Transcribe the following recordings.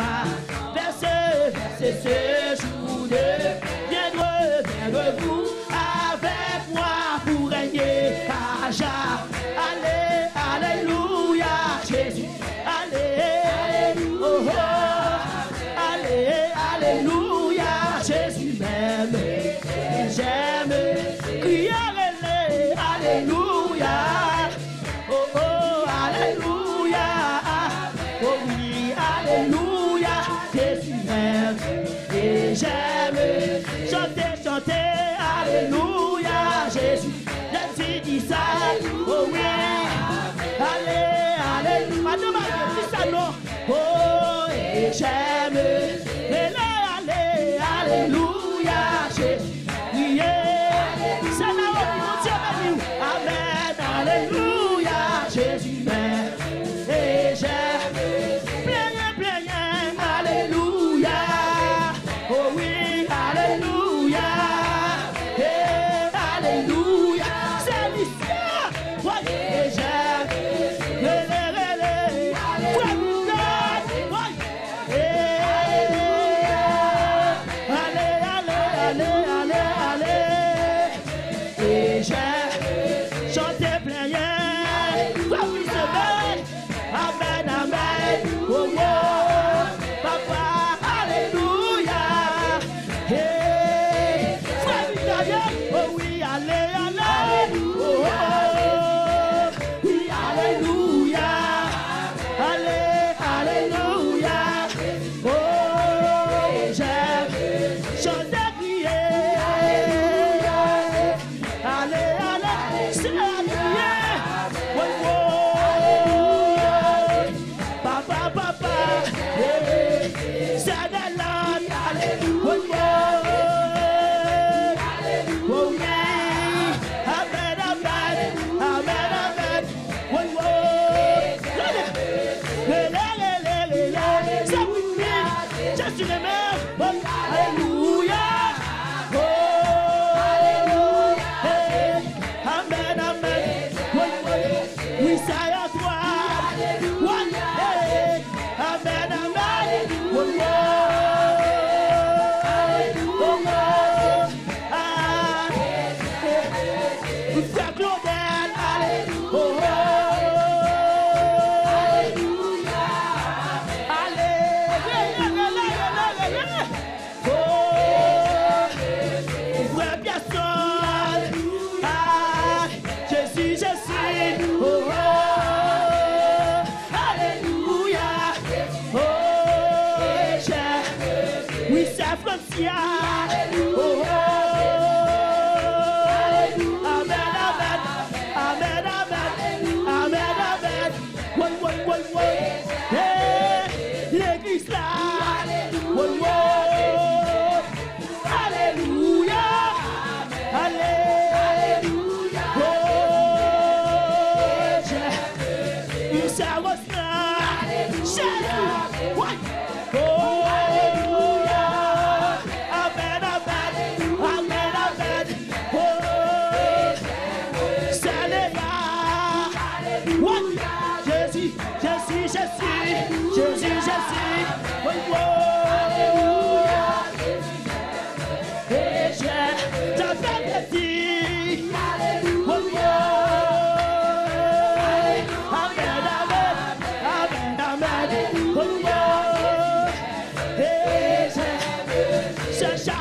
m'a versé, versé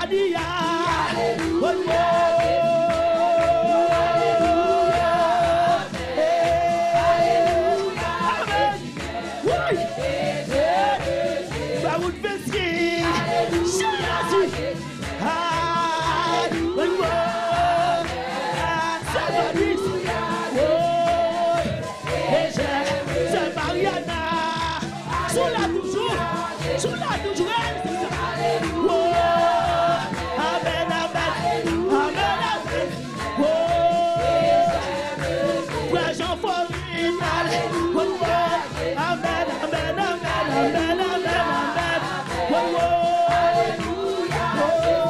c'est Shadia. Oh,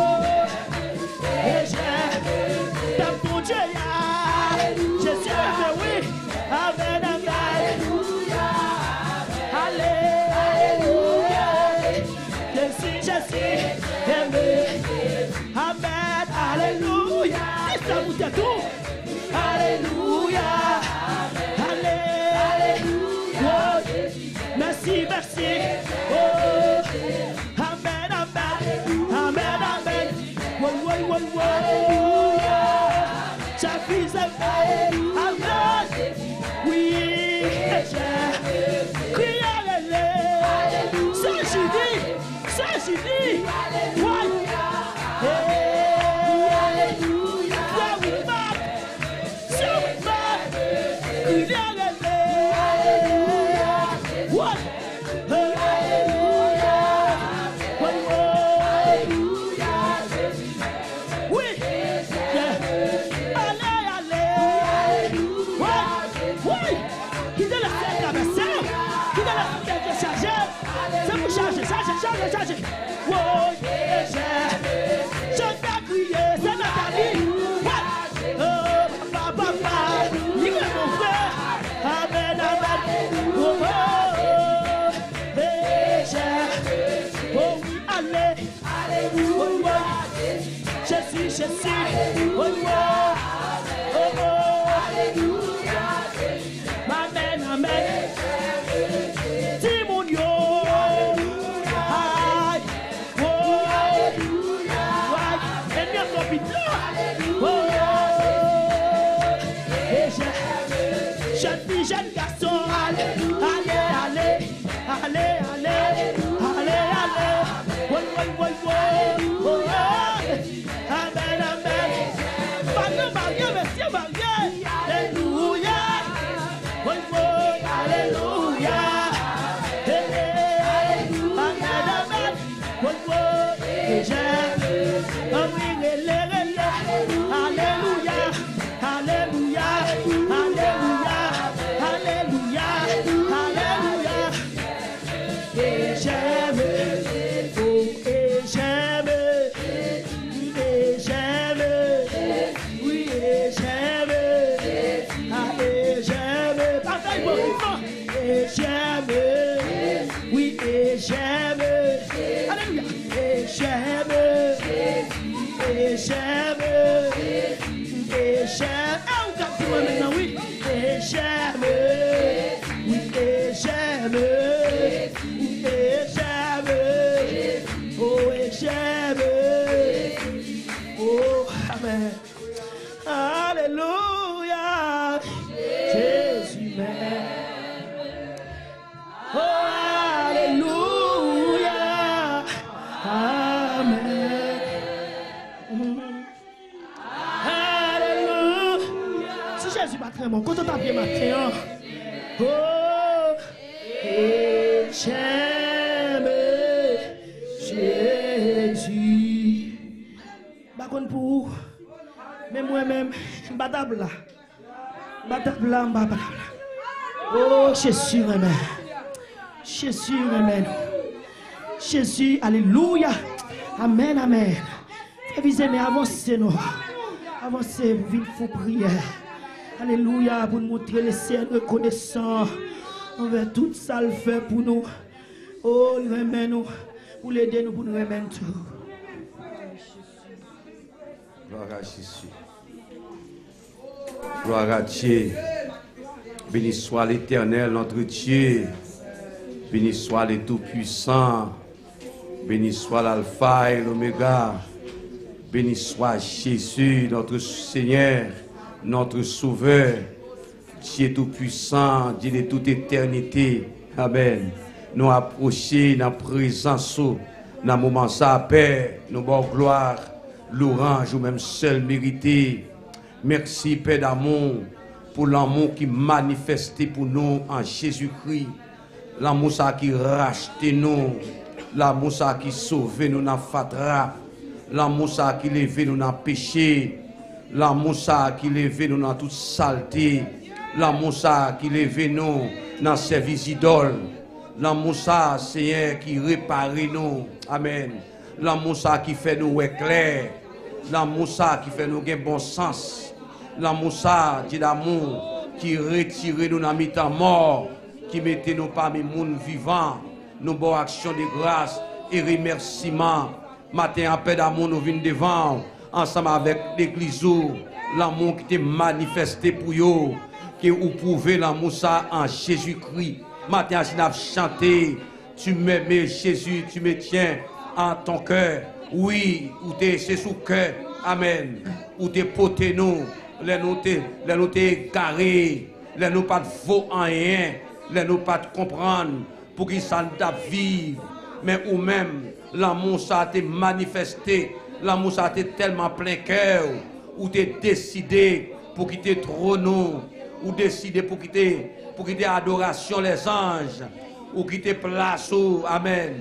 allez. Oui, oui, oui, oui. Oh, Jésus, amen. Jésus, amen. Jésus, alléluia. Amen, amen. Révisez, mais avancez, nous. Avancez, vous venez pour prière. Alléluia, pour nous montrer les ciels reconnaissants envers tout ça le fait pour nous. Oh, remet nous, pour l'aider nous, pour nous remettre tout. Gloire à. Gloire à Dieu. Béni soit l'Éternel, notre Dieu. Béni soit le Tout-Puissant. Béni soit l'Alpha et l'Oméga. Béni soit Jésus, notre Seigneur, notre Sauveur. Dieu Tout-Puissant, Dieu de toute éternité. Amen. Nous approcher dans la présence, dans le moment ça, Père, nous bon gloire, l'orange ou même seul mérité. Merci, Père d'amour, pour l'amour qui manifesté pour nous en Jésus-Christ. L'amour qui racheté nous. L'amour qui sauvé nous dans fatra. L'amour qui levé nous dans péché. L'amour qui levé nous dans toute saleté. L'amour qui levé nous dans service idole. L'amour ça, Seigneur, qui répare nous. Amen. L'amour qui fait nous éclair. L'amour ça qui fait nous gagner bon sens. L'amour ça, Dieu d'amour, qui retire nous dans mi-temps mort, qui mettait nous parmi les monde vivants. Nous bonnes actions de grâce et remerciements. Matin, après d'amour, nous venons devant, ensemble avec l'église, l'amour qui était manifesté pour vous, que vous pouvez l'amour en Jésus-Christ. Matin, nous chanté, tu m'aimes, Jésus, tu me tiens en ton cœur. Oui, ou t'es, c'est sous cœur. Amen. Ou t'es poté nous, les nous t'es, les nous t'es carré, les nous pas faux en rien, les nous pas comprendre pour qu'ils s'en vivre. Mais ou même, l'amour ça a été manifesté, l'amour ça a été tellement plein cœur, ou t'es décidé pour quitter trône, ou décidé pour quitter, pour quitter adoration les anges, ou quitter place, amen,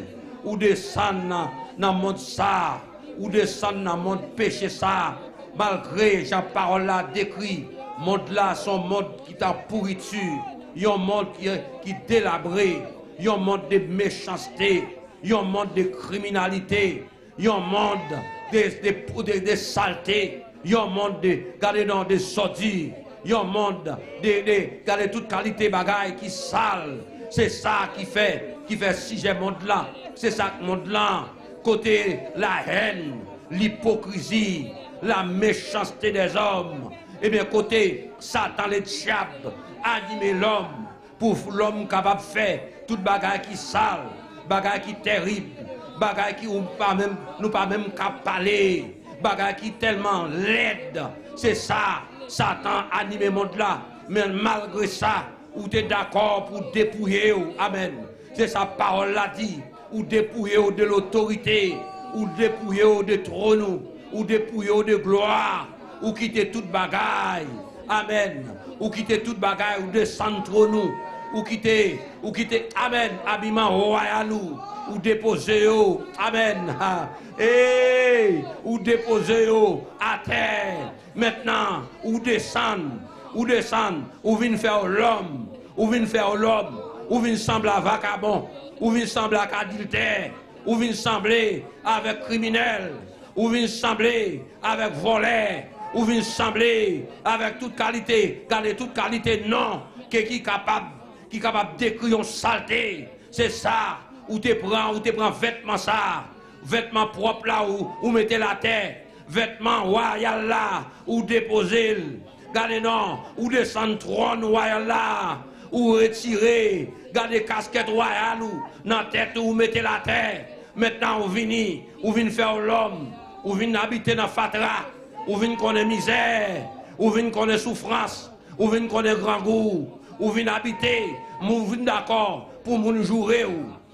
ou descendre dans le monde ça, ou descendre dans le monde péché ça, malgré la parole là décrit, monde là, son monde qui t'a pourriture, un monde qui, qui délabré, un monde de méchanceté, un monde de criminalité, un monde de, de, de, saleté, un monde de, regardez dans des sordis, un monde de, de, regardez toute qualité bagaille qui sale. C'est ça qui fait, qui fait si j'ai monde là. C'est ça que monde là, côté la haine, l'hypocrisie, la méchanceté des hommes. Et eh bien, côté Satan, le diable, animer l'homme pour l'homme capable de faire toute bagaille qui sale, bagaille qui terrible, bagaille qui nous pas même, nous pas même parler, bagaille qui tellement laide. C'est ça, Satan anime monde là. Mais malgré ça, ou tu es d'accord pour dépouiller, amen. C'est sa parole là dit, ou dépouiller de l'autorité, ou dépouiller de trône, ou dépouiller de gloire, ou quitter toute bagaille. Amen. Ou quitter toute bagaille, ou descendre trône, ou quitter, ou quitter, amen, habillement royal, ou. Déposer, amen. Et, ou déposer à terre. Maintenant, ou descendre, ou descendre, ou venir faire l'homme, ou venir faire l'homme, ou venir sembler vagabond, ou venir sembler à adultère, ou venir sembler avec criminel, ou venir sembler avec voleur, ou venir sembler avec toute qualité, garder toute qualité, non, qui est capable, qui capable décrire saleté. C'est ça, ou tu prends, ou tu prends vêtement ça, vêtement propre là, où, où mettez la terre, vêtement royal là, ou déposez Gardez non, ou descendre trône royal là, ou retirer, gardez casquette royale ou dans tête ou mettez la terre. Maintenant, vous venez, vous venez faire l'homme, vous venez habiter dans Fatra, vous venez connaître misère, vous venez connaître souffrance, vous venez connaître grand goût, vous venez habiter, vous venez d'accord pour vous jouer,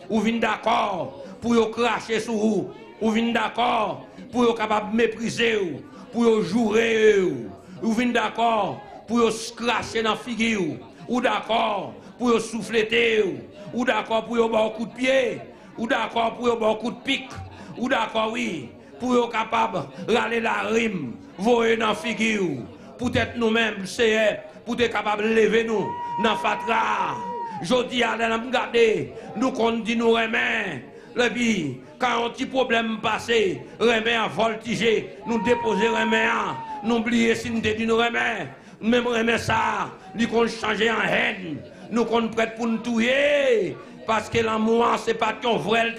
vous venez d'accord pour cracher sur vous, vous venez d'accord pour capable mépriser, pour vous jouer, vous venez d'accord pour cracher dans la figure, ou d'accord pour souffler, ou? D'accord pour un coup de pied, ou d'accord pour un coup de pic, ou d'accord, oui, pour être capable d'aller la rime, voyer dans la figure, pour être nous-mêmes, c'est pour être capable de lever nous dans fatra. Jodi à nous garder, nous dit nous remet, le quand un petit problème passé, remet à voltiger, nous déposer remet, nous oublier si nous dit nous remet, même remet ça, nous qu'on changer en haine nous sommes prêts pour nous tuer. Parce que l'amour, ce n'est pas qu'un vrai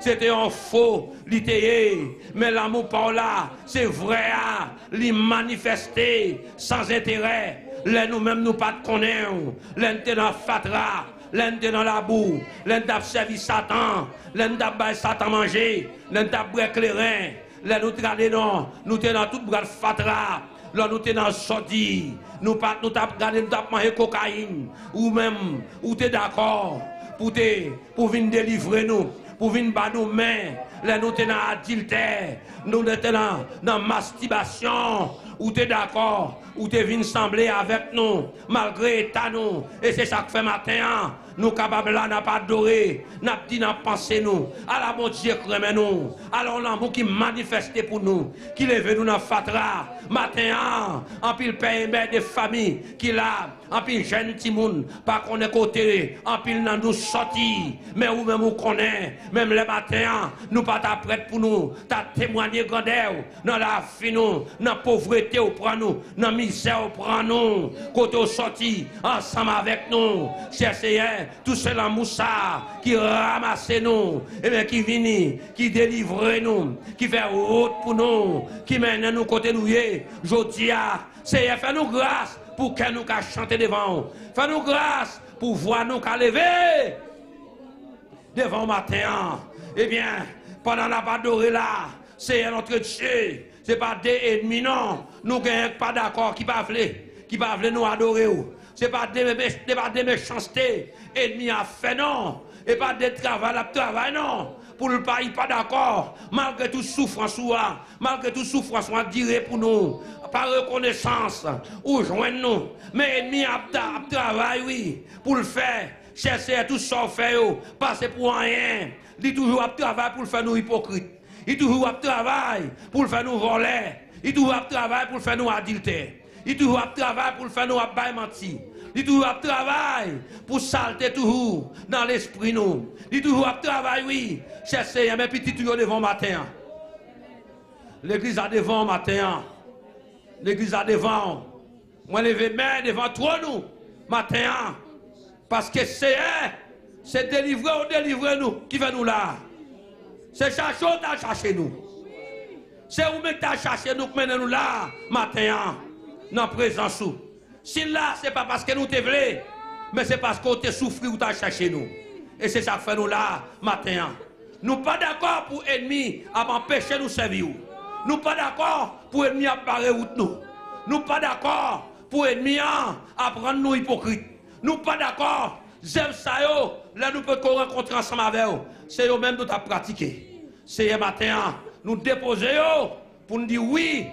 c'était un faux Mais l'amour par là, c'est vrai, li manifesté sans intérêt. Là, nous-mêmes, nous pas de connaître. Nous dans fatra. Nous dans la boue. Là, nous servi Satan. Là, nous Satan manger. Nous avons éclairé. Là, nous non. Nous sommes dans toute brade fatra. Là, nous sommes dans sorti. Nous pas nous tap nous manger cocaïne. Ou même ou t'es d'accord pour te pour délivrer nous pour venir battre nous mains. Là nous sommes dans adultère. Nous sommes dans, dans masturbation ou t'es d'accord ou t'es venu sembler avec nous malgré état nous. Et c'est ça que fait matin hein. Nous capables là n'a pas adoré, n'a dit n'a pensé nous, à la bon Dieu que nous, alors l'amour qui manifesté pour nous, qui lève nous dans fatra, matin en pile père et mère de famille qui là, en pile jeune timoun, pas qu'on est côté, en pile dans nous sorti, mais ou même nous connaît, même le matin, nous pas prête pour nous, t'as témoigné grandeur, dans la fin dans la pauvreté au prend nous, dans misère au prend nous, côté sorti, ensemble avec nous, cherchez tout cela moussa qui ramasse nous, et bien qui vient, qui délivre nous, qui fait route pour nous, qui mène nous côté nous. Je dis, c'est faire nous grâce pour que nous chanter devant. Fais-nous grâce pour voir nous lever devant matin. Eh bien, pendant la pas là, c'est notre Dieu. Ce n'est pas des ennemis, non. Nous n'avons pas d'accord qui va qui nous adorer. Ce n'est pas des, pas méchancetés. Ennemis a fait, non. Et pas des travail, la travail, non. Pour le pays, pas d'accord. Malgré toute souffrance, malgré toute souffrance, on dirait pour nous. Par reconnaissance, ou joindre nous. Mais ennemi a travail, oui. Pour le faire. Chercher tout ça fait, passer pour rien. Il toujours à travail pour le faire nous hypocrites. Il toujours à travail pour faire nous voler? Il toujours à travail pour faire nous adultères? Il toujours à travail pour faire nous mentir. Il toujours à travail pour salter toujours dans l'esprit nous? Il toujours à travail, oui. Chercher mes petits devant matin. L'église a devant matin. L'église a devant. Moi, lever main devant toi nous matin. Parce que c'est c'est délivrer ou délivrer nous qui va nous là? C'est chercher ou t'as cherché nous. C'est où même t'as cherché nous qui nous là, matin, dans la présence. Si là, ce n'est pas parce que nous te voulons, mais c'est parce qu'on t'a souffert ou t'as cherché nous. Et c'est ça qui fait nous là, matin. Nous pas d'accord pour ennemi à empêcher nous servir. Nous pas d'accord pour ennemi à barrer route nous. Nous pas d'accord pour ennemi à prendre nous hypocrites. Nous pas d'accord J'aime ça. Là, nous pouvons rencontrer ensemble avec eux. C'est eux même nous avons pratiqué. C'est matin, nous déposer pour nous dire oui,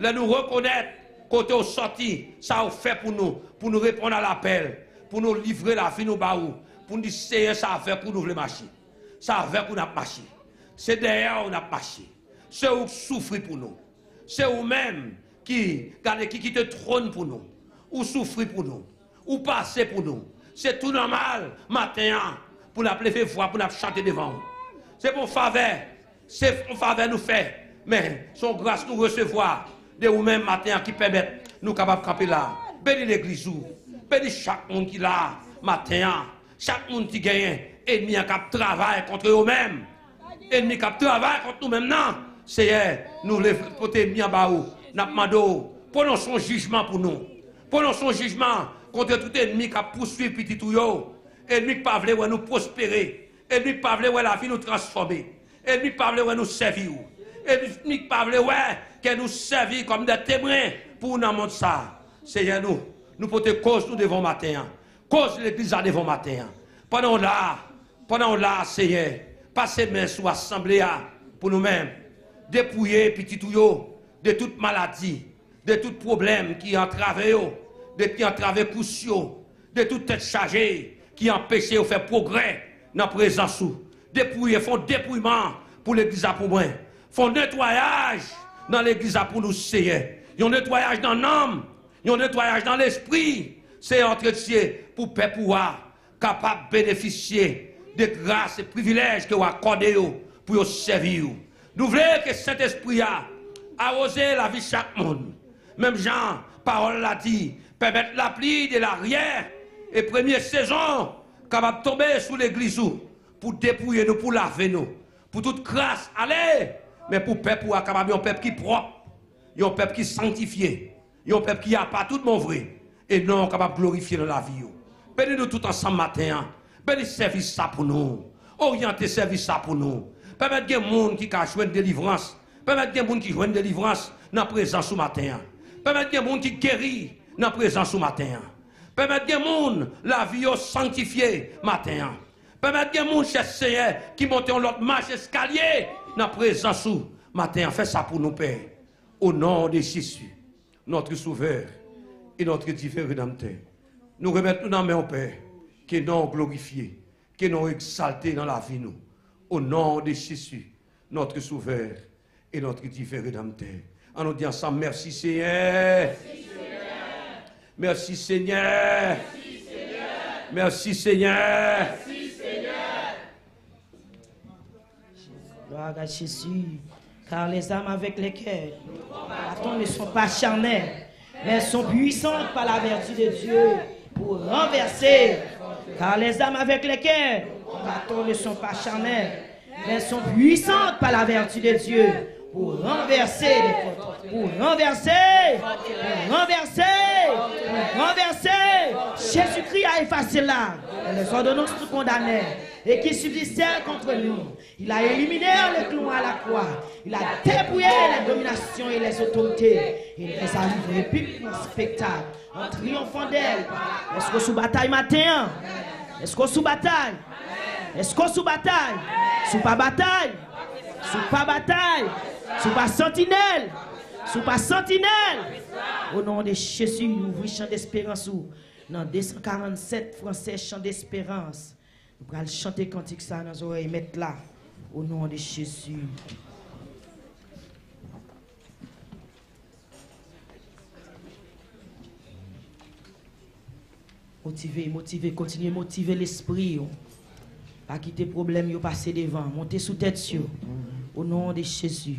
là, nous reconnaître côté au sorti, ça a fait pour nous, pour nous répondre à l'appel, pour nous livrer la vie, nous baou, pour nous dire c'est ça a fait pour nous marcher. Ça a fait pour nous marcher. C'est derrière on a marché. C'est où souffrir pour nous. C'est vous même qui, qui, qui te pour nous, ou souffrir pour nous, ou passer pour nous. C'est tout normal, matin, pour nous lever voix, pour nous chanter devant. C'est pour faveur. C'est pour faveur nous faire. Mais son grâce nous recevoir de vous-même matin qui permet nous capables de camper là. Bénis l'église. Bénis chaque monde qui là, matin. Chaque monde qui gagne. Ennemi qui travaille contre eux-mêmes. Ennemi qui travaille contre nous-mêmes. Non. C'est nous les porter bien bas. Nous son jugement pour nous. Prenons son jugement contre tout ennemi qui a poursuivi petit tout Ennemi qui pas voulu nous prospérer. Ennemi qui pas voulu la vie nous transformer. Ennemi qui pas voulu nous servir. Ennemi qui pas voulu que nous servir comme des témoins pour nous montrer ça. Seigneur nous, nous porter cause nous devant matin. Cause l'église devant matin. Pendant là, pendant là, Seigneur, passez main sur l'assemblée pour nous-mêmes. Dépouiller petit yo de toute maladie, de tout problème qui entrave yo de qui entraver caution, de toute tête chargée qui empêche de faire progrès dans la présence. Dépouiller, font dépouillement pour l'église pour moi. Font nettoyage dans l'église pour nous, Seigneur. Ils nettoyage dans l'âme, ils nettoyage dans l'esprit. C'est entretien pour pouvoir capable de bénéficier des grâces et privilèges que vous accordez pour vous servir. Nous voulons que cet esprit a arrosé la vie de chaque monde. Même Jean, parole l'a dit, permettre la pluie de l'arrière et première saison capable de tomber sous l'église pour dépouiller nous, pour laver nous, pour toute grâce, allez, mais pour peuple pour capable un peuple qui propre, un peuple qui sanctifié, un peuple qui n'a pas tout monde vrai. Et non capable de glorifier dans la vie. Bénis nous tout ensemble matin, bénis service ça pour nous, orienter service ça pour nous, permettre des gens qui ont joué une délivrance, permettre des gens qui jouent une délivrance dans la présence ce matin, permettre des gens qui guérissent dans la présence ce matin. Permettre gens la vie sanctifiée matin. Permettre des gens, cher Seigneur, qui montent en l'autre marche escalier dans présence matin. Fais ça pour nous, Père. Au nom de Jésus, notre Sauveur et notre divin Rédempteur. Nous remettons dans main au Père, qui est non glorifié, qui est exalté dans la vie, nous. Au nom de Jésus, notre Sauveur et notre divin Rédempteur. En nous disant ensemble, merci Seigneur. Merci Seigneur. Merci Seigneur. Merci Seigneur. Gloire à Jésus. Car les âmes avec lesquelles nous ne sont pas charnelles, mais sont puissantes par la vertu de Dieu pour renverser. Car les âmes avec lesquelles nous ne sont pas charnelles, mais sont puissantes par la vertu de Dieu pour renverser les contre, pour renverser, pour renverser, pour renverser. Jésus-Christ a effacé l'âme, les ordonnances nous condamnaient et qui subsistaient contre nous. Il a éliminé les clous à la croix. Il a dépouillé les dominations et les autorités. Il les a livrés publiquement spectacle en triomphant d'elle. Est-ce qu'on sous bataille matin? Est-ce qu'on sous bataille? Est-ce qu'on sous bataille? Sous pas bataille? Sous pas bataille? Sous pas sentinelle? Sous pas sentinelle? Au nom de Jésus, ouvrez chant d'espérance dans 247 français chant d'espérance. Nous allons chanter cantique ça dans nos oreilles, mettre là, au nom de Jésus. Motiver, motiver, continuer motiver l'esprit. Pas quitter problème, yo passer devant, monter sous tête sur. Au nom de Jésus.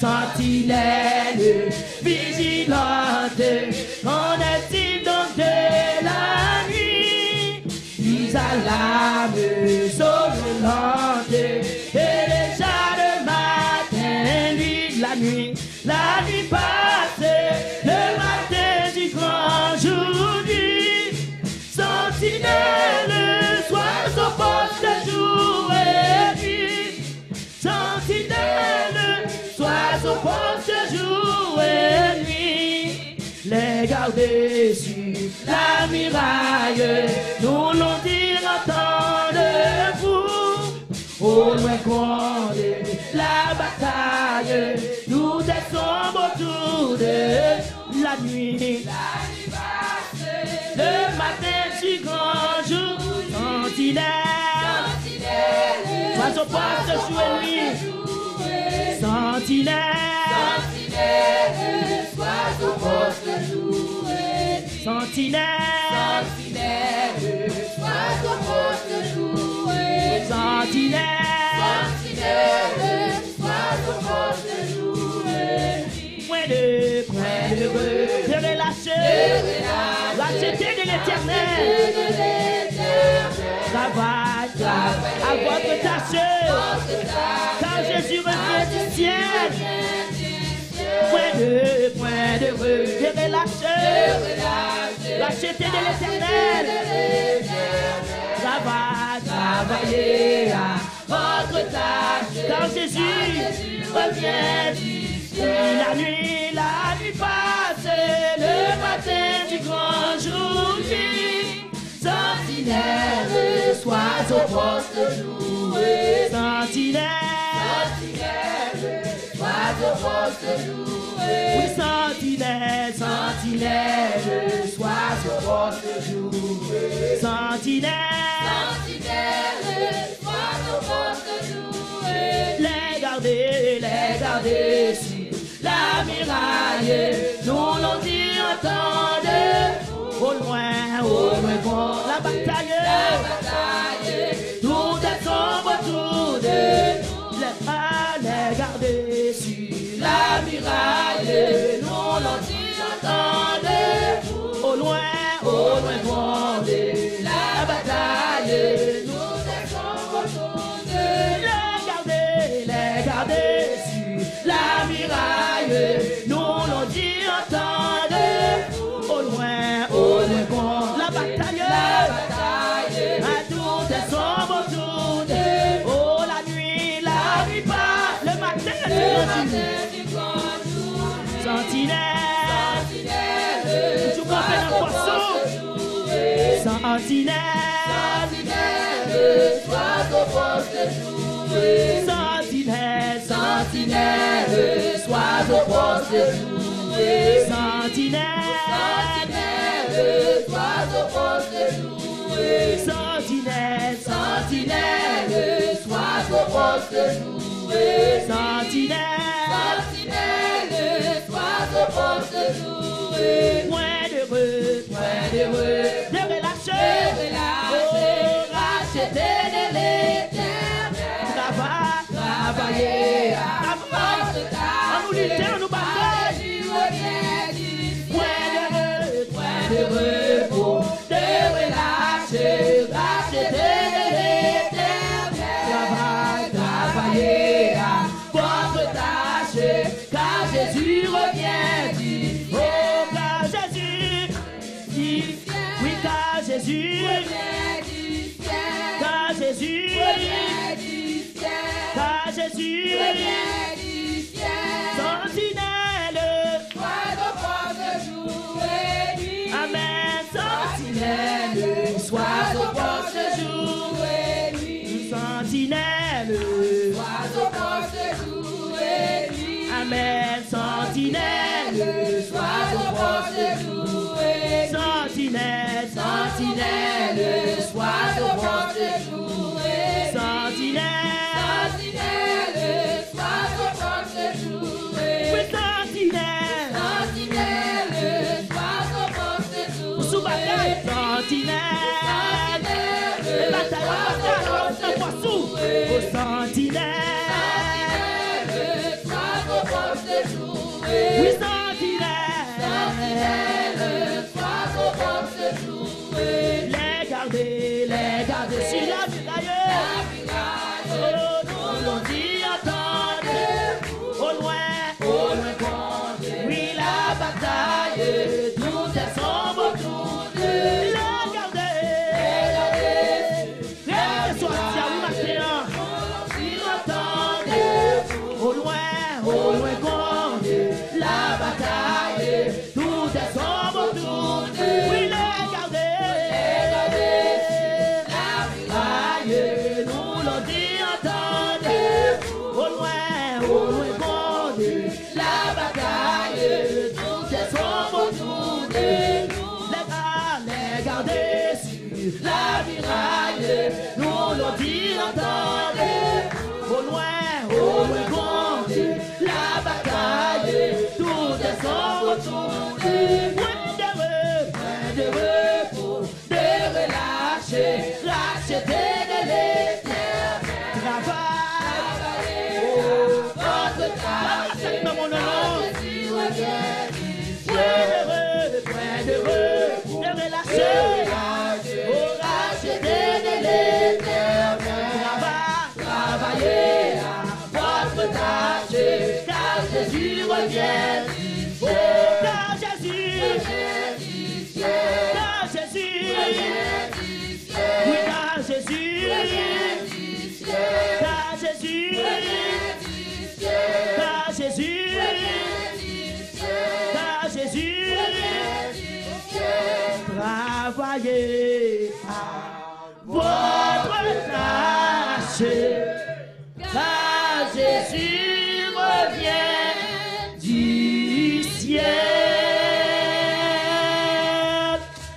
sentinelle, vigilante, qu'en est-il donc de la nuit? j'ai sur la muraille. Nous l'on dira tant vous. Au loin coin la bataille nous descendons autour de la nuit. Le matin du grand jour sentinelle. Oiseau passe jouer lui sentinelle. Oiseau poste. Sentinelle. Sentinelle. Oiseau poste joué. Sentinelle. Sentinelle. Oiseau poste joué. Moins de. Moins de. De relâcher. La cité de l'éternel. Travaille. Travaille. À votre tâche. Quand Jésus revient du ciel. Point de, point de, de relâcher, la cité de l'éternel. Travaille, travaillez à votre tâche, car Jésus revient. La nuit, la nuit passe, le matin du grand jour vient. Sentinelle, sois au poste jour. Sentinelle, sois au poste jour. Oui, sentinelle, sentinelle, sois au poste jour. Sentinelle, les garder, les garder sur la muraille. Nous l'on dit entendez, au loin, au loin, bon, la bataille, Sentinelle, sentinelle, sentinelle, sois au poste jouer. Sentinelle, sois au poste de. Sentinelle, sentinelle, sois au poste de jouer. Sentinelle, sentinelle, sois au poste de jouer. Point d'heureux, point d'heureux, de votre Jésus revient du ciel.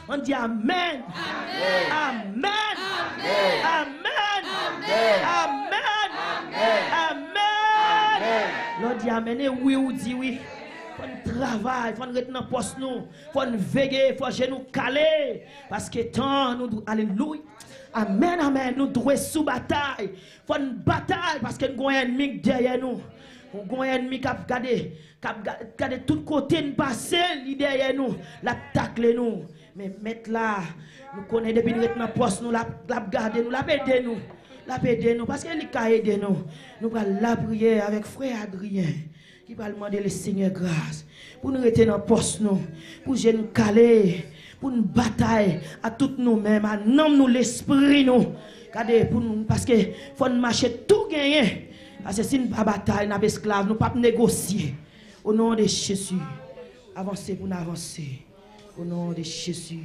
On dit Amen. Amen. Amen. Amen. Amen. L'on dit Amen. Et oui ou dit oui. Nous travailler, faut nous rester dans poste nous, faut nous veiller, faut nous caler. Parce que tant nous, alléluia. Amen, amen, nous devons sous bataille. Faut une bataille parce que nous avons un ennemi derrière nous. Nous avons un ennemi qui a gardé, qui a gardé tout côté de passer derrière nous, l'attaque nous. Mais mettre là, nous connaissons depuis nous dans poste nous, la garder nous, la aider nous. La aider nous parce qu'il a aidé nous. Nous allons la prier avec frère Adrien qui va demander le Seigneur grâce pour nous rester dans le poste nous, pour nous caler, pour une bataille à toutes nous-mêmes, à nous l'esprit nous. Regardez, pour nous, parce que faut nous marcher tout gagner. Parce que si nous pas bataille, nous pas esclaves, nous pas négocier. Au nom de Jésus, avancez pour nous avancer. Au nom de Jésus.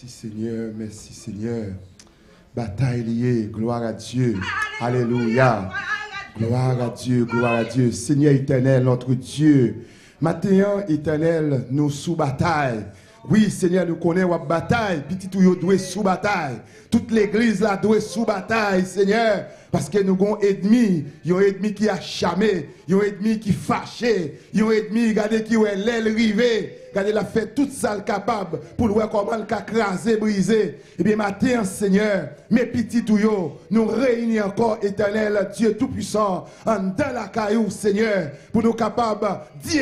Merci Seigneur, merci Seigneur. Bataille liée, gloire à Dieu. Alléluia. Gloire à Dieu, gloire à Dieu. Seigneur éternel, notre Dieu. Matin éternel, nous sous bataille. Oui, Seigneur, nous connaissons la bataille. Petit tout doit sous bataille. Toute l'église là doit sous bataille, Seigneur. Parce que nous avons ennemi, un ennemi qui a chamé, un ennemi qui fâché, un ennemi, qui est l'aile rivée. Regardez, il a fait toute ça capable pour voir comment il a crasé, brisé. Et bien, matin, Seigneur, mes petits tuyaux, nous réunissons encore, éternel Dieu Tout-Puissant, en dans la caillou, Seigneur, pour nous capables d'y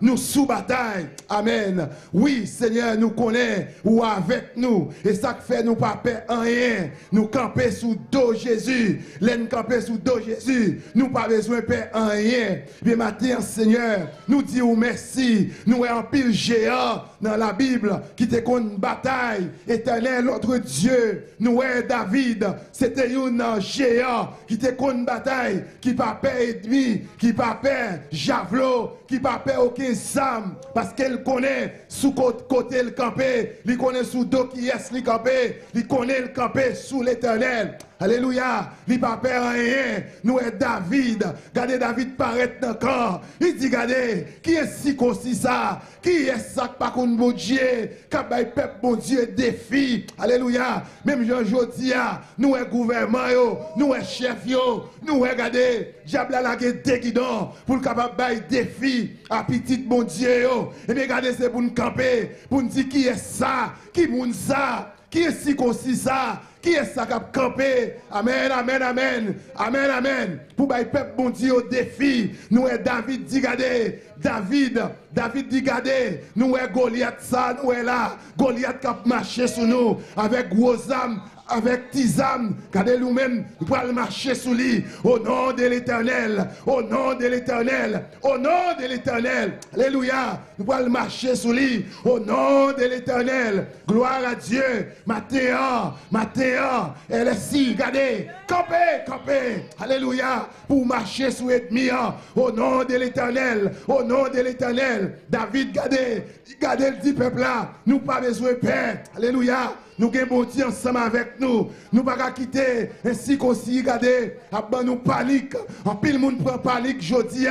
nous sous bataille. Amen. Oui, Seigneur, nous connaît ou avec nous. Et ça fait nous pas perdre rien. Nous camper sous dos Jésus. L'en camper sous dos Jésus. Nous pas besoin de perdre rien. Bien, matin, Seigneur, nous disons merci. Nous en pile géant dans la Bible qui était une bataille éternelle, notre Dieu. Nous, David, c'était un géant qui était une bataille qui pas ennemi, qui pas javelot, qui pas aucun sam, parce qu'elle connaît sous côté le campé, il connaît sous dos qui est le campé, il connaît le campé sous l'éternel. Alléluia. Il pas peur rien. Nous est David. Regardez David paraître dans corps. Il dit, regardez, qui est si comme ça? Qui est ça qui pas contre bon Dieu? Qui peuple bon Dieu défi? Alléluia. Même Jean Jodia, nous est gouvernement, yo, nous est chef, yo, nous regardez, diable a la guidon pour le capable défi à petit bon Dieu, yo. Et bien regardez, c'est pour nous camper, pour nous dire qui est ça, qui moun ça, qui est si comme ça? Qui est ça qui a campé? Amen, amen, amen. Amen, amen. Pour le peuple bon Dieu au défi. Nous est David dit David, David dit Nous est Goliath ça, nous est là. Goliath qui a marché sur nous avec gros âmes, avec tisane, regardez nous-mêmes, nous pouvons marcher sous lui, au nom de l'éternel, au nom de l'éternel, au nom de l'éternel, alléluia, nous pouvons marcher sous lui, au nom de l'éternel, gloire à Dieu, Mathéa, Mathéa, elle est si, regardez, campez, campez, alléluia, pour marcher sous l'ennemi, au nom de l'éternel, au nom de l'éternel, David, regardez, regardez le dit peuple là, nous pas besoin de paix, alléluia, nous avons bon ensemble avec nous. Nous ne pouvons pas quitter ainsi qu'aussi, regardez, nous panique. En pile, monde prend panique, je dis,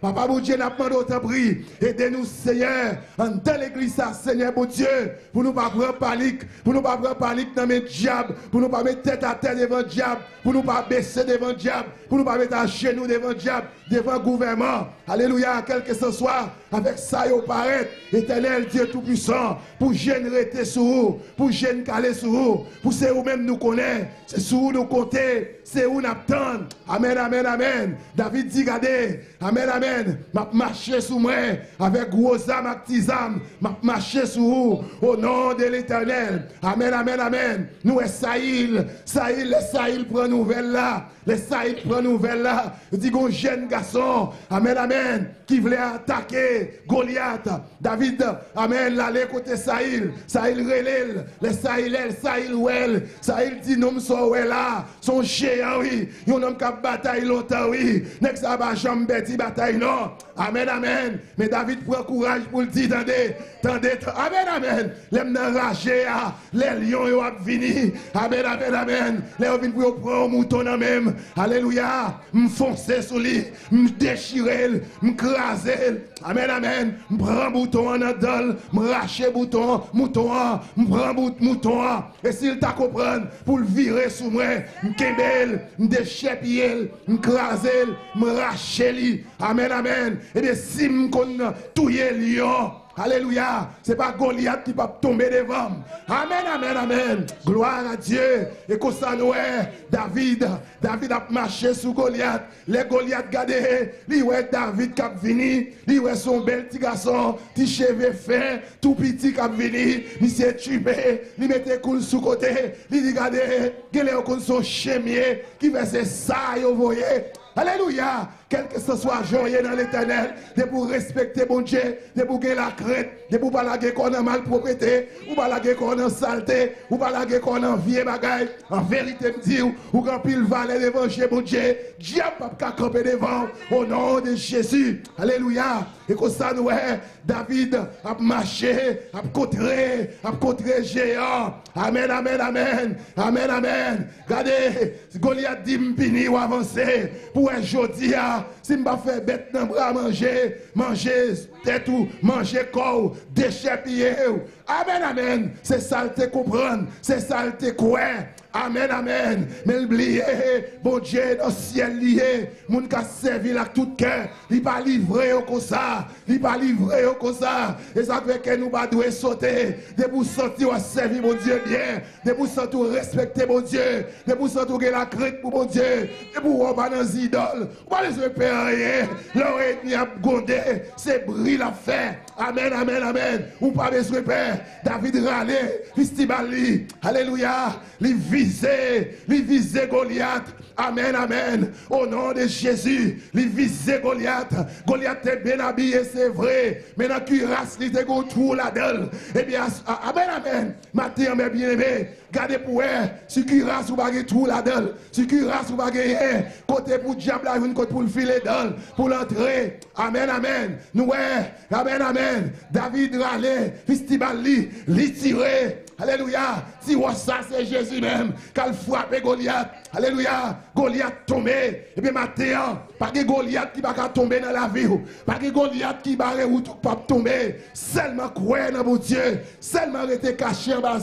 Papa, bon Dieu, n'a pas d'autre prix. Aidez-nous, Seigneur, en dans l'église, Seigneur, bon Dieu, pour nous pas prendre panique, pour nous pas prendre panique dans mes diables, pour nous pas mettre tête à tête devant le diable, pour nous pas baisser devant le diable, pour nous pas mettre à genoux devant le diable, devant le gouvernement. Alléluia, quel que ce soit, avec ça, il paraît, éternel Dieu Tout-Puissant, pour générer tes sous, pour gêner caler sur vous, pour c'est vous-même nous connaître, c'est sur vous nous compter, c'est où nous attendre. Amen, amen, amen. David dit, regardez, amen, amen. M'a marché sous moi avec gros âmes, petits âmes. M'a marché sous vous au nom de l'éternel. Amen, amen, amen. Nous est Saïl. Saïl, les Saïl prend nouvelle là. Les Saïl prend nouvelle là. Dit un jeune garçon. Amen, amen. Qui voulait attaquer Goliath. David, amen, l'aller côté Saïl. Saïl relève. Les Saïl, Saïl, well. Saïl dit non, so là. Son peya wii, yon om kap batay lontan wii, nek sa ba jom beti batay non. Amen, amen. Mais David prend courage pour le dire, attendez, amen, amen. Les ah, les lions, ils venir. Amen, amen, amen. Les gens viennent pour prendre un mouton dans même. Alléluia. Me foncer sur lui, me déchirer, me craser. Amen, amen. Me prends bouton en adol, me racher bouton, mouton, me prends mouton. Et s'il t'a compris pour le virer sous moi, me kembel, me déchirer, me craser, me racher lui. Amen, amen. Eh bien, si je connais tout lion, Alléluia. Ce n'est pas Goliath qui va tomber devant. Amen, amen, amen. Gloire à Dieu. Et comme ça, nous, David, David a marché sous Goliath. Les Goliath, regardez, lui, ouais, David qui a venu. Lui, ouais, son bel petit garçon, petit cheveux fin, tout petit qui a venu. Il s'est tué. Il mettait cool sous côté. Il dit, regardez, il a son chemier qui fait ça, vous voyez. Alléluia. quel que ce soit joyeux dans l'éternel, de pour respecter bon Dieu, de pour gagner la crête, de pour pas laguer qu'on a mal propriété, ou pas qu'on a saleté, ou pas laguer qu'on a vieux bagaille. En vérité, me dire, ou quand pile valet devant chez bon Dieu, diable pas camper devant, au nom de Jésus. Alléluia. E kosa nou e, David ap mache, ap kontre, ap kontre jeyan. Amen, amen, amen, amen, amen. Gade, Goliath di mpini ou avanse, pou e jodi ya, si mba fe bet nan bra manje, manje tet ou, manje kou, deche piye ou. Amen, amen, se salte koupran, se salte kouen. Amen, amen. Mais oubliez, bon Dieu, dans le ciel lié, moun ka servi là tout cœur, il pas livré comme ça, il pas livré comme ça. Et ça fait que nous pas sauter, de vous sentir servir mon Dieu bien, de vous sentir respecter mon Dieu, de vous sentir la crainte pour mon Dieu, de vous pas dans les idoles, pas les rien, l'oreille a gondé, c'est brille la fin. Amen, amen, amen. Ou pa bezwe pe, David rale, vistibali, aleluya, li vize, li vize Goliath. Amen, amen. Au nom de Jésus, les visé Goliath. Goliath est bien habillé, c'est vrai. Mais dans cuirasse, il était tout là-dedans. Eh bien, amen, amen. Matin, mes bien-aimés, gardez pour elle. Si cuirasse, vous pas tout là-dedans? Si cuirasse, vous pas. Côté pour diable, une côté pour le filer dedans, pour l'entrée. Amen, amen. Nous, amen, amen. David râlait, Fistibali, li tiré. Alléluia. Si ça, c'est Jésus même. Qu'elle frappe Goliath. Alléluia. Goliath tombé. Et bien maintenant, pas de Goliath qui va tomber dans la vie. Pas de Goliath qui va ou pas tomber. Seulement croire dans mon Dieu. Seulement rester caché en bas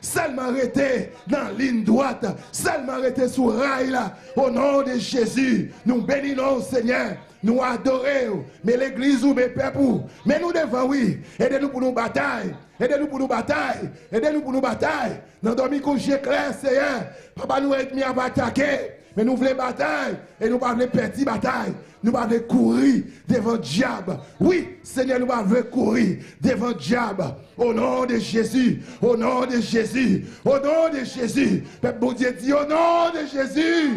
Seulement rester dans la ligne droite. Seulement rester sous rail. Au nom de Jésus, nous bénissons Seigneur nous adorons, mais l'église ou mes peuples, mais nous devons, oui, aidez-nous pour nos batailles, aidez-nous pour nos batailles, aidez-nous pour nos batailles. Dans le j'ai clair, Seigneur, papa nous aide à attaquer, mais nous voulons bataille, et nous pas petite bataille. Nous pas courir devant le diable. Oui, Seigneur, nous pas courir devant le diable. Au nom de Jésus, au nom de Jésus, au nom de Jésus. Peuple bon Dieu dit au nom de Jésus.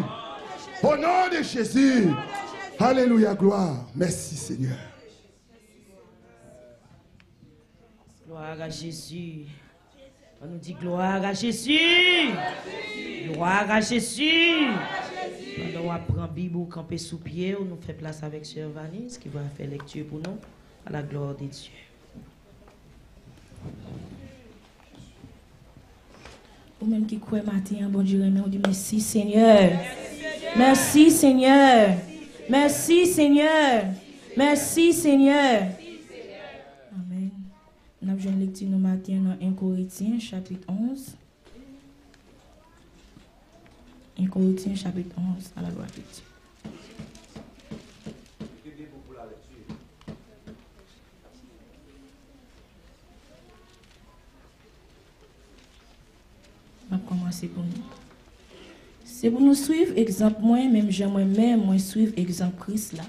Au nom de Jésus. Alléluia, gloire. Merci Seigneur. Gloire à Jésus. On nous dit gloire à Jésus. Gloire à Jésus. Pendant on apprend la Bible, camper sous pied, on nous fait place avec Sœur Vanessa qui va faire lecture pour nous à la gloire de Dieu. Ou même qui croit matin, bon Dieu, on dit merci Seigneur. Merci Seigneur. Merci Seigneur. Merci Seigneur. Amen. Nous avons une lecture nous matin dans 1 Corinthiens chapitre 11. 1 Corinthiens chapitre 11 à la loi de Dieu. On va commencer pour nous. C'est pour nous suivre exemple moi, même moi-même, moi suivre exemple Christ là.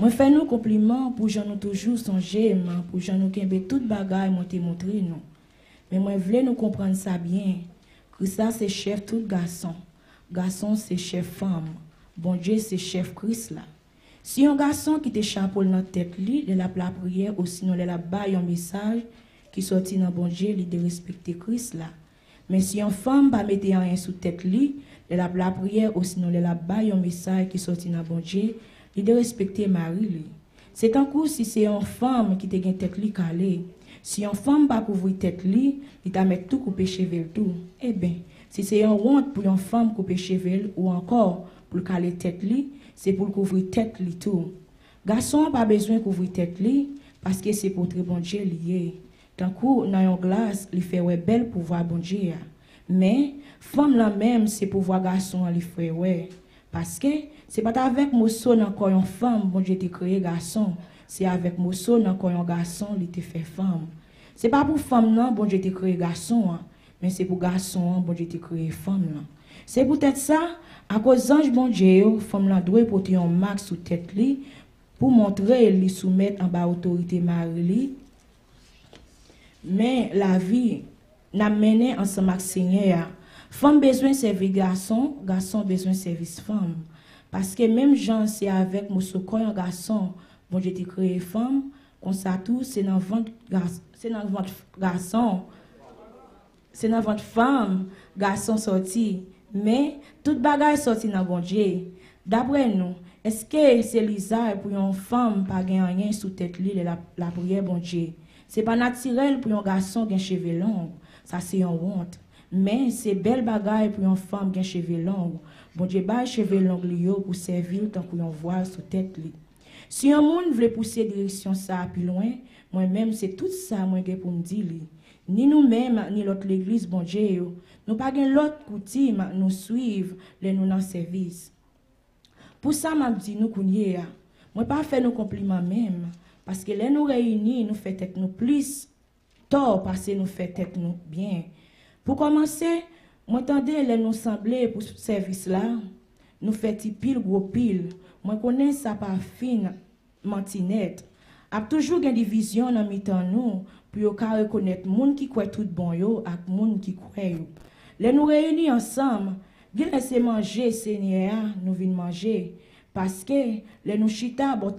Moi fais nous compliments pour j'en nous toujours songer, pour j'en nous kembe toute bagaille moi te montrer nous. Mais moi voulais nous comprendre ça bien. Christ là c'est chef tout garçon. Garçon c'est chef femme. Bon Dieu c'est chef Christ là. Si un garçon qui te chapeau dans tête li, de la prière ou sinon la baille un message qui sorti dans bon Dieu, il de respecter Christ là. Mais si une femme pas mettre rien sous tête li, la, prière ou sinon la baille un message qui sorti dans bon Dieu, il de respecter Marie C'est un coup si c'est une femme qui te une tête li calée. Si une femme pas couvrir tête li, il t'a mettre tout couper cheveux tout. Eh bien, si c'est un honte pour une femme couper cheveux ou encore pour caler tête li, c'est pour couvrir tête li tout. Garçon pas besoin couvrir tête li parce que c'est pour très bon Dieu lié. Tant coup dans une glace, il fait ouais belle pour voir bon Dieu. Mais femme là même c'est pour voir garçon les frère ouais. Parce que c'est pas avec mosso dans corps une femme. Bon Dieu t'a créé garçon. C'est avec mosso dans corps un garçon il t'a fait femme. C'est pas pour femme non bon Dieu t'a créé garçon hein, mais c'est pour garçon bon Dieu t'a créé femme là. C'est peut-être ça à cause ange bon Dieu femme là doit porter un max sous tête li pour montrer lui soumettre en bas autorité mari mais la vie n'a mené ensemble avec Seigneur Femme besoin servir garçon, garçon besoin service femme. Parce que même Jean, c'est avec mon un garçon, bon, j'ai été créé femme, comme ça tout, c'est dans votre garçon, c'est dans votre femme, garçon sorti. Mais toute bagaille sorti dans bon Dieu. D'après nous, est-ce que c'est Lisa pour une femme pas rien sous tête la, la prière bon Dieu? C'est pas naturel pour un garçon qui a cheveux longs. Ça c'est une honte. Men, se bel bagay pou yon fam gen cheve long. Bon dje bay cheve long li yo pou servil tan pou yon voal sou tet li. Si yon moun vle pouse direksyon sa api loin, mwen menm se tout sa mwen gen pou mdi li. Ni nou menm ni lot l'eglis bon dje yo. Nou pa gen lot kouti mak nou suiv le nou nan servis. Pou sa map di nou kounye ya. Mwen pa fe nou kompliment menm. Paske le nou reyuni nou fe tek nou plis. Tor pase nou fe tek nou byen. Pour commencer, moi tendez les nous sembler pour ce service là, nous fait pile gros pile. Moi connais ça pas fine mantinette. A toujours une division dans mi-temps nous pour ka reconnaître moun qui croit tout bon yo ak qui croit. Les nous réunis ensemble, bien laisser manger Seigneur, nous venons manger parce que les nous chita bon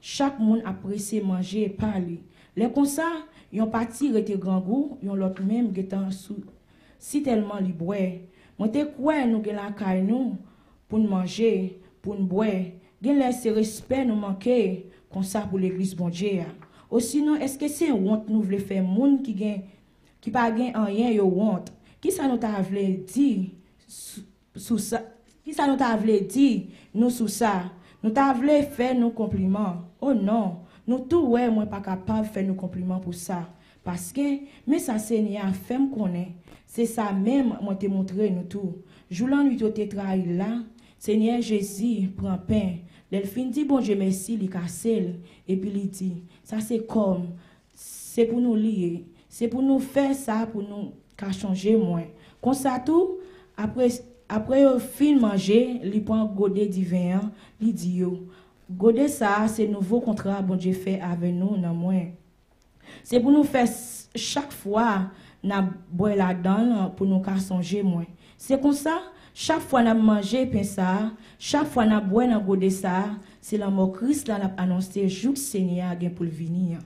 chaque monde apprécie manger et parler. Les comme ça, Yon pati rete grangou, yon lot menm getan sou. Si telman li bwe, mwen te kwen nou gen lakay nou pou nou manje, pou nou bwe. Gen lese respet nou manke konsa pou l'Eglise bondje ya. Ou sinon, eske se yon want nou vle fe moun ki gen, ki pa gen anyen yo want? Ki sa nou ta vle di sou, sou sa? Ki sa nou ta vle di nou sou sa? Nou ta vle fe nou kompliment? Oh non! Nous tout ouais moi pas capable faire nos compliments pour ça. Parce que mais ça Seigneur fait me connaît. C'est ça même moi te montrer nous tout. Joulant lui te trahi là, Seigneur Jésus prend pain. L'elfin dit bon Dieu merci, il casse et puis il dit ça c'est comme c'est pour nous lier, c'est pour nous faire ça pour nous qu'à changer moins. Comme ça tout après après au fin manger, il prend godet divin, il dit godet ça c'est nouveau contrat bon Dieu fait avec nous dans moins. C'est pour nous faire chaque fois n'a boire là-dedans pour nous changer moins. C'est comme ça chaque fois n'a mangé pain ça, chaque fois n'a boire dans godet ça, c'est la mort Christ là l'a annoncé jour Seigneur gain pour venir.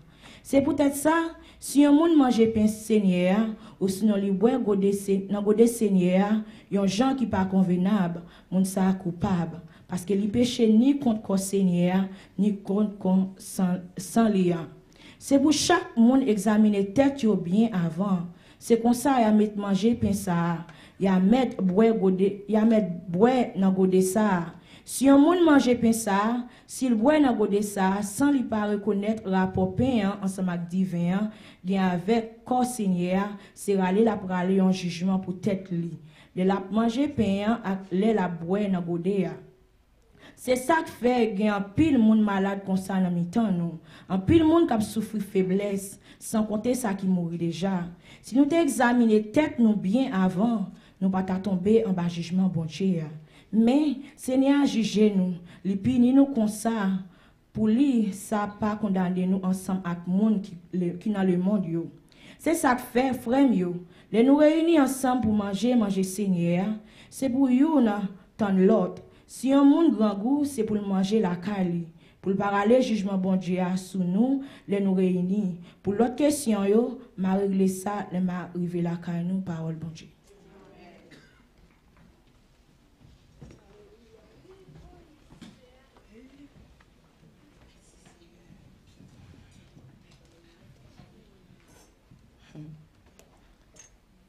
C'est peut-être ça si un monde mange pain Seigneur ou sinon li boire godet dans godet Seigneur, yon gens qui pas convenable, monde ça coupable parce que li péché ni contre Seigneur ni contre sans sans lien. C'est pour chaque monde examiner tête bien avant. C'est comme ça y a mettre manger pain ça ya mettre boire godé ya mettre boire dans godé ça si un monde mange pain ça s'il boit dans godé ça sans lui pas reconnaître rapport pain ensemble avec divin bien avec corps seigneur c'est aller la pour aller en jugement pour tête li le la manger pain ak le la boire dans godé Se sa k fe gen an pil moun malade konsa nan mi tan nou. An pil moun kap soufri febles, san konte sa ki mouri deja. Si nou te examine tek nou bien avan, nou pa ta tombe an ba jijman bonche ya. Men, se ne a jije nou, li pi ni nou konsa, pou li sa pa kondande nou ansam ak moun ki, le, ki nan le mond yo. Se sa k fe frem yo, le nou reyni ansam pou manje manje senye ya, se pou yo nan tan lot, Si yon moun gran gou, se pou l manje la kali, pou l parale jujman bondye a sou nou, le nou reyni. Pou lot kesyon yo, ma regle sa, le ma rive la kali nou, parol bondye.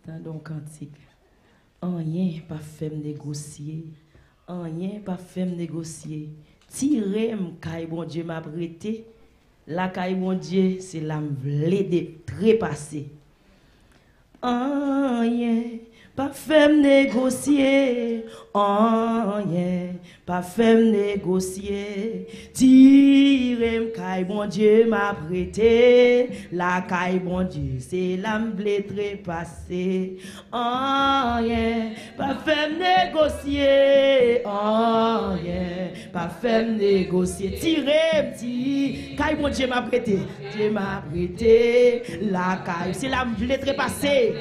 Tandon kantik, anyen pa fem negosye, anyen pa fèm negosye. Tirem kay bon Dje m ap rete, la kay bon Dje se la m vle de trepase. Anyen pas fait me négocier. Rien pas fait me négocier. Tirez m kay bon Dieu m'a prêté. La kay bon Dieu, c'est la m'vle trépasser. Rien pas fait me négocier. Rien pas fait me négocier. Tirez petit. Kay bon Dieu m'a prêté. Dieu m'a prêté. La kay, c'est la m'vle trépasser.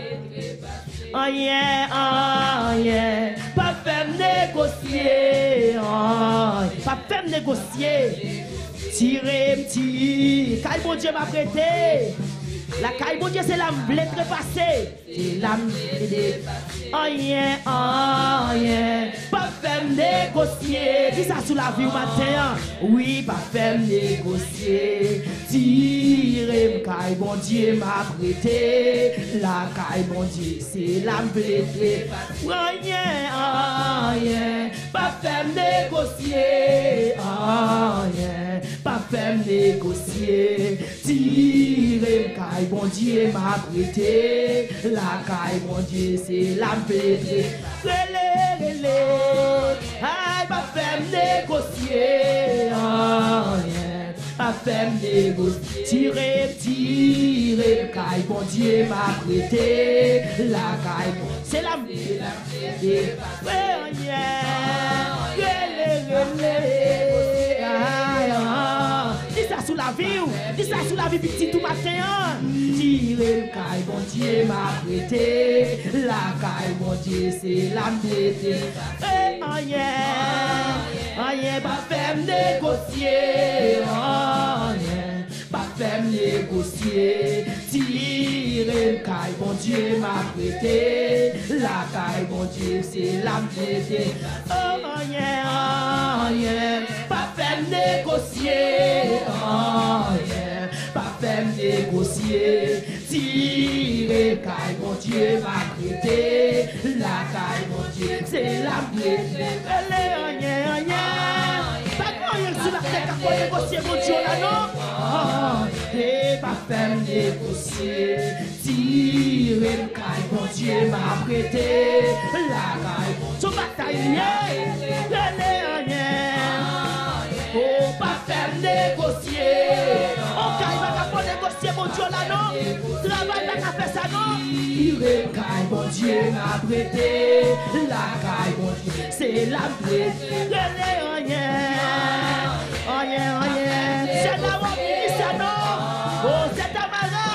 Anyen, anyen, pa fèm negosye, anyen, pa fèm negosye, tirem, tirem, kaj bon dje m aprete, La caille, mon Dieu, c'est l'âme blé trépassée. C'est l'âme blé. Rien, rien. Pas faire négocier. Dis ça sous la vie au matin. Oui, pas faire négocier. Tirez, caille, mon Dieu m'a prêté. La caille, mon Dieu, c'est l'âme blé Rien, rien. Pas faire négocier. Rien. Pas faire négocier. Tirez, caille, bon Dieu m'a prêté. La caille, mon Dieu, c'est la pétrée. Relé, relé, aïe, pas faire négocier. Oh, yeah. Pas faire négocier. Tirez, tirez, caille, bon Dieu m'a prêté. La caille, c'est la pétrée. Oh, yeah. Relé, relé, aïe, sous la vie, dis ça sous la vie petit tout matin. Tirez le caille, bon Dieu m'a prêté. La caille, bon Dieu, c'est la pété. Eh, oh yeah, oh yeah, pas faire négocier. Oh yeah, pas faire négocier. Tirez le caille, bon Dieu m'a prêté. La caille, bon Dieu, c'est la pété. Oh yeah, pas faire négocier. Oh yeah, pas faire négocier. Tirez caille, mon Dieu m'a prêté. La caille, mon Dieu, c'est la yeah. Pas négocier, mon Dieu, là, non? Oh, et pas faire négocier. Tirez le caille, mon Dieu m'a prêté. La caille, prêté. La caille, mon Dieu, c'est la prêté. Allez, oh yeah. Oh yeah, oh yeah. C'est là où on dit ça, non? Oh, c'est Amara.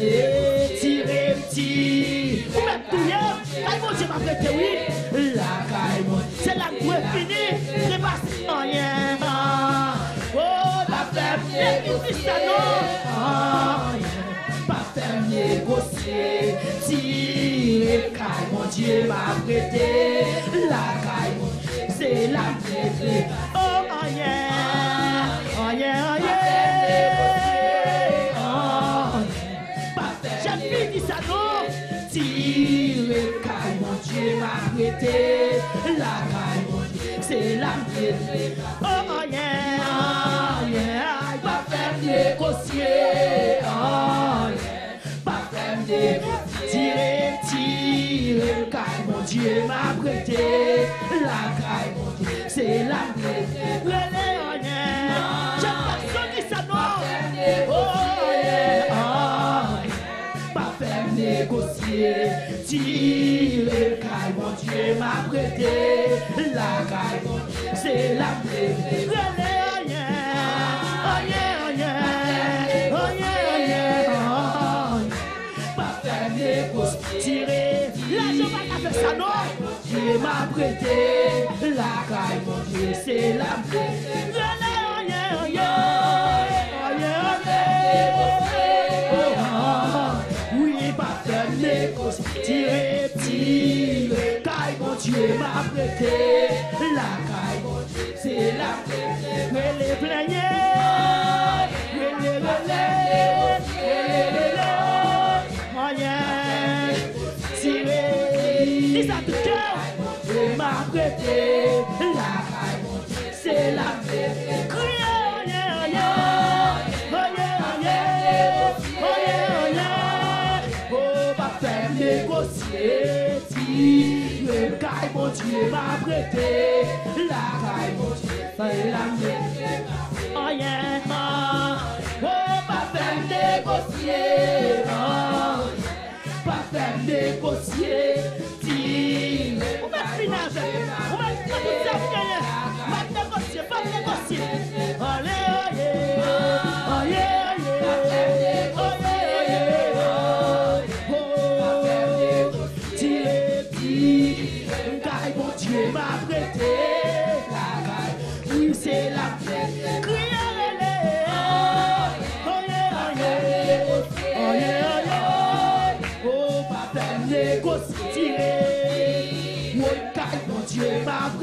Et tirez, petit. Ou même tout, yeah. Caille, mon Dieu m'a prêté, oui. La caille, mon Dieu, c'est la pas, oh yeah. Oh, la non? Oh yeah. Pas faire négocier. Tirez, caille, mon Dieu m'a prêté. La caille, mon Dieu, c'est la prêtée. Oh, oh yeah. Oh yeah, oh yeah. Oh bien dire ça, non? Tirez, caille, mon Dieu m'a prêté. La caille, mon Dieu, c'est la prêtée. Oh, oh yeah. Oh yeah. Pas faire négocier. Dieu m'a prêté. La caille, c'est la prêtée. Relais, oh yeah. J'aime personne qui? Oh yeah. Oh. Pas faire négocier. Tirez, caille, mon Dieu m'a prêté. La caille, c'est la prêtée. Relais, oh prete, la kay moun je se la prete, jene anye anye, anye anye, oh ah, oui pa fèm nekos, tire pti, kay moun je ma prete, la kay moun je se la prete, me le plenye, mon Dieu m'a prêté. La caille, mon Dieu, la prêtée. Oh yeah, oh. Oh, pas faire négocier. Oh, pas faire négocier. On va. On va. Pas négocier, pas négocier. Allez,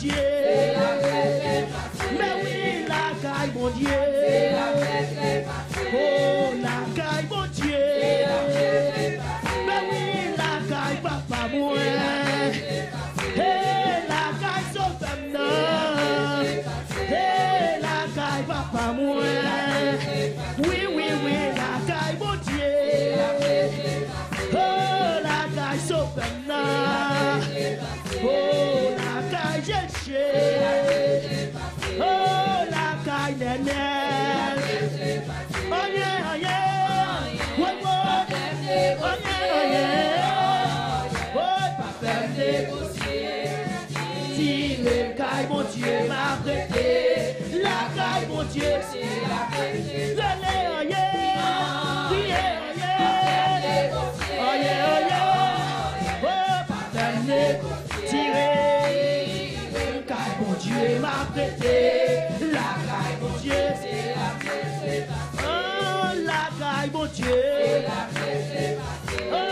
mon Dieu. Mais oui, la. La caille, mon Dieu, c'est la prêté. La caille, mon Dieu m'a. La caille, mon Dieu, c'est la. Oh, la caille, mon oh,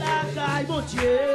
la caille, mon Dieu.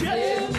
Qui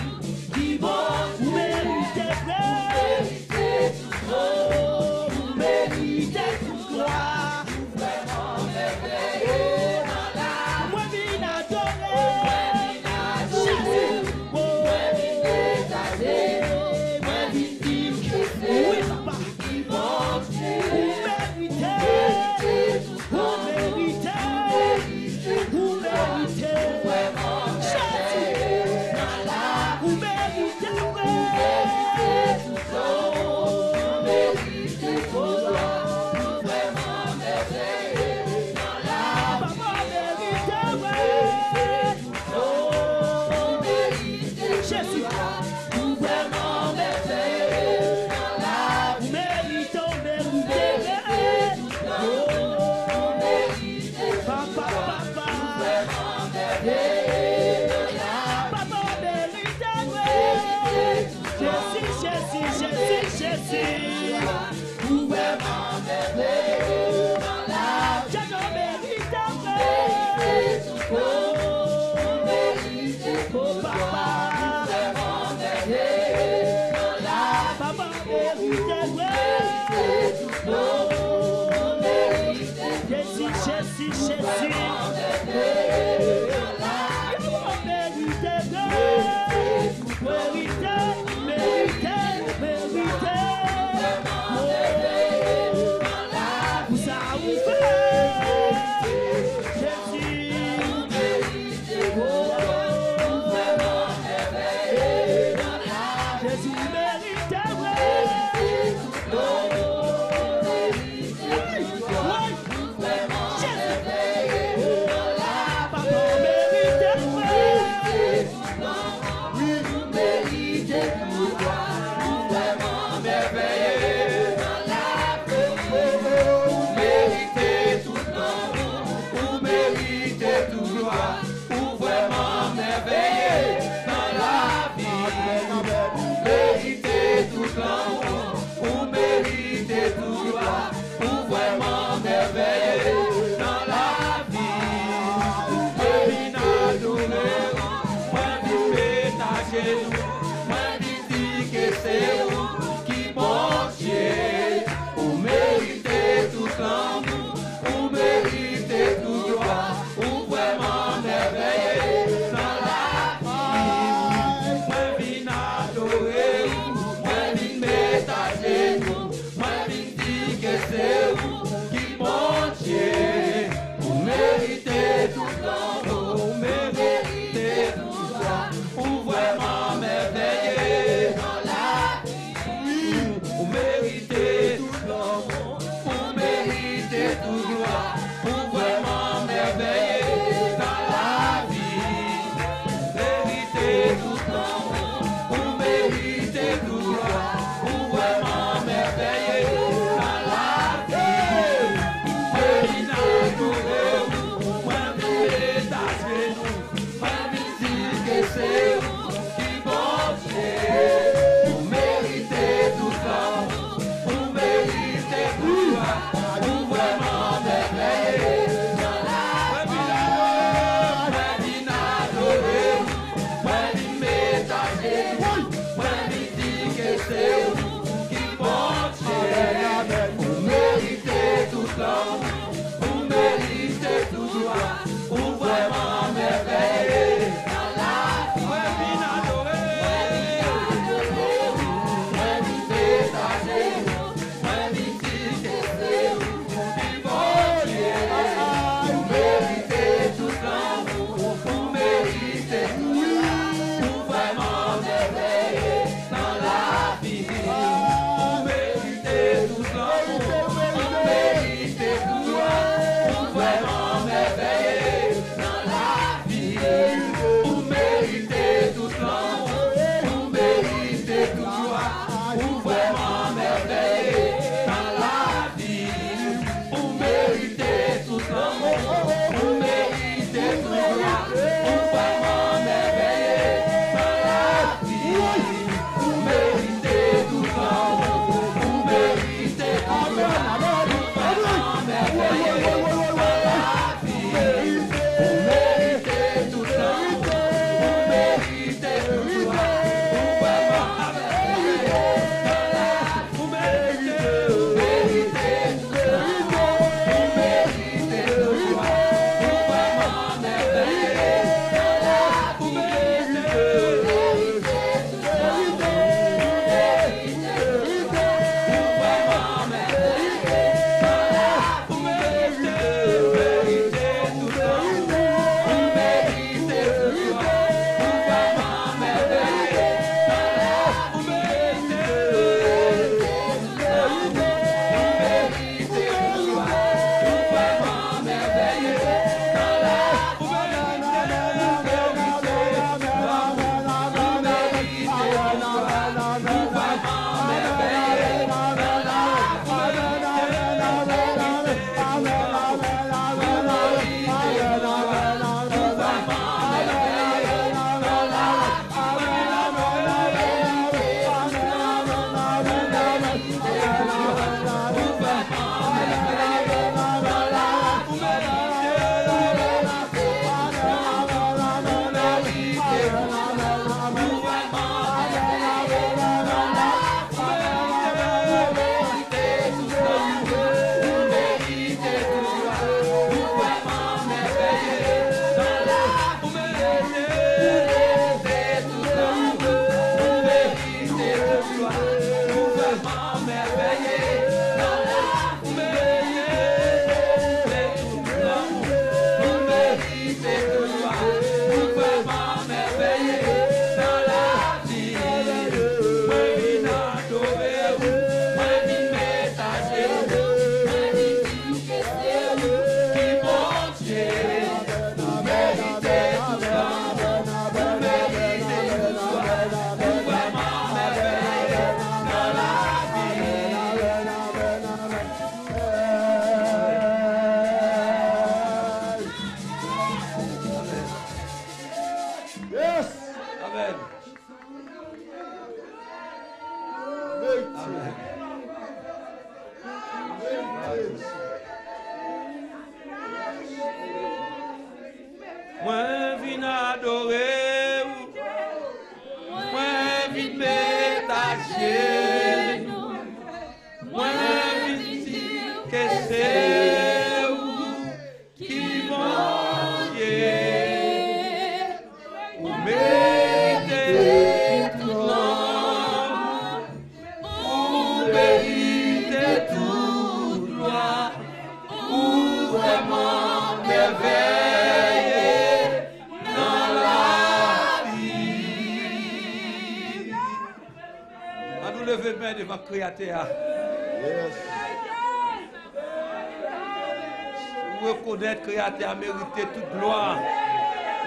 Créateur a mérité toute gloire.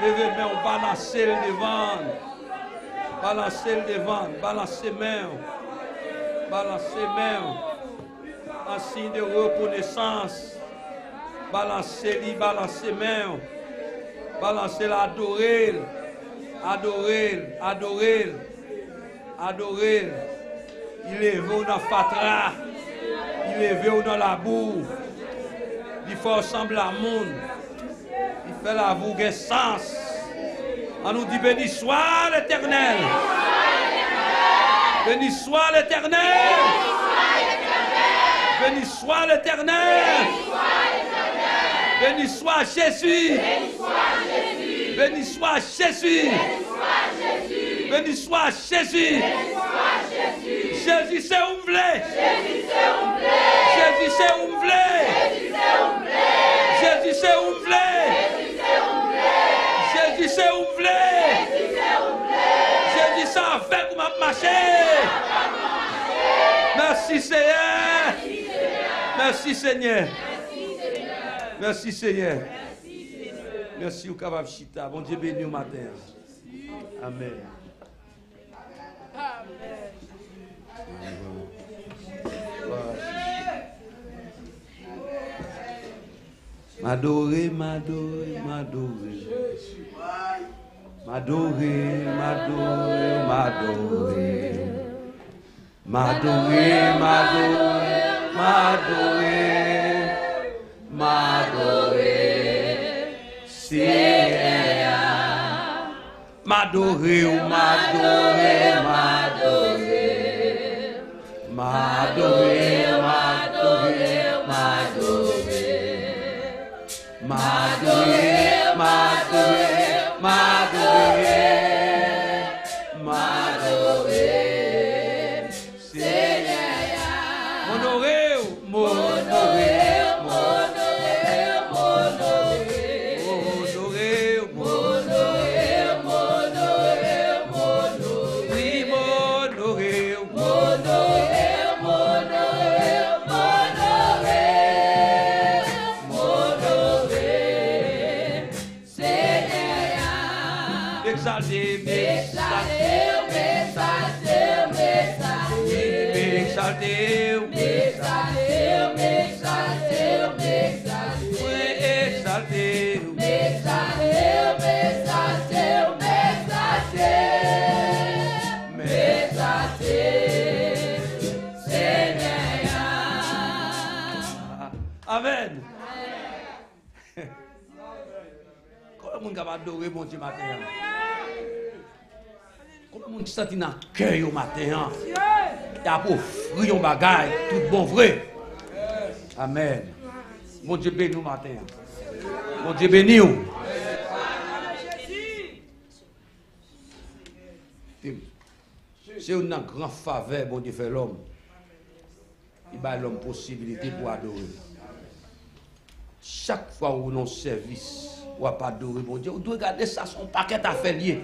Levez main, on balance le devant. Balancez le devant, balancez main. Balancez main. En signe de reconnaissance. Balancez-lui, balancez main. Balancez l'adorer. Adorer, adorer, adorer. Il est venu dans Fatra. Il est venu dans la boue. Il fait ressembler à monde. Fait la sens. On nous dit béni soit l'éternel. Béni soit l'éternel. Béni soit l'éternel. Béni soit Jésus. Béni soit Jésus. Béni soit Jésus. Jésus c'est où vous. Jésus c'est où vous. Jésus c'est où vous voulez. Jésus c'est où vous voulez. Jésus ça fait qu'on m'a marché. Merci Seigneur. Merci Seigneur. Merci Seigneur. Merci au capable chita. Bon Dieu béni au matin. Amen. M'adorer, m'adorer, m'adorer. M'adorer, m'adorer, m'adorer. M'adorer, m'adorer, m'adorer. M'adorer. Seigneur. M'adorer, m'adorer. M'adorer, m'adorer, adorer mon Dieu matin? Comment moun senti dans le cœur au matin? Il a pour offrir un bagage, tout bon vrai. Amen. Mon Dieu béni matin. Mon Dieu béni. C'est une grande faveur, bon Dieu fait l'homme. Il bat l'homme possibilité pour adorer. Chaque fois où nous service, ou pas adorer, bon Dieu, on doit garder ça, son paquet à faire lié.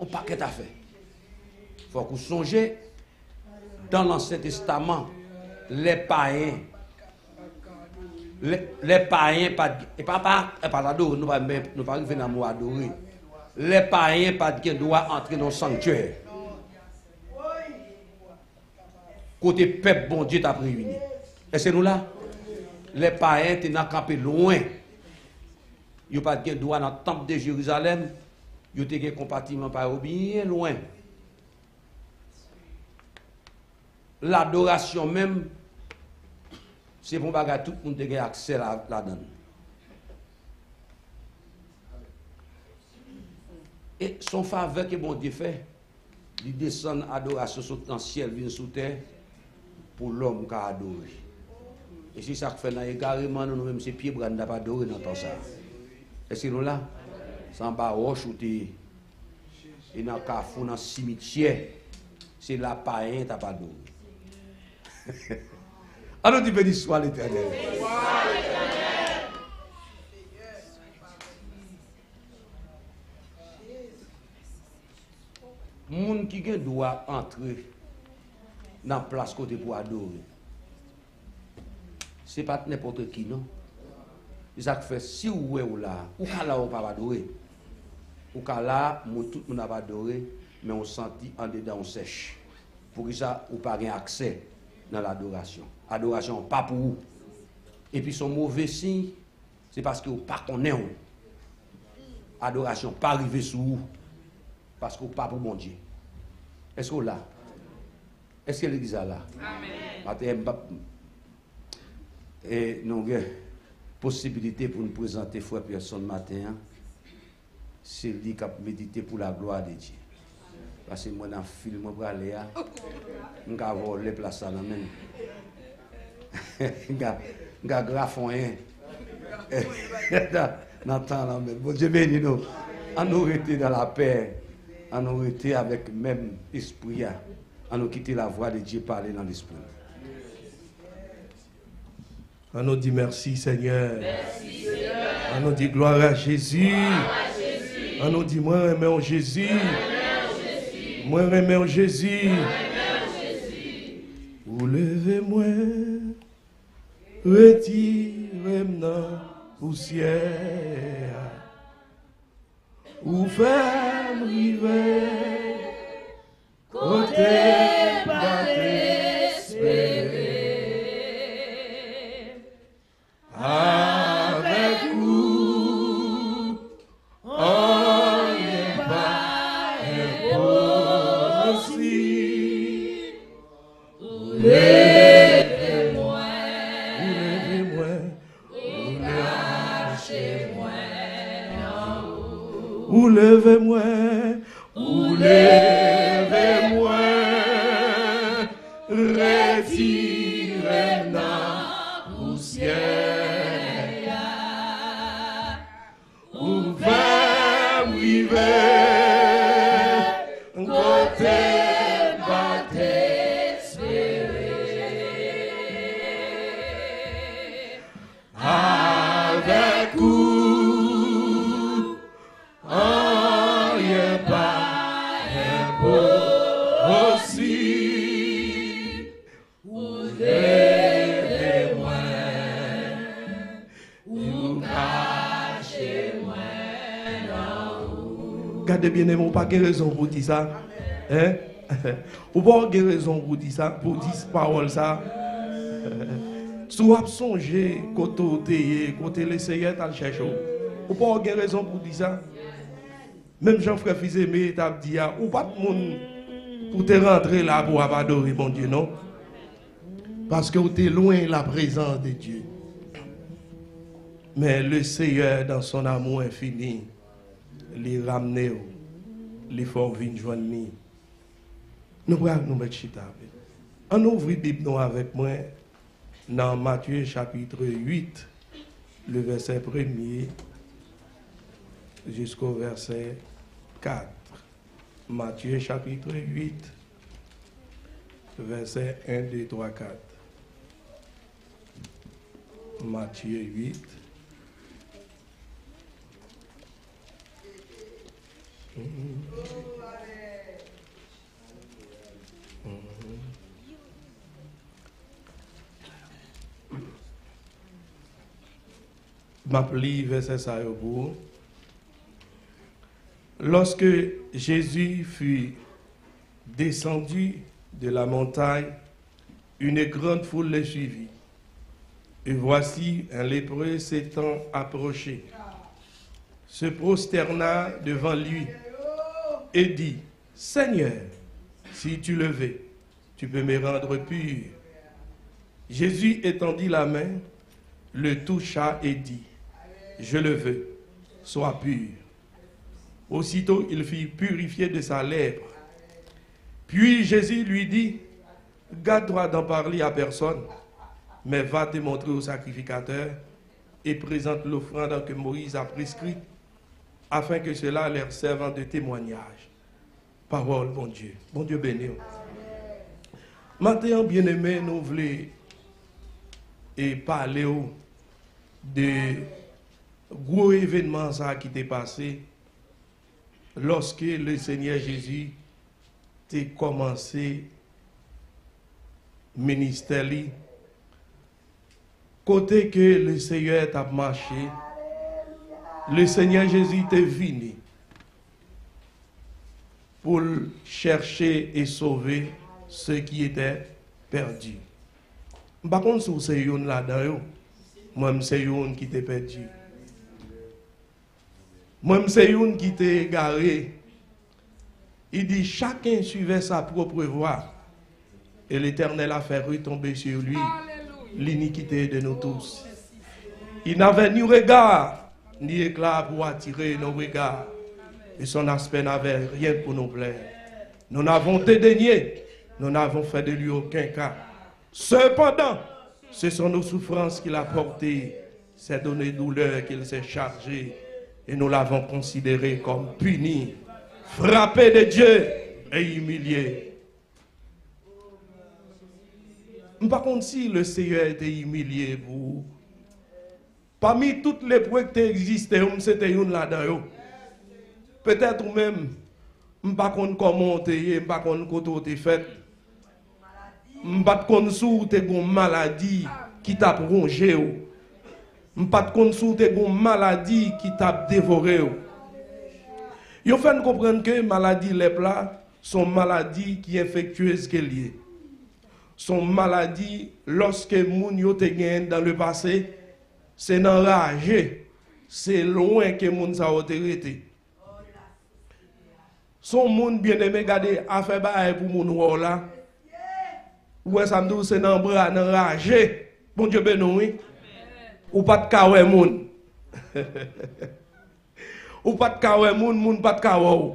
Un paquet à faire. Il faut que vous songiez, dans l'Ancien Testament, les païens, les, les païens, pas, et pas, pas, pas nous ne nous pas arriver mot adorer. Les païens, pas de droit entrer dans le sanctuaire. Côté peuple, bon Dieu t'a réuni. Et c'est nous là? Les païens étaient campé loin. Ils n'ont pas de droit dans le temple de Jérusalem. Ils ont un compartiment par bien loin. L'adoration même, c'est pour que tout le monde ait accès là-dedans. Et son faveur que bon Dieu fait, il descend adoration sur le ciel, vient sous terre, pour l'homme qui a adoré. E si sak fè nan, e gareman nou nou mèm se piye bran da pa dore nan tan sa. E se nou la, san ba roche ou te, e nan kafou nan simitye, se la pa en ta pa dore. Anon di beni swa l'Eternel. Moun ki gen dwa antre nan plas kote pou adore. Adorer. C'est pas n'importe qui, non? Ça fait si ou ou là, ou là ou pas adorer. Ou là, tout moun a pas adorer, mais on senti en dedans on sèche. Pour ça, ou pas gain accès dans l'adoration. Adoration pas pour vous. Et puis son mauvais signe, c'est parce que vous pas connaît ou. Adoration pas arrivé sous vous. Parce que vous pas pour mon Dieu. Est-ce que vous là? Est-ce que l'église est là? Amen. Et nous avons possibilité pour nous présenter Frère Personne matin. hein. C'est lui qui a médité pour la gloire de Dieu. Parce que moi, dans le film, je vais aller, hein. je vais avoir les places là même. Je vais grafon hein. Dans le temps là même. Bon Dieu nous. On nous été dans la paix. On nous été avec même esprit. hein. On nous quitté la voix de Dieu parler dans l'esprit. On nous dit merci Seigneur. On nous dit gloire à Jésus. On nous dit moi remets Jésus. Moi remets Jésus. Vous levez-moi, retirez-moi poussière. Ou faites river, côté pas de raison pour dire ça. Hein? Ou pas de raison pour dire ça, pour dire parole ça. Avez songé côté côté côté le Seigneur t'a cherché. Ou pas de raison pour dire ça. Même Jean-Frère Fils-Aimé t'a dit, ah, ou pas de monde pour te rentrer là pour adorer mon Dieu, non? Parce que tu es loin de la présence de Dieu. Mais le Seigneur, dans son amour infini, les ramener, faire venir joindre nous. Nous allons nous mettre chita. On ouvre la Bible avec moi dans Matthieu chapitre 8, le verset 1er jusqu'au verset 4. Matthieu chapitre 8, verset 1, 2, 3, 4. Matthieu 8. M'appli verset ça. Lorsque Jésus fut descendu de la montagne, une grande foule le suivit. Et voici un lépreux s'étant approché, se prosterna devant lui et dit, Seigneur, si tu le veux, tu peux me rendre pur. Jésus étendit la main, le toucha et dit, Je le veux, sois pur. Aussitôt il fut purifié de sa lèpre. Puis Jésus lui dit, Garde-toi d'en parler à personne, mais va te montrer au sacrificateur et présente l'offrande que Moïse a prescrite, afin que cela leur serve de témoignage. Parole, bon Dieu. Bon Dieu béni. Maintenant, bien-aimé, nous voulons et parler de gros événements qui t'est passé lorsque le Seigneur Jésus t'es commencé ministère côté que le Seigneur t'a marché, le Seigneur Jésus t'est venu pour chercher et sauver ceux qui étaient perdus. Par contre, si c'est une là-dedans, moi, c'est une qui t'est perdu. Moi, c'est une qui t'est égaré. Il dit, chacun suivait sa propre voie. Et l'Éternel a fait retomber sur lui l'iniquité de nous tous. Il n'avait ni regard, ni éclat pour attirer nos regards. Et son aspect n'avait rien pour nous plaire. Nous n'avons dédaigné, nous n'avons fait de lui aucun cas. Cependant, ce sont nos souffrances qu'il a portées, ces données douleurs qu'il s'est chargé, et nous l'avons considéré comme puni, frappé de Dieu et humilié. Par contre, si le Seigneur était humilié pour parmi toutes les points qui existaient, c'était une là-dedans. Peut-être même, je ne sais pas comment tu es, je ne sais pas comment tu es fait. Je ne sais pas si tu une maladie qui t'a rongé. Je ne sais pas si tu une maladie qui t'a dévoré. Il faut comprendre que maladie là sont maladies qui infectieuses qu'elle est. Son maladie, lorsque moun yo te dans le passé, se nan raje, se louen ke moun sa oterete. Son moun bieneme gade afe baye pou moun wou la, ouwe samdou se nan bra nan raje, bon diyo benoui, ou pat kawe moun. ou pat kawe moun, moun pat kawe ou.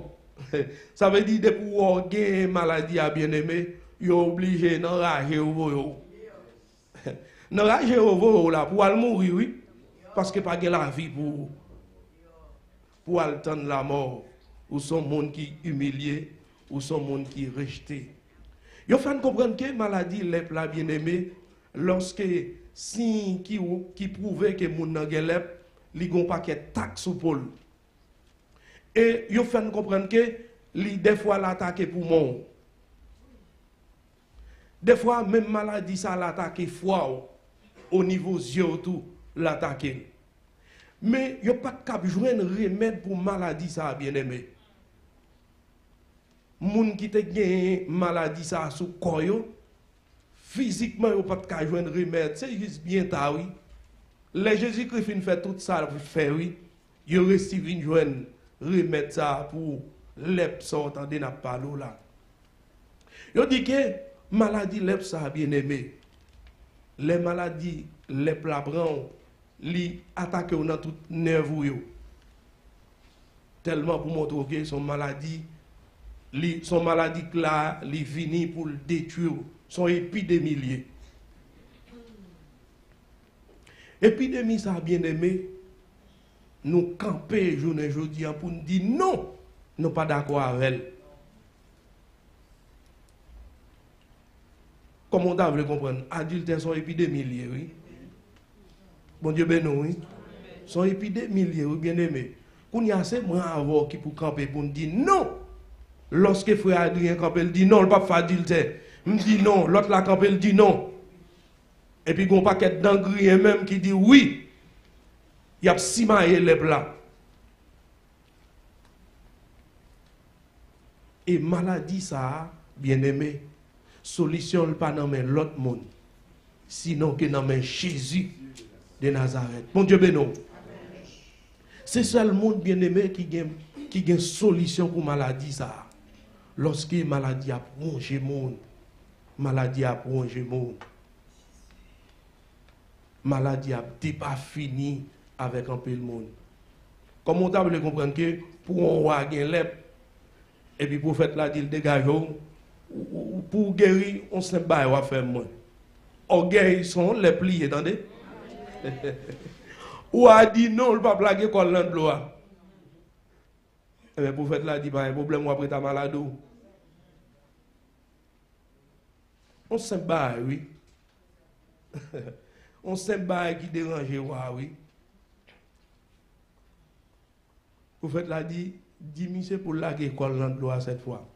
sa ve di depou wou gen maladi a bieneme, yo oblige nan raje ou wou yo. Voyo. N'enrager au voyo là pour aller mourir oui parce que pas de la vie pour pour attendre la mort ou son monde qui humilié ou son monde qui rejeté. Yo fait comprendre que maladie lèpre la bien-aimé lorsque si qui qui prouvait que moun nan gen lèpre li gon paquet taxe sous pôle. Et yo fait comprendre que des fois l'attaquer pour mon des fois, même maladie, ça l'attaque froid au niveau yeux tout, l'attaquer. Mais il n'y a pas de cap joindre remède pour maladie, ça, bien aimé. Moun qui te gagné maladie, ça, sous corps, physiquement, il pas de cap joindre remède. C'est juste bien tard, oui. Les Jésus-Christ fait tout ça, pour faire, oui. Il reste une joindre remède ça pour les sortant de n'a pas là. Il dit que maladie lèpre ça bien aimé les maladies lèpre la prend li attaque dans tout nerf tellement pour montrer que son maladie li son maladie là li fini pour le détruire. Son épidémie épidémie ça bien aimé nous camper journée aujourd'hui pour nous dire non nous pas d'accord avec elle Komon ta vle kompren, adilte son epidemi liye, oui. Bon Diyo ben nou, oui. Son epidemi liye, oui, bien eme. Koun yase mwen avor ki pou kampe pou n di non. Lorske fwe Adrien kampe, l di non, l pap fa adilte. M di non, lot la kampe, l di non. E pi goun paket dangriye menm ki di oui. Yap sima ye leb la. E maladi sa, bien eme. Solution pas dans l'autre monde sinon que dans Jésus de Nazareth. Bon Dieu béni. C'est seul monde bien aimé qui a qui une solution pour maladie ça. Lorsque maladie a plongé monde maladie a plongé monde. Maladie a pas fini avec un peu le monde. Comme on t'a comprendre que pour on roi lèpre et puis pour faire la dit dégage pour guérir, on se bat à faire moins. On guérit sont les pliés, attendez. Ou a dit non, le pas plaguer comme l'endroit. loi. Eh bien, faire la dit, pas un problème après ta maladie. On se bat, oui. on se bat qui dérange, oui. Pour faire la dit, dis c'est pour la l'école loi cette fois.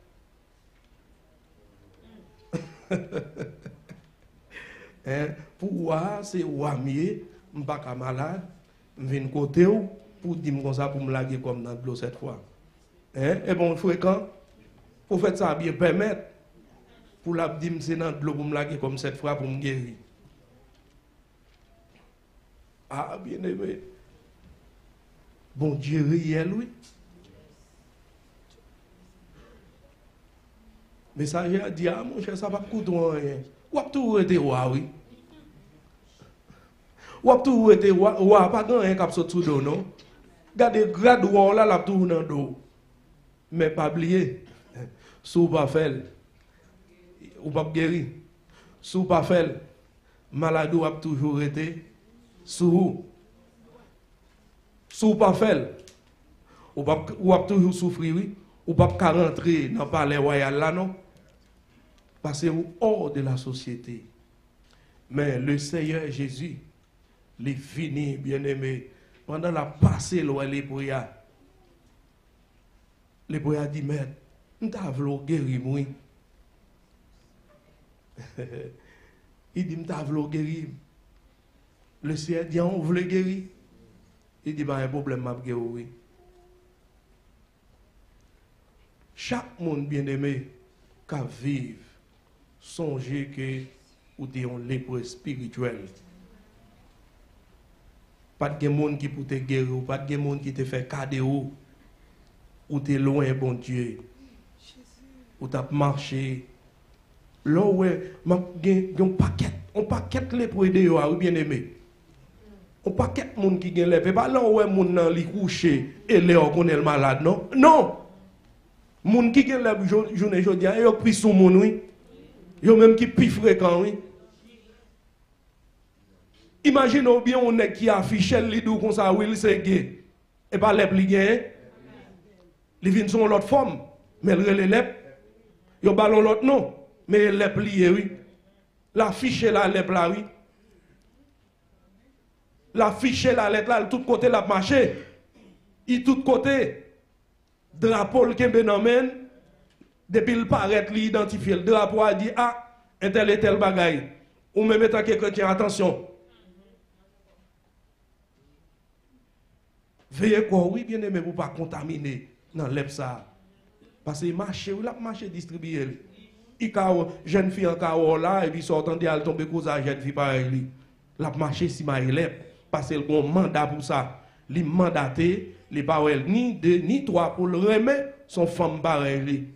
Eh, pou wwa, se wwa miye, m baka malade, m ven kote ou, pou di m kon sa pou m lage kom nan glo set fwa. Eh? E bon frekant, pou fet sa biye pemet, pou la di m se nan glo pou m lage kom set fwa pou m geri. A, ah, bien ebe, bon diri yel wè, Mesaje a di, a ah, moun chè sa pa koudouan yè. Wap tou wè te wwa wè. Wap tou wè te wwa, wwa pa gan yè kap sot sou do non. Gade grad wwa wla lap tou nan do. Mè pa bliye. Sou pa fel. Ou pap geri. Sou pa fel. Malade wap toujou rete. Sou ou. Sou pa fel. Ou pap, wap toujou soufri wè. Ou pap ka rentre nan pale waya la non. Passez hors de la société. Mais le Seigneur Jésus, les fini, bien-aimé, pendant la passée, les brouillards, les brouillards dit, mais, nous avons guéri, moi. Il dit, nous avons guéri. Le Seigneur dit, on veut guérir. Il dit, ben, un problème, m'a guéri. Chaque monde bien-aimé, qui vivre, songez que êtes un lépreux spirituel. Pas de monde qui peut te guérir, pas de monde qui te fait cadeau, ou tu es loin, bon Dieu. Ou tu as marché. Là, ouais, un paquet, un paquet lépreux de vous, bien aimé. Un paquet de monde qui gagne les Pas là est monde li couché et les connaît le malade, non? Non! Moun qui gagne journée ils ont pris son monde. Ils même qui plus fréquent, oui. Imaginez bien on est qui affiche les deux comme ça, oui, c'est gay. Et pas les plus gay. Les vins sont l'autre forme, mais lèvres, ils ont ballon l'autre non, mais les plié, oui. La fiche là, les là, oui. La fiche là, les là, tout côté la marché. Il tout côté. Drapeau qui est depuis le paraît, l'identifier. Le drapeau a dit, ah, un tel et tel bagaille. Ou même étant que chrétien, attention. Veillez quoi, oui, bien aimé, pour ne pas contaminer dans l'EPSA. Parce que marché, ou la marché distribué. Il y a une jeune fille en carreau là, et puis sortant de elle tombe cause à jeune fille pareil. La marché si ma élève, parce qu'il a un mandat pour ça. Il mandaté, les paroles ni deux, ni trois pour le remettre son femme pareil.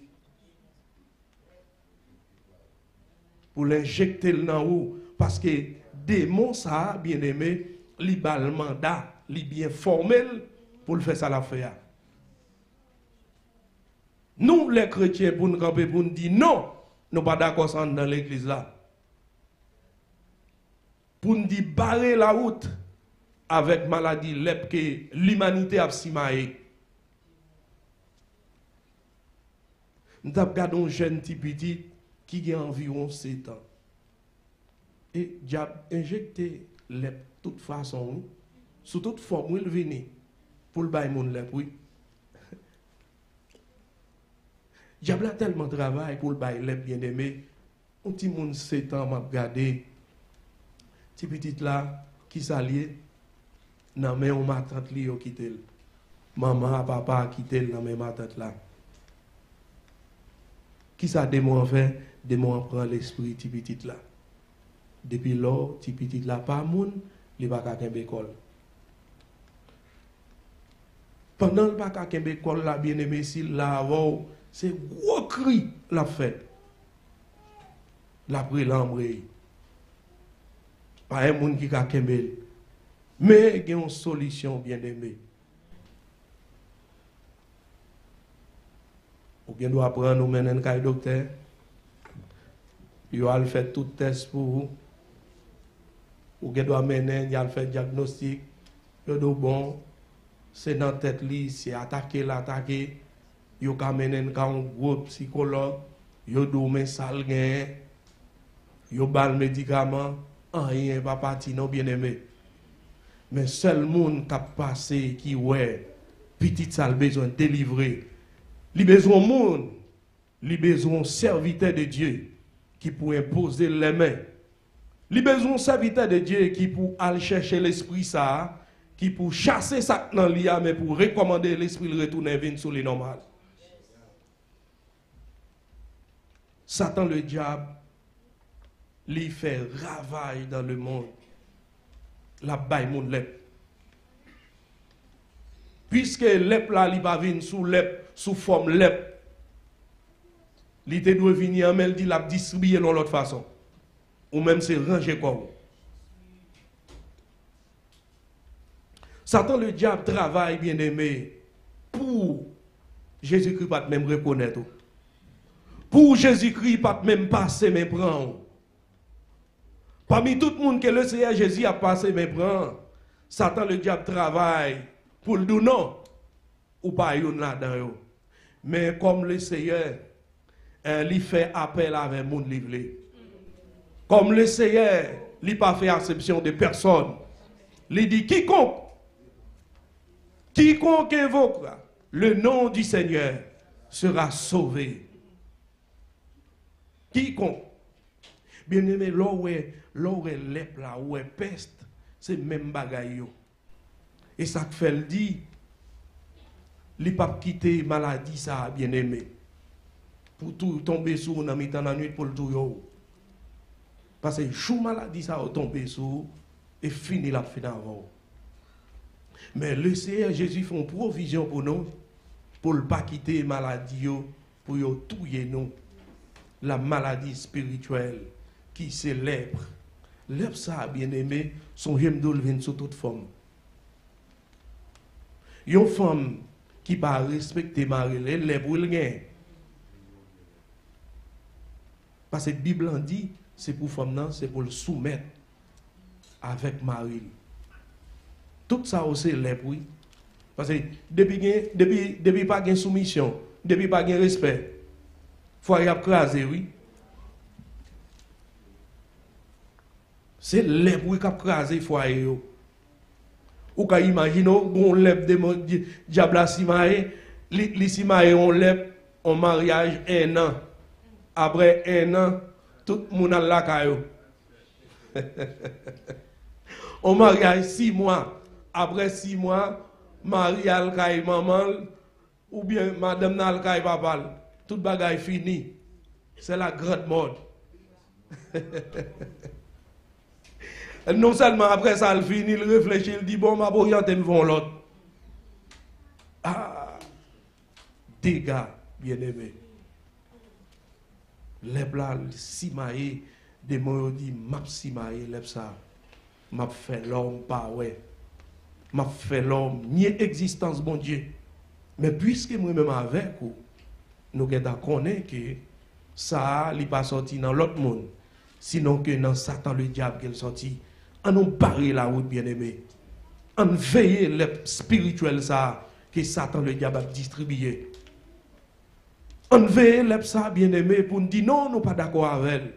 Pour l'injecter dans haut parce que démon ça bien aimé li bal mandat li bien formel pour le faire ça la faire nous les chrétiens pour nous camper pour nous dire non nous pas d'accord dans l'église là. Pour nous dire barrer la route avec maladie que l'humanité a simaé nous avons un jeune petit qui a environ 7 ans. Et j'ai injecté les toute façon, sous toute forme, il vient pour le bail mon oui. Diable a tellement travail pour le bail lèvres bien aimé. Un petit monde 7 ans m'a regardé. Petit petit là, qui s'allie, non mais on m'a au quitté. Maman, papa quitté dans mais ma tante là. Qui ça démon en fait de moi prend l'esprit ti petit là. Depuis là, ti petit là pas moun, il pas qu'à école. Pendant le pas qu'à école là bien aimé si là c'est gros cri la fait. La pris l'embrayé. Pas un monde qui a kembel. Mais il y a une solution bien aimé. Ou bien doit prendre nous mener un docteur. Yo al fait tout test pour vous. Ou gen doit mener, a fait diagnostic. Yo do bon, c'est dans tête li, c'est attaqué l'attaqué. Yo ka menen ka un groupe psychologue. Yo do men sal gen. Yo bal médicament. Rien pas parti non bien aimé. Mais seul monde qui a passé qui ouais, petit ça besoin délivrer. Li besoin monde, li besoin serviteur de Dieu qui pour imposer les mains. Les besoin serviteur de Dieu qui pour aller chercher l'esprit ça, qui pour chasser ça dans l'IA, mais pour recommander l'esprit de retourner venir sur les normales. Satan le diable, lui fait ravage dans le monde. La baille monde lep. Puisque lep il va venir sous lep, sous forme. Il te doit venir, mais il dit l'a distribuer dans l'autre façon. Ou même c'est ranger comme. Satan le diable travaille bien aimé pour Jésus-Christ pas même reconnaître. Pour Jésus-Christ pas même passer mais prendre. Parmi tout le monde que le Seigneur Jésus a passé mais prendre, Satan le diable travaille pour le dire non ou pas là-dedans. Mais comme le Seigneur il fait appel avec monde livré. Comme le Seigneur, il n'a pas fait exception de personne. Il dit quiconque, quiconque évoquera le nom du Seigneur sera sauvé. Quiconque. Bien aimé, où est, lèpre, où est peste, c'est même bagaille. Et ça fait le dit, il pas quitter maladie ça, bien aimé pour tout tomber sur dans la nuit pour le tout Parce que chou maladie ça va tomber sur et fini la fin avant. Mais le Seigneur Jésus une provision pour nous pour ne pas quitter maladie pour tuer nous la maladie spirituelle qui célèbre. Lève ça bien aimé son j'aime vient sous toute forme. Une femme qui va respecter Marie, elle pour parce que la Bible dit, c'est pour femme, c'est pour le soumettre avec Marie. Tout ça aussi est oui. Parce que depuis, depuis, depuis pas de soumission, depuis pas de respect, faut y craser, oui. C'est les qui a crasé foyer. Ou quand imagine, on lève de diable à Simae, les Simae, on en mariage un an après un an, tout le monde a la caillou. On mariage six mois. Après six mois, Marie a le maman, ou bien madame n'a le papa. Tout bagaille fini. C'est la grande mode. non seulement après ça, il finit, il réfléchit, il dit, bon, ma orienter me vont l'autre. Ah, dégâts, bien aimés les blancs simaye des mots dit m'a simaye les ça. M'a fait l'homme pas ouais. M'a fait l'homme ni existence bon Dieu. Mais puisque moi même avec vous nous connaissons que ça n'est pas sorti dans l'autre monde sinon que dans Satan le diable qu'elle sorti en nous barrer la route bien aimé en veiller les spirituels ça que Satan le diable a distribué on veut l'EPSA bien aimé pour nous dire non, nous pas d'accord avec elle.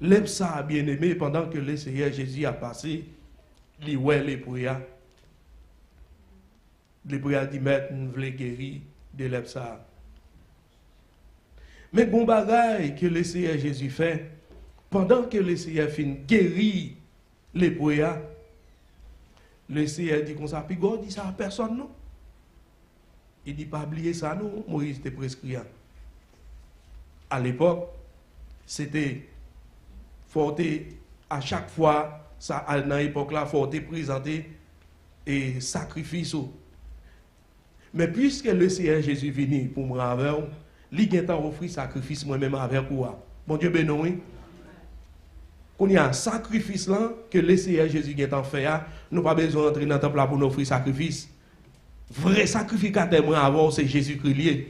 L'EPSA bien aimé pendant que le Seigneur Jésus a passé, il ouais les prières. Les prières dit mettre nous voulons guérir de l'EPSA. Mais bon bagaille que le Seigneur Jésus fait, pendant que le Seigneur guérir les prières, le Seigneur dit comme ça, puis God dit ça à personne non? Il dit pas oublier ça, non, Moïse était prescrit. À l'époque, c'était fort à chaque fois, ça, dans l'époque là, faut présenter et sacrifice. Mais puisque le Seigneur Jésus venu pour me avec il a offert sacrifice moi-même avec quoi. Mon Dieu béni, il y a un sacrifice là, que le Seigneur Jésus a fait, nous pas besoin d'entrer dans le temple pour nous offrir sacrifice. Vrai sacrificateur, moi, avant, c'est Jésus-Christ.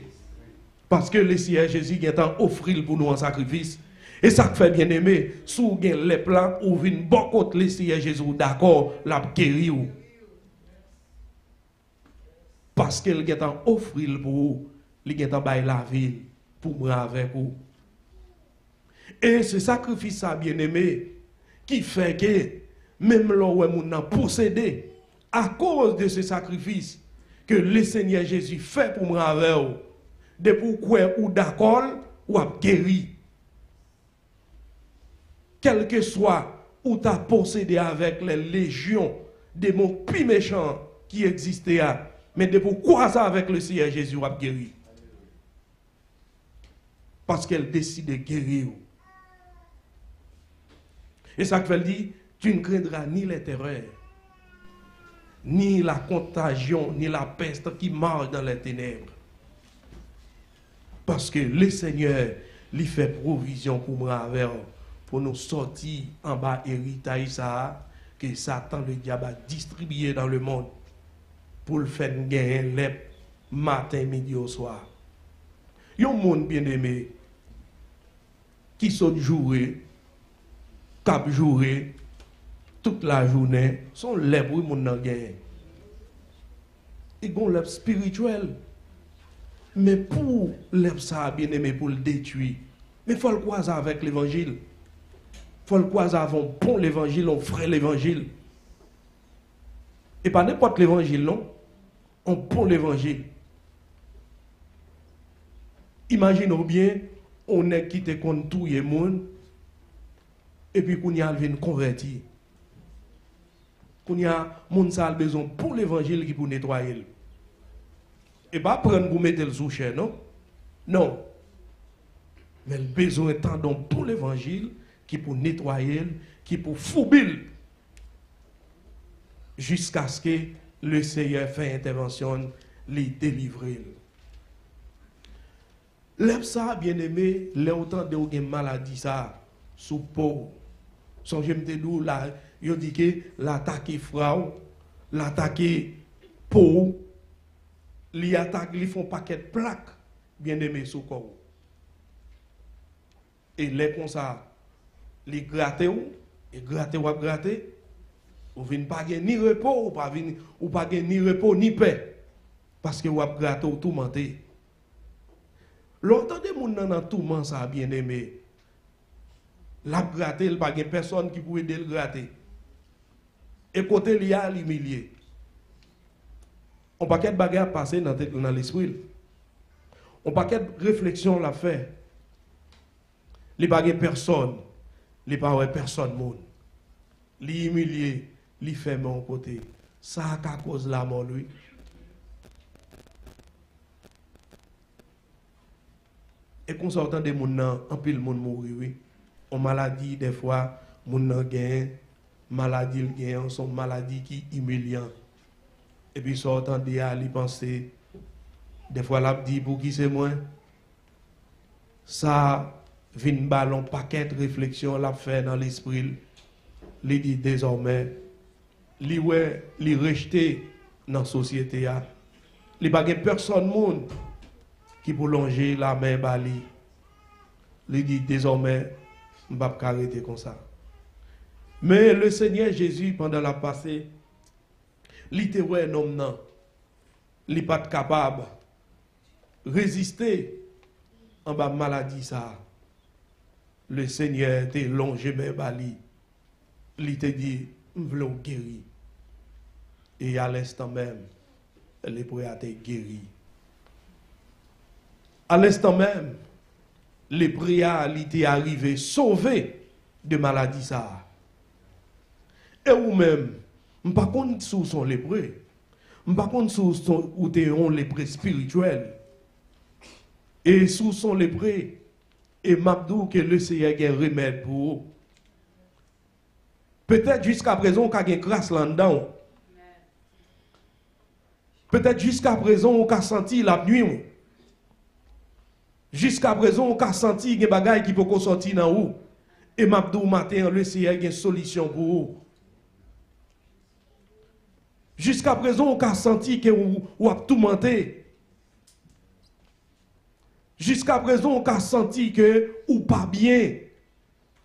Parce que le Seigneur Jésus est en offrir pour nous un sacrifice. Et ça fait bien aimé, si vous avez les plans, ou vient beaucoup le Seigneur Jésus, d'accord, la guérir. Parce qu'il est en offrir pour vous, il est en la vie pour moi avec vous. Et ce sacrifice, ça, bien aimé, qui fait que même là où on a possédé, à cause de ce sacrifice, que le Seigneur Jésus fait pour moi avec de pour quoi ou d'accord ou a guéri. Quel que soit où tu as possédé avec les légions des mots plus méchants qui existaient, mais de pour quoi ça avec le Seigneur Jésus a guéri. Parce qu'elle décide de guérir. Et ça fait dire, tu ne craindras ni les terreurs, ni la contagion, ni la peste qui marche dans les ténèbres. Parce que le Seigneur lui fait provision pour moi pour nous sortir en bas héritage ça que Satan le diable a distribué dans le monde pour le faire gagner les matin, midi au soir. Il y a un monde bien aimé qui sont joués, toute la journée, sont les pour mon nan gagné. Ils ont l'œuvre spirituel. Mais pour l'œuvre ça bien aimé pour le détruire, mais faut le croiser avec l'évangile. Il faut le croiser bon l'évangile, un vrai l'évangile. Et pas n'importe l'évangile, non? Un bon l'évangile. Imaginons bien, on est quitté contre tout le monde, et puis qu'on y a venu converti. Qu'on y a monde ça besoin pour l'évangile qui pour nettoyer. Et pas prendre pour mettre le sous non? Non. Mais le besoin étant donc pour l'évangile qui pour nettoyer, qui pour foubil jusqu'à ce que le Seigneur fait intervention, les délivrer. L'aime ça, bien aimé, les autant de maladie ça, sous peau. son jem te dou la, yo di ke l'atake fraw, l'atake pou, li atake, li fon paket plak, bien deme sou korou. E le kon sa, li grate ou, e grate ou ap grate, ou vin pa gen ni repo, ou pa, vin, ou pa gen ni repo, ni pe, paske ou ap grate ou toumante. Lontan de moun nan an touman sa, bien deme, la gratte, il n'y a pas personne qui pourrait le gratter. Et côté li y a l'humilier. On paquet de bagarre passer dans, dans l'esprit. On paquet e de réflexion l'a fait. Il n'y a personne. Il n'y a personne. Monde. Li humilier, li fait mon côté. Ça a qu'à cause la mort lui. Et qu'on s'entend des gens, un pile monde mourir, oui. on maladie des fois moun nan gen maladie l gen son maladie qui humiliant. Et puis ça tendait à lui penser des fois l'a dit pour qui c'est moi ça vin ballon paquet réflexion l'a fait dans l'esprit il dit désormais li ouais li rejeté dans société a. Li pas personne monde qui pour longer la main bali. Li dit désormais je ne pas arrêter comme ça. Mais le Seigneur Jésus, pendant la passée, il était un homme, il n'est pas capable de résister en bas maladie ça. Le Seigneur était longé mes bali. Il te dit, je veux guérir. Et à l'instant même, les a été guéri. À l'instant même, les prières étaient arrivés sauvés de maladie ça. Et ou même, je ne sais pas où sont les prêts. Je ne sais pas où sont les prêts spirituels. Et sous sont les prêts. Et m'abdou que le Seigneur a un remède pour eux. Peut-être jusqu'à présent, on a une grâce là-dedans. Peut-être jusqu'à présent, on a senti la nuit. Jusqu'à présent, on a senti des bagailles qui peuvent sortir dans vous. Et m'abdou matin, le Seigneur a une solution pour vous. Jusqu'à présent, on a senti que vous avez tout menté. Jusqu'à présent, on a senti que ou pas bien.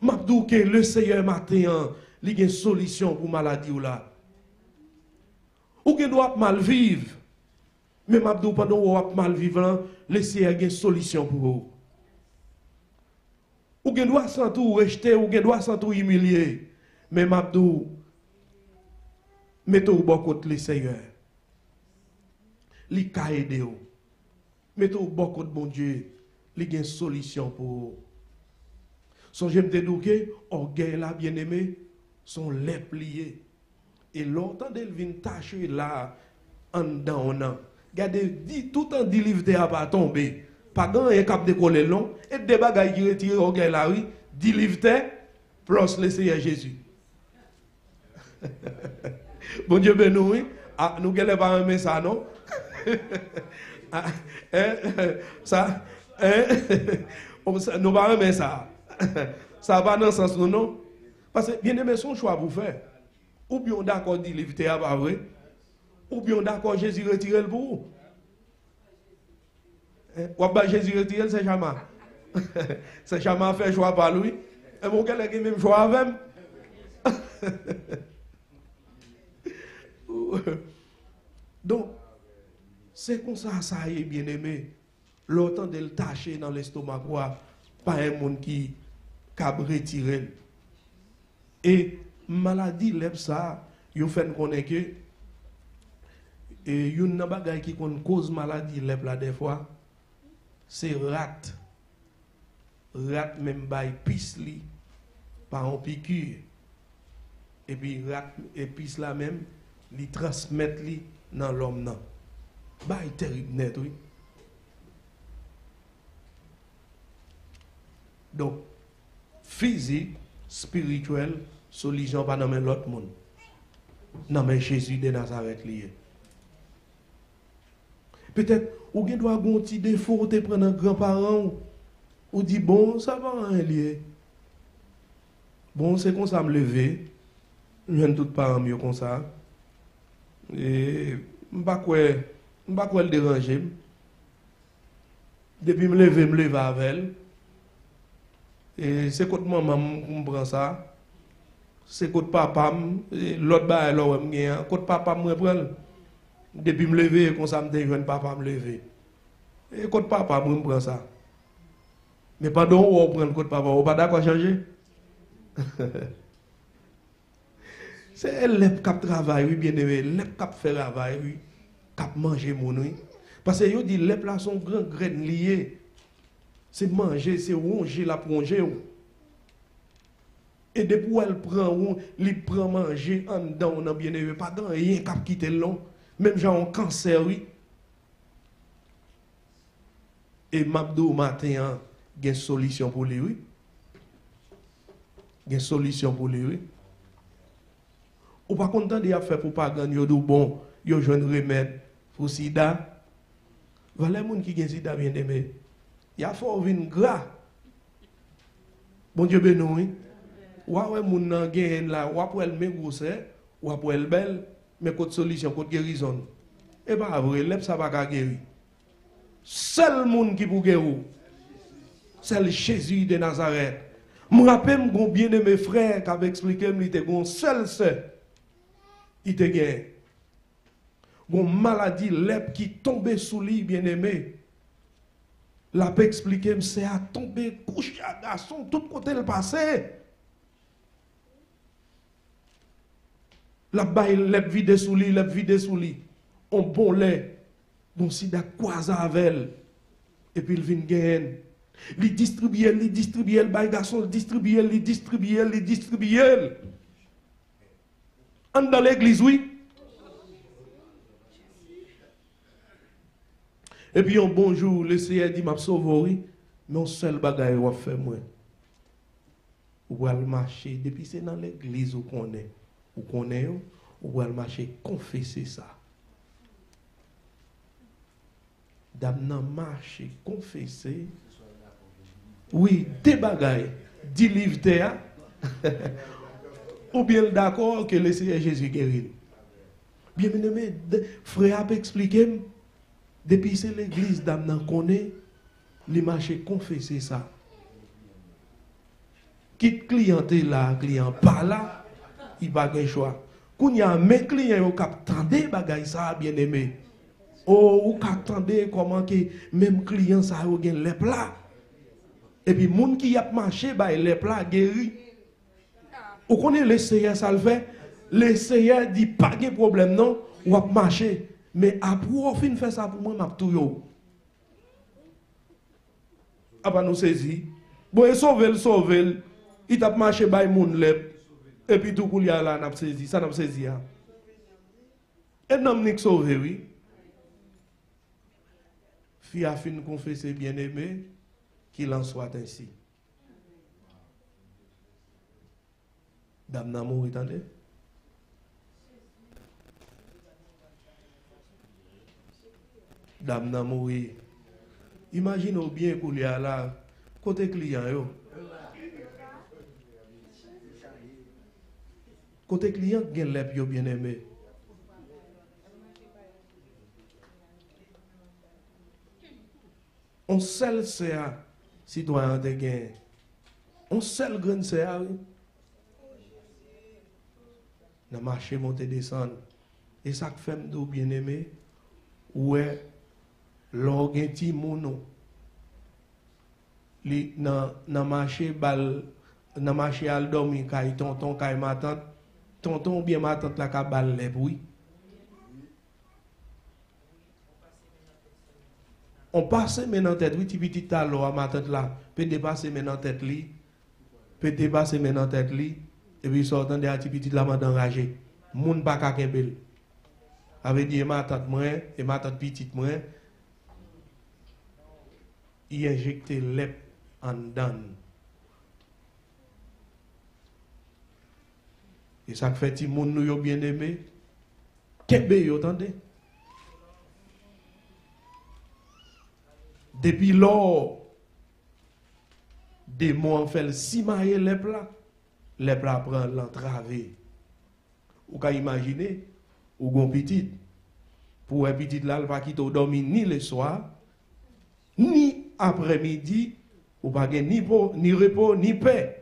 M'abdou que le Seigneur matin, a une solution pour maladie ou là. Ou doit mal vivre. Men mabdou pandon ou ap mal vivan, lese a gen solisyon pou ou. Ou gen dwa santou rejte, ou gen dwa santou yimilye. Men mabdou, metou bokot le seyeur. Li ka ede ou. Metou bokot bon die, li gen solisyon pou ou. Son jem dedouke, orgey la bien eme, son lep liye. E lontan del vin tache la an dan an an. Gade, tout an di liv de a pa tombe, pa gan e kap dekole lon, et de bagay ki retire o gen la ri, di liv de, plos lese ye Jezu. bon Dieu benou, ah, nou gen le pa reme sa non? ah, eh, sa, eh, oh, nou pa reme sa. sa pa nan sens nou non? Pase, bien eme son chwa pou fe. Ou bi yon da kon di liv de a pa vre, Ou bien d'accord Jésus retire le pour. Hein? Ou bien Jésus retire c'est jamais. c'est jamais fait choix par lui. Et mon gars a même choix avec. Donc, c'est comme ça, ça y est, bien aimé. L'autant de le tâcher dans l'estomac, pas un monde qui a retiré. Et maladie, lève ça, il fait connaître que E yon nan bagay ki kon koz maladi lep la defwa, se rat. Rat men bay pis li, pa an pikur. E pi rat, e pis la men, li transmet li nan lom nan. Bay terib net wè. Donk, fizik, spirituel, solijan pa nan men lot moun. Nan men Jésus de Nazaret liye. Peut-être, ou gen doit gon ti défaut, ou te prendre un grand-parent, ou dit bon, ça va, hein, lié. Bon, c'est comme ça me lever. Je ne doute pas mieux comme ça. Et, m'pa quoi, m'pa quoi le déranger. Depuis me lever, me lever avec elle. Et c'est contre maman, me prend ça. C'est contre papa, l'autre bail, l'autre, contre papa, me prend. Depi m leve, kon sa m te jwen papa m leve. E kote papa m m pren sa. Me padon ou ou pren kote papa, ou pa da kwa chanje? Se lep kap travay, oui, bien eme, lep kap fe travay, oui, kap manje moun, oui. Pase yo di lep la son gran gren liye. Se manje, se ronje la pronje ou. E depi ou el pren ou, li pren manje an dan ou nan bien eme, pa dan yon kap kite lon. Mèm jan an kanser wè. E mabdo ou maten an gen solisyon pou li wè. Gen solisyon pou li wè. Ou pa kontan di a fè pou pa gan yo do bon, yo jwen remèd pou sida. Valè moun ki gen sida bien demè. Ya fò vin gra. Bon Diyo benou, wè wè moun nan gen la, wè pou el men gousè, wè pou el bel, mais côté solution, côté guérison. Et pas vrai, lève ça va guérir. Seul monde qui pour guérir, c'est Jésus de Nazareth. Je me rappelle mon bien-aimé frère qui avait expliqué, il était un seul seul. Il était gagné. Une maladie, lèvre qui tombait sous lui, bien-aimé. La expliqué, c'est à tomber, coucher à garçon, tout côté le passé. La baille, lève vide sous lui, vide sous. On bon lait. Bon sida croise avec elle. Et puis il vient gagner. Il distribue, il distribue, le bail garçon, il distribue, il distribue, il distribue. En dans l'église, oui. Et puis un bonjour, le Seigneur dit, m'a sauvé. Mais un seul bagage, va faire moi. Ou aller marcher. Depuis c'est dans l'église où on est ou est, ou elle marcher confesser ça. Dame nan marcher confesser. Oui, des bagailles, dix livres ou bien d'accord que le Seigneur Jésus guérit. Bien aimé, frère a expliqué, depuis c'est l'église dame nan connaît, les marcher confesser ça. Quitte clientèle là, client pas là, i bagay jwa. Koun ya men kliyen yo kap tande bagay sa bien eme. Ou kap tande koman ki men kliyen sa yo gen lep la. E pi moun ki yap manche bay lep la geri. Ou konen leseye sa l fe, leseye di pa gen problem nan, wap manche. Me ap wou fin fe sa pou mwen map tou yo. Aba nou sezi. Bo e sovel sovel, it ap manche bay moun lep. epi tou koul ya la nap sezi, sa nap sezi ya. Et nam nik sove, oui. Fi a fin konfese bien eme, ki lan swat ansi. Dam nan mou itande? Dam nan mou itande? Imagin ou bien koul ya la, kote kliyan yo, Kote kliyan gen lep yo bien eme. On sel se a, sitwayan de gen. On sel gren se a, oui. Nan mache monte desan. E sak fem do bien eme, ouwe, lor gen ti mouno. Li nan, nan mache bal, nan mache al domi, kay tonton, kay matan, tonton ou bien ma tante la ka bal lè pou On passe maintenant tête, oui, ti petit talo à ma tête là, peut dépasser maintenant tête li, peut dépasser maintenant tête li, et puis sortant de ti petit là, m'a enragé. Moun pas ka kembel. Avait dit ma tante moi, et ma tante petite moi, il injecte lep en dan. Et ça fait ti moun nou yo bien aimé. Kebe yo tande? Depuis lors, des mots en fait si maille les plats, les plats prend l'entravé. Ou ka imaginer, ou gon petit, pour un petit là, il va quitter dormir ni le soir, ni après-midi, ou pas ni, ni repos, ni paix.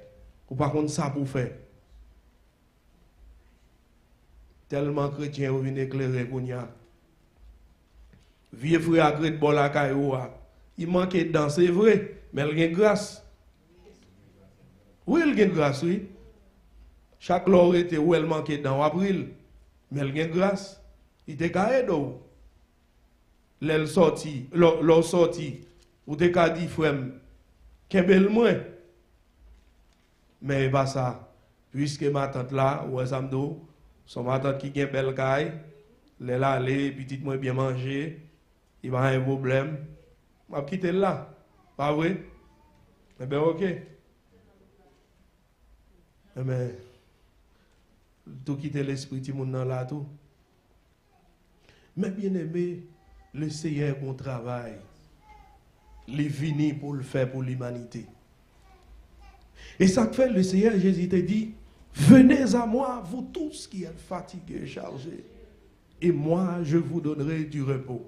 Ou pas contre ça pour faire. Tellement chrétien ou vient éclairer qu'on y a. Vieux frère a gré de bol à caillou a. Il manquait dedans, c'est vrai, mais il a grâce. Oui, il a grâce, oui. Chaque lor était où elle manquait dedans, ou april. Mais il a grâce. Il était carré d'eau. L'elle sorti, l'or sorti, ou te ka di frère, kembel moins? Mais pas ça. Puisque ma tante là, ou samdo, son ma tante qui gen belle caille, elle là aller, petite moins bien manger, il va un problème. M'a quitté là. Pas vrai? Eh bien, ok. Eh bien, tout quitter l'esprit, tout le monde là, tout. Mais bien aimé, le Seigneur bon travail. Il est venu pour le faire pour l'humanité. Et ça fait le Seigneur Jésus te dit, venez à moi, vous tous qui êtes fatigués chargés, et moi je vous donnerai du repos.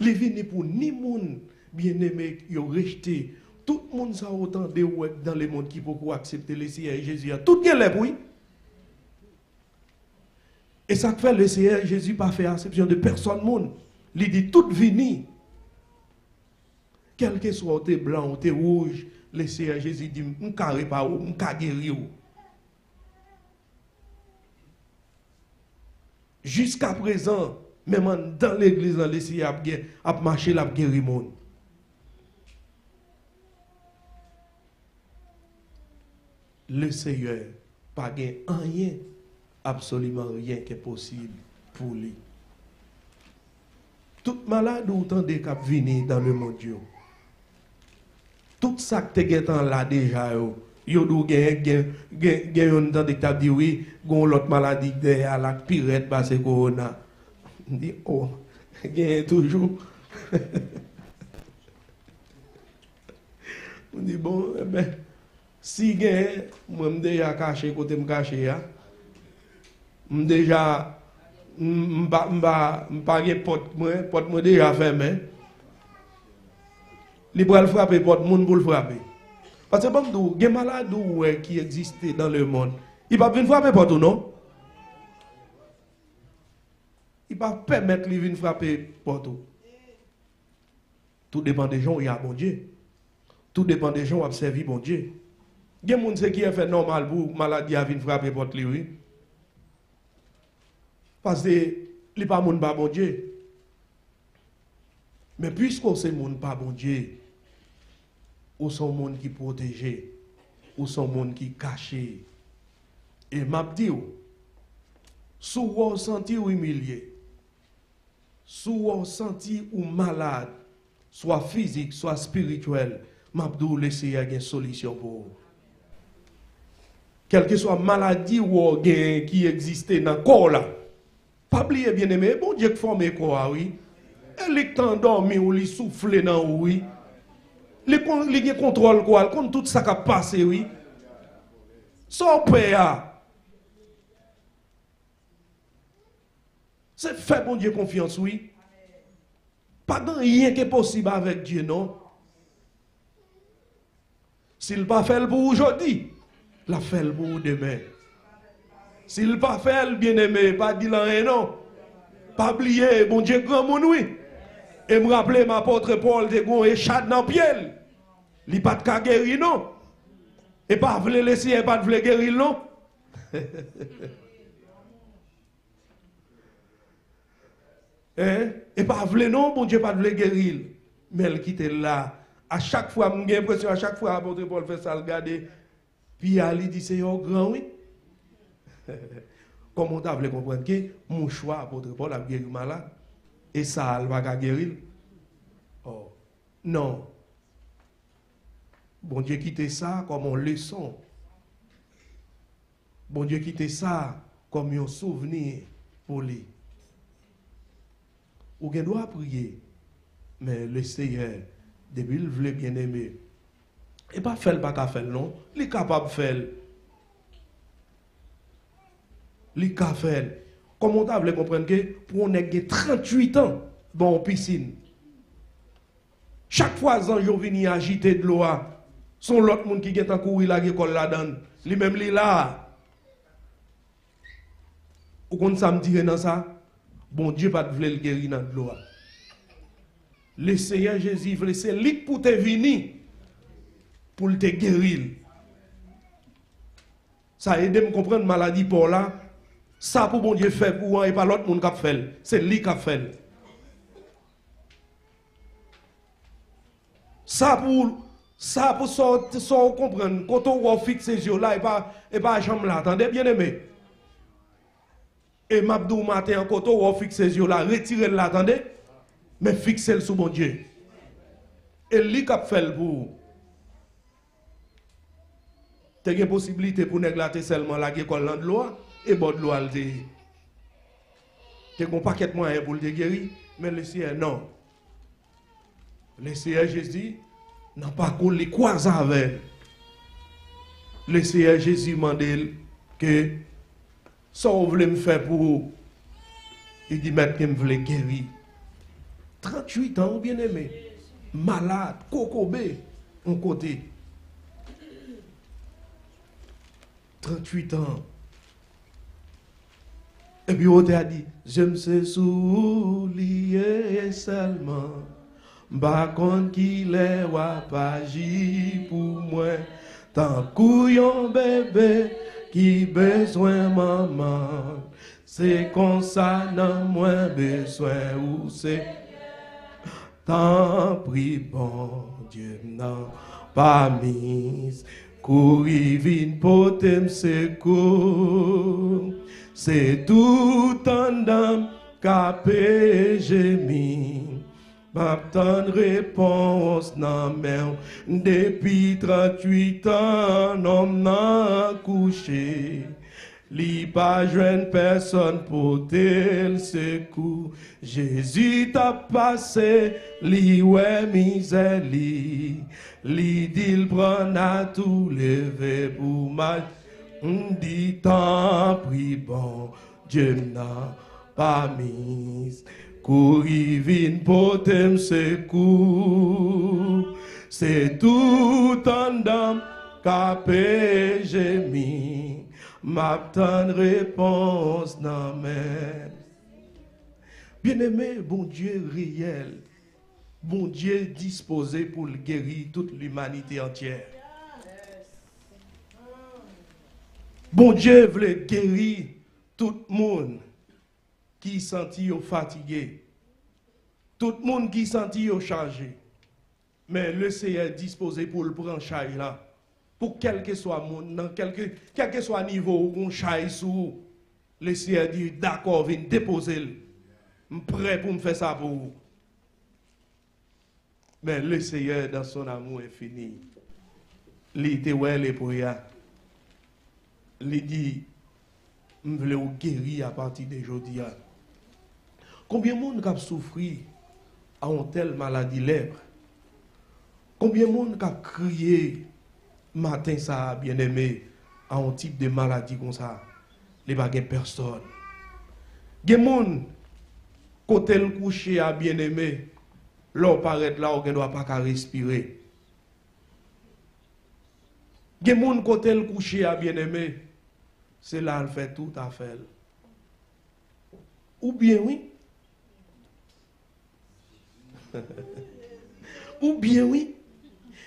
Il est venu pour ni moun bien-aimé qui ont rejeté. Tout le monde ça autant de dans le monde qui peut accepter le Seigneur Jésus. Tout le monde oui. Et ça fait le Seigneur Jésus pas fait exception de personne. Il dit tout vini. Quel que soit t'es blanc ou t'es rouge, le Seigneur Jésus dit m'ka réparer ou m'ka guérir. ou. Jusqu'à présent, même dans l'église, le Seigneur a a marché, la guéri monde. Le Seigneur, pas gain rien, absolument rien qui est possible pour lui. Tout malade ou tant de venir dans le monde. yo. Tout sa ki te getan la deja yo, yo dou gen, gen, gen, gen yon tan dek ta diwi, gon lot maladik de alak piret base korona. Di, oh, gen toujou. Mwen di, bon, e eh ben, si gen, mwen mdeja kache kote mkache ya, mdeja, mba, mba, mba gen pot mwen, pot mwen deja femen, Li pral frapper porte moun pour le frapper. Parce que bon dou, gen malade qui existait dans le monde. Il pas venir frapper porte non? Il pas permettre lui venir frapper porte ou. Tout dépend des gens, il y a bon Dieu. Tout dépend des gens qui observent bon Dieu. Gen moun se qui est fait normal pour maladie à venir frapper porte lui, oui. Parce que li pas moun pas bon Dieu. Mais puisqu'on c'est moun pas bon Dieu, ou son monde qui protégé, ou son monde qui caché. Et m'a dit, sous vous senti ou humilié, sous vous senti ou malade, soit physique, soit spirituel, m'a dit, laissez une solution pour vous. Quelle que soit maladie ou gain qui existait dans le corps là, pas oublier bien aimé, bon Dieu qui forme quoi, oui. Et les dormi ou les souffler dans oui. Les les contrôle quoi, contre tout ça qui a passé, oui. Son père. C'est fait bon Dieu confiance, oui. Pas de rien qui est possible avec Dieu, non. S'il pas fait pour aujourd'hui, la fait pour demain. S'il pas fait le bien-aimé, pas dit rien, non. Pas oublier, bon Dieu, grand mon oui. Et me rappeler, ma apôtre Paul, de gon échade dans le. li pat ka geri non. E pa vle lesi, e pat vle geri non. eh? E pa vle non, bon diye pat vle geri. Men ki te la, a chak fwa mwen gen presyon, a chak fwa apotre pou l fè sal gade, pi a li di se yo gran wè. Komon ta vle kompren ki, moun chwa apotre pou l ap geri mala, e sal baka geri. Oh, non. Bon Dieu quitte ça comme une leçon. Bon Dieu quitte ça comme un souvenir pour lui. Ou bien doit prier. Mais le Seigneur, depuis il veut bien aimer, et pas faire pas faire non, il est capable de faire. Il est capable de faire. Comment tu voulu comprendre que pour on ait 38 ans, bon piscine. Chaque fois que je viens agiter de l'eau, Son lot moun ki gen tankou wila ge kol la dan. Li mem li la. Ou kon sa mdire nan sa, bon Diyo pat vle l geri nan dlo a. Lese ya Jezi vlese lik pou te vini, pou l te geril. Sa ede m kompren maladi pou la, sa pou bon Diyo fe pou an e pa lot moun kap fel. Se li kap fel. Sa pou... Sa pou so, so ou kompren, koto ou ou fikse zyo la, e pa, e pa jam la, tande, bien eme. E mabdou maten, koto ou ou fikse zyo la, retire la, tande, men fikse l sou bon Diyo. E li kap fel pou. Te gen posibilite pou neglate selman la ge kon land loa, e bod loa l de. Te kon paket mwen e pou l de geri, men le siye, non. Le siye, jes di, pas collé quoi avec. Le Seigneur Jésus m'a dit que ça vous voulez me faire pour vous? Il dit maintenant qu'il me voulait guérir. 38 ans, bien aimé. Malade, cocobé, en côté. 38 ans. Et puis on a dit, je me suis soulié seulement. Par contre qu'il est pas pour moi. Tant couillon bébé qui besoin maman. C'est comme ça non moins besoin ou c'est. Tant pris bon Dieu n'a pas mise courir vin potem secours. C'est tout un dame qu'a gémi. M'attend réponse nan men Depuis 38 ans non n'a couché Li pas jeune personne pour tel secours. Jésus t'a passé, li ouais misère li. Li dit prend à tout lever pour ma dit tant pris bon, Dieu n'a pas mis. Courir vin potem secours. C'est tout un dame qu'a gémi m'attend réponse dans Bien-aimé, bon Dieu réel, bon Dieu disposé pour guérir toute l'humanité entière. Bon Dieu voulait guérir tout le monde qui sentit fatigué, tout le monde qui sentit chargé. Mais le Seigneur est disposé pour le prendre là. Pour quel que soit mon, dans quel que, quel que soit niveau où on chaille sous, le Seigneur dit d'accord, viens déposer. Je prêt pour me faire ça pour vous. Mais le Seigneur, dans son amour infini, il était ouais les prières. Il dit, je veux vous guérir à partir d'aujourd'hui. Koubyen moun kap soufri a on tel maladi lebre? Koubyen moun kap kriye matin sa bien eme a on tip de maladi kon sa? Li bagen person. Gen moun kote l kouche a bien eme lor paret la ou gen do apak a respire. Gen moun kote l kouche a bien eme se la al fè tout a fèl. Ou bien oui, Ou bien oui.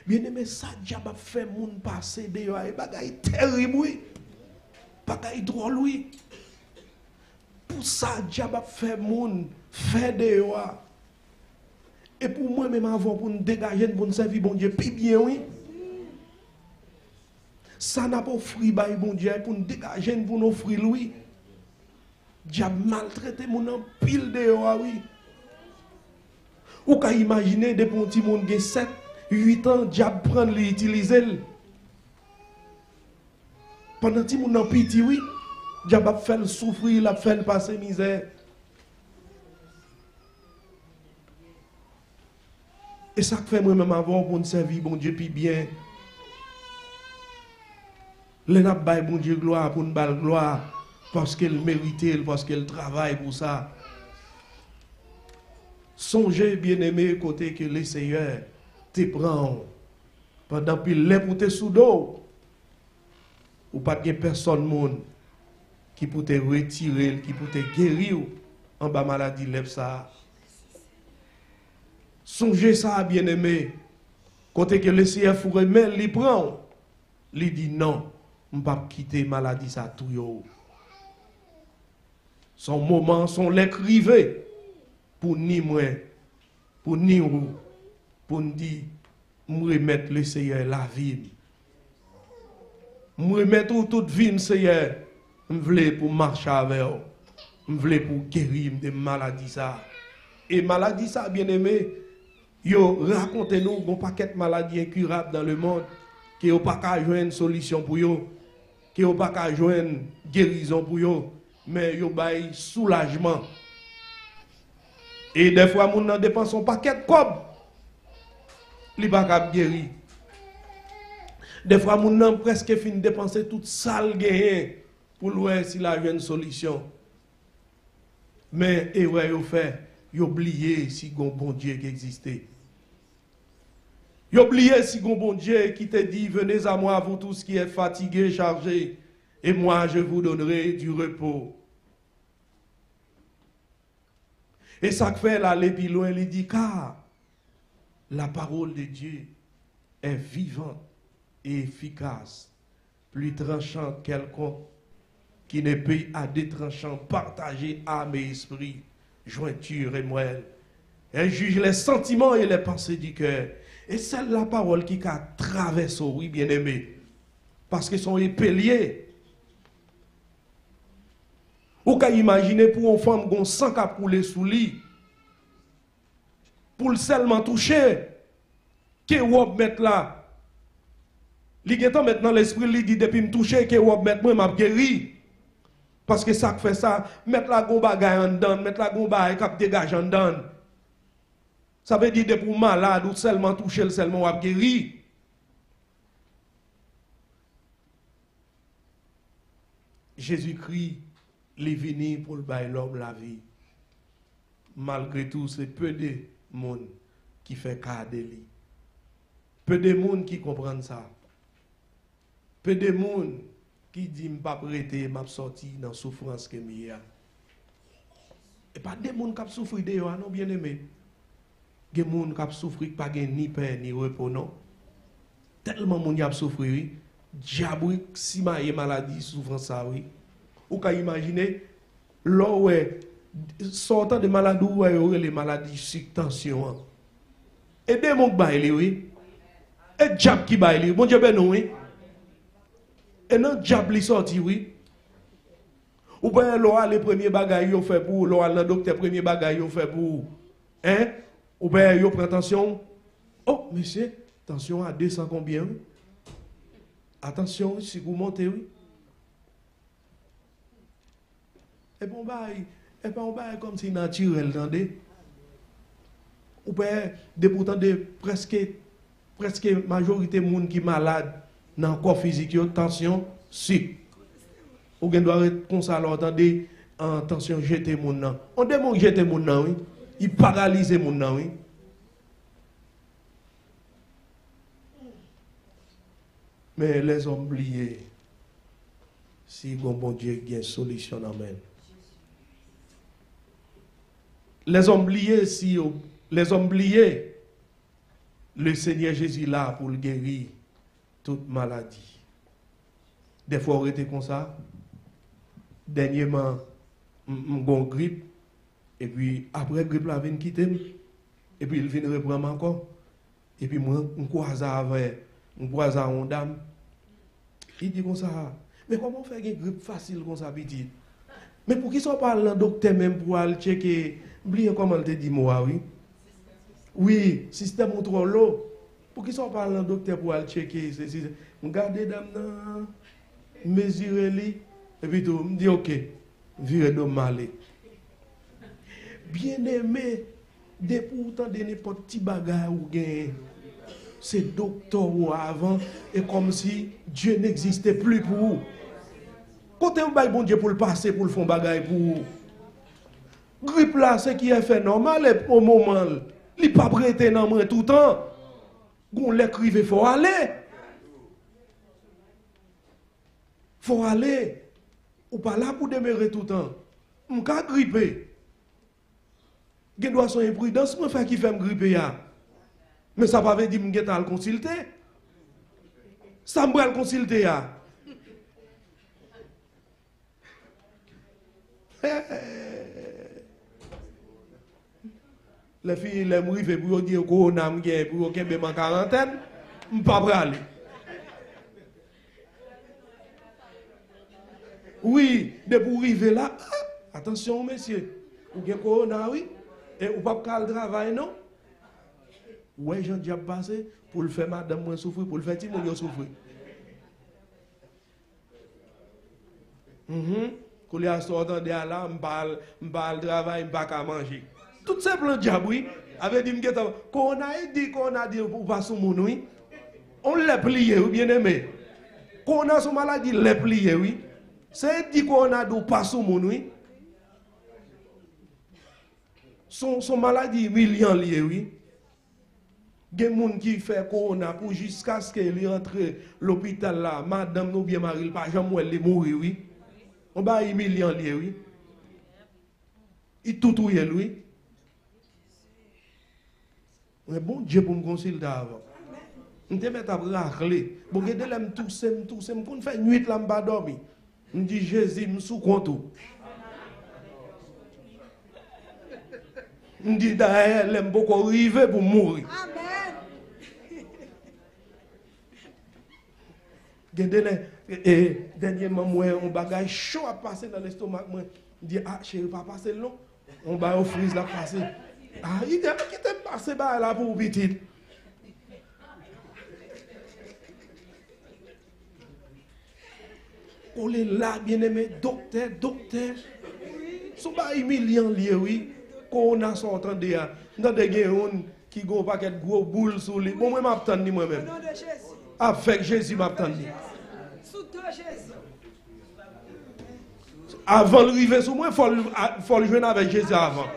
Bien aimé, ça diable a fait moun passer dehors et bagay terrible oui. bagay drôle oui. Pour ça diable a fait moun faire dehors. Ah. Et pour moi même avant pour nous dégager pour nous servir bon Dieu puis bien oui. Ça n'a pas offert bail bon Dieu pour nous dégager pour nous offrir lui. Diable maltraité mon en pile dehors ah, oui. Ou ka imaginer des petits monde qui 7, 8 ans, diable prend l'utiliser. Pendant que mon en petit, oui, diable a fait le souffrir, a fait le passer misère. Et ça fait moi-même avant pour nous servir, bon Dieu, puis bien. Le n'a pas bon Dieu gloire pour nous bal gloire parce qu'elle mérite, parce qu'elle travaille pour ça. Songez, bien-aimé, côté que le Seigneur te prend pendant qu'il l'est pour te sous. Ou pas de personne monde qui peut te retirer, qui peut te guérir en bas maladie, ça. Songez ça, bien-aimé. Côté que le Seigneur faut remettre, il prend. Il dit non, je ne pas quitter maladie ça tout. Son moment, son l'écrivé pour ni moi, pour ni vous, pour nous dire, me remettre le Seigneur la vie. Me remettre toute vie, Seigneur. Je veux pour marcher avec vous. Je veux pour guérir de maladies ça. Et maladie ça, bien aimé, yo racontez-nous un paquet de maladies incurables dans le monde qui n'ont pas qu'à joindre une solution pour eux, qui n'ont pas qu'à joindre une guérison pour eux, mais yo bail soulagement. Et des fois, moun nan dépense un paquet de cob. Li pas cap guéri. Des fois, moun nan presque fin dépenser toute sale gagné pour voir si la une solution. Mais, et ouais, yo fait, si bon Dieu qui existait. Yo oublié si bon Dieu qui te dit, venez à moi, vous tous qui êtes fatigués, chargés, et moi je vous donnerai du repos. Et ça fait là, les plus loin, il dit, car la parole de Dieu est vivante et efficace, plus tranchante quelconque, qui ne peut à des tranchants partager âme et esprit, jointure et moelle. Elle juge les sentiments et les pensées du cœur. Et c'est la parole qui a traversé, oui, bien aimé. Parce qu'ils sont épeliers. Ou qu'à imaginer pour une femme qui sang qui a coulé sous lit, pour le seulement toucher, que vous mettre là. Li maintenant l'esprit li dit depuis me toucher que vous mettre moi m'a guéri. Parce que ça fait ça, mettre la gon bagay en dedans, mettre la gon bagay qui dégage en dedans. Ça veut dire pour malade ou seulement toucher le seulement ou guéri. Jésus-Christ est venu pour le bail l'homme la vie. Malgré tout, c'est peu de monde qui fait cas de. Peu de monde qui comprennent ça. Peu de monde qui dit pas prêter, m'a sorti dans la souffrance que je Et pas de monde qui souffre de non bien aimé. Des gens qui souffrent pas ni paix ni repos non. Tellement monde qui souffre oui. Diable si ma maladie souffrance ça oui. Ou ka imaginer ouais sortant de maladie ou les maladies sous tension. Et démon qui baille, oui. Et diable qui baille, bon Dieu ben non, oui. Et non, diable li sorti, oui. Ou bien, l'on les premiers bagages yo fait pour, l'on le docteur premier bagage yo fait pour, hein? Ou bien, yo prend attention. Oh, monsieur, attention à 200 combien? Attention, si vous montez, oui. Et bon, bail, et bon, bail comme si naturel, attendez. Ou bien, de pourtant, de presque, presque majorité de monde qui malade dans le corps physique, tension, si. Ou bien, doit être comme ça, attendez, en tension, jeter mon nan. On demande jeter mon nan, oui. Il paralyse mon nan, oui. Mais les hommes oubliés, si bon bon Dieu a une solution, amen. Les oubliés, si les oubliés, le Seigneur Jésus là pour le guérir toute maladie. Des fois, on était comme ça. Dernièrement, on grippe. Et puis, après grippe, la vient quitter. Et puis, il vient reprendre encore. Et puis, moi, on croise avec, on avec une dame. Il dit comme ça, mais comment faire une grippe facile comme ça, petit? Mais pour qui sont pas le docteur même pour aller checker, oubliez comment il te dit moi, oui? Oui, système contre l'eau. Pour qui sont le docteur pour aller checker, c'est, regardez dame, li, et puis tout, me dit ok, virez de malé. Bien aimé, de pourtant de n'importe petit bagage ou gain c'est docteur ou avant, et comme si Dieu n'existait plus pour vous. Côté un bon Dieu pour le passer, pour le fond bagaille pour vous. Grippe là, c'est qui est fait normal, au moment, il n'est pas prêté dans moi tout le temps. L'écrivait, faut aller. Faut aller. Ou pas là pour demeurer tout le temps. On ka gripper. Gen doit son imprudence, moi fait qui fait gripper. Mais ça pas veut dire que je le consulter. Ça me le consulter. Le fi le mrive pou yo diye kou nan mge pou yo kembe man karantene, m pa pral. Oui, de pou rive la, ah, atensyon mesye, ou gen kou nan oui, e ou pap kal travay non. Ouè ouais, jan diap pase pou l fè madame mwen soufri, pou l fè ti mwen yo soufri. Mm -hmm. Kou li asor tan de ala, m pa al travay, m pa ka manji. Tout simple diable oui, avait dit qu'on a dit qu'on a dit pour pas sous mon oui. On l'a plié ou bien aimé. Qu'on a son maladie l'a plié oui. C'est dit qu'on a dit pas sous mon oui. Son, son maladie million lié oui. Il y a des gens qui fait corona pour jusqu'à ce qu'il entre l'hôpital là, madame nous bien Marie, pas jamais elle est mourir, oui. On va lié, oui. Il tout lui. Mais bon Dieu pour me consulter avant. Je te mets à racler. Bon, je me tousser, me tousser, me fait nuit là, je dormi. Je dis Jésus, je suis content. Je dis d'ailleurs, je beaucoup arriver pour mourir. Amen. Gendele, et eh, eh, dernièrement, moi, un bagage chaud à passer dans l'estomac. Je dis, ah, chérie, pas passer long. On va au frise la passer. A, yi deme ki tem pase ba la pou bitit. O le la, bien eme, dokte, dokte. Sou ba yi milyan liye wii. Ko ou nan son tan de ya. Nan de gen yon ki go paket gwo boul sou li. Bon mwen map tan ni mwen men. A fek Jezi map tan ni. Soutou Jezi. Avan l'rive sou mwen, fol jwen avè Jezi avan.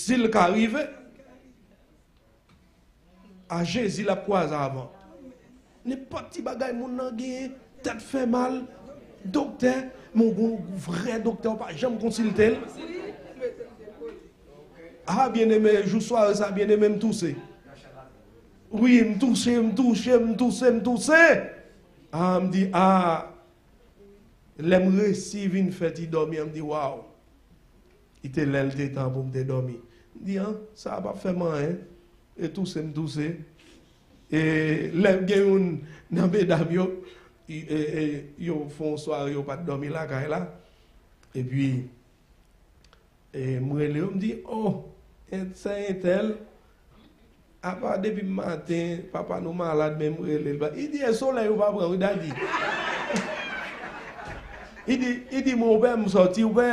S'il arrive, à Jésus la croise avant. N'importe qui bagaille, mon nan tête fait mal, docteur, mon vrai docteur, pas jamais consulter. Ah, bien aimé, je sois ça, bien aimé, me tousser. Oui, me toucher, me toucher, me toucher, me toucher. Ah, me ah, l'aime récit vient fait, il dormir, me dit, waouh. Il était de temps pour me dormir. diyan, sa ap ap fèman e etou se mdouse, e lem gen yon nan bedam yo, e, e, yo fon soare yo pat domi la kay la, e pi, e mwen le yo mdi, oh, sa entel, apa depi matin, papa nou malade men mwen le lba, i di e solen yo pa pran, i da di, i di, i di mwen oube msoti, oube,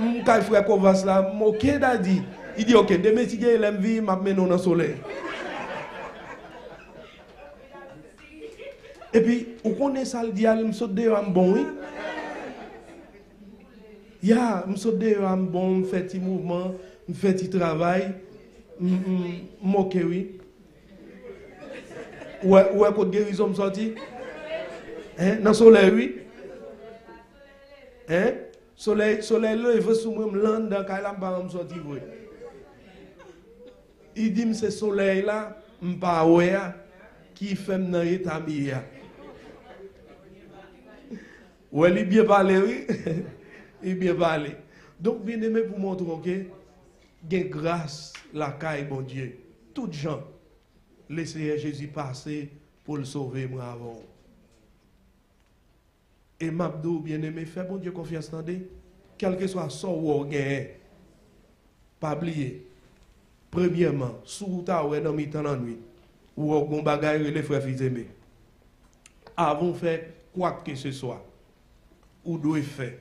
Mkaj fwe kovas la, mokye dadi. I di ok, deme si gen lem vi, map men nou nan soley. E pi, ou konen sal di al, msot de yo am bon, oui? Ya, msot de yo am bon, mfè ti mouvman, mfè ti travay, mokye, oui? Ou e kote gerizom soti? Hein? Nan soley, oui? Hein? Soleil, soleil là, il veut sous moi, land dans kailam pa m sorti. Il dit ce soleil là, m pa wè qui fait m nan état mi ya. Ouais, il bien parlé, oui. il bien parlé. Donc, bien aimé pour montrer que, gain grâce la caille, bon Dieu. Toutes gens, laissez Jésus passer pour le sauver, moi avant. Et Mabdou, bien aimé, fais bon Dieu confiance, attendez. Quel que soit son ou pas oublier. Premièrement, sous ta ou dans mi temps la nuit, ou au bagaille les frères fils aimés. Avant faire quoi que ce soit, ou doit faire,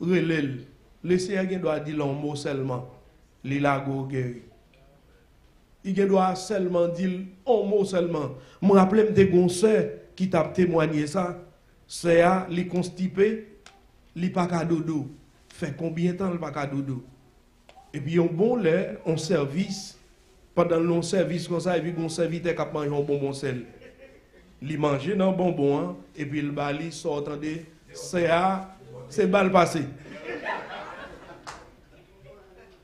relève. Le Seigneur doit dire un mot seulement, les lagos guéri. Il doit seulement dire un mot seulement. Je me rappelle des gonzes qui t'a témoigné ça. C'est à li constipé, li pas dodo. Fait combien de temps le pas dodo? Et puis un bon un service, pendant le long service comme ça, et puis un serviteur qui a un bonbon sel. Li manger dans bonbon, et puis le bali sort, c'est à, c'est balle passé.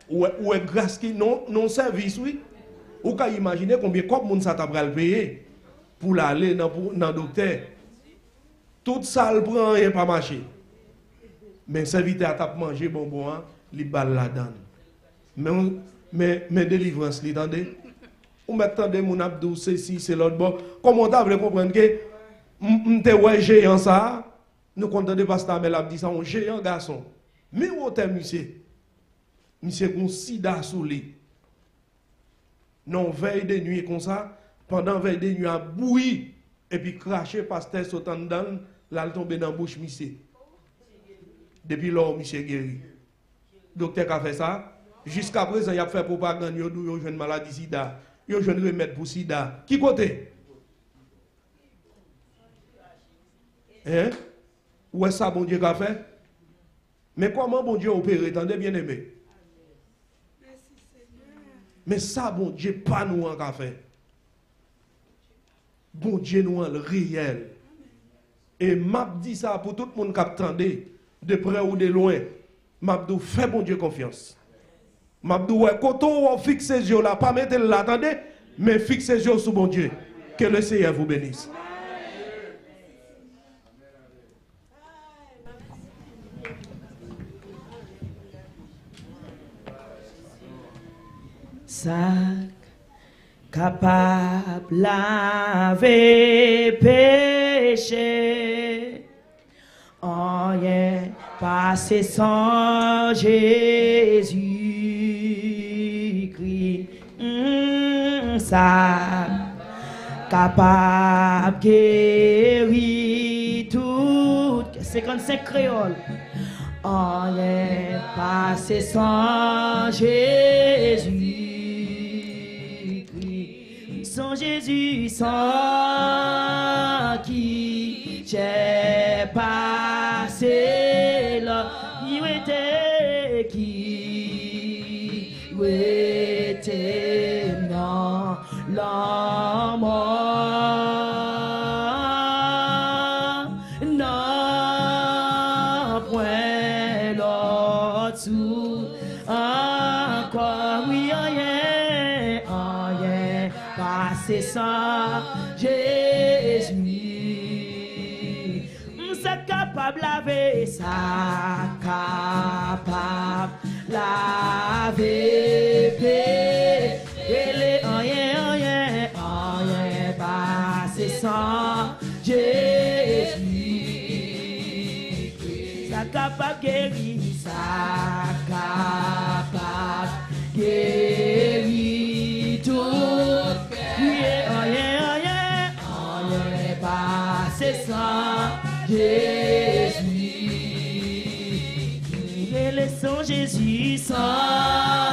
Ou ou est grâce qui non, non service, oui. Ou qu'à imaginer combien de monde ça t'a payer pour l'aller dans le docteur. Tout sa l pran, yon pa mache. Men servite a tap manje bonbon an, li bal la dan. Men, men, men delivrans li tande. Ou met tande moun abdou, se si, se lot bon. Komon ta vle komprenke, mte wè jeyan sa, nou kontande pasta mel abdi sa, on jeyan gason. Men wote misye, misye kon sida sou li. Non vey de nye kon sa, pandan vey de nye a boui, et puis cracher pasteur sautant dedans, là il tombe dans la bouche monsieur. Depuis lors, monsieur guéri. Docteur qui a fait ça, jusqu'à présent, il a fait propagande, il a une maladie sida, il a eu un remède pour sida. Qui côté? Hein? Où est ça, bon Dieu, qu'a fait? Mais comment bon Dieu opère, attendez bien aimé? Mais ça, bon Dieu, pas nous en café. Bon Dieu, nous le réel. Et m'a dit ça pour tout le monde qui attendait, de près ou de loin. M'a fais bon Dieu confiance. M'a dit, ouais, quand on fixe ses yeux là, pas mettre l'attendez, mais fixe ses yeux sur bon Dieu. Que le Seigneur vous bénisse. Sac capable laver péché. Rien passé sans Jésus-Christ. Mm, ça capable guérir tout. 55 créoles. Rien passé sans Jésus. Sans Jésus, sans qui j'ai passé là, il était qui, il était non, la la VP elle en rien rien en rien passé sans Jésus ça capable guérir ça capable guérir tout rien rien en rien passé sans Jésus Jesus he saw.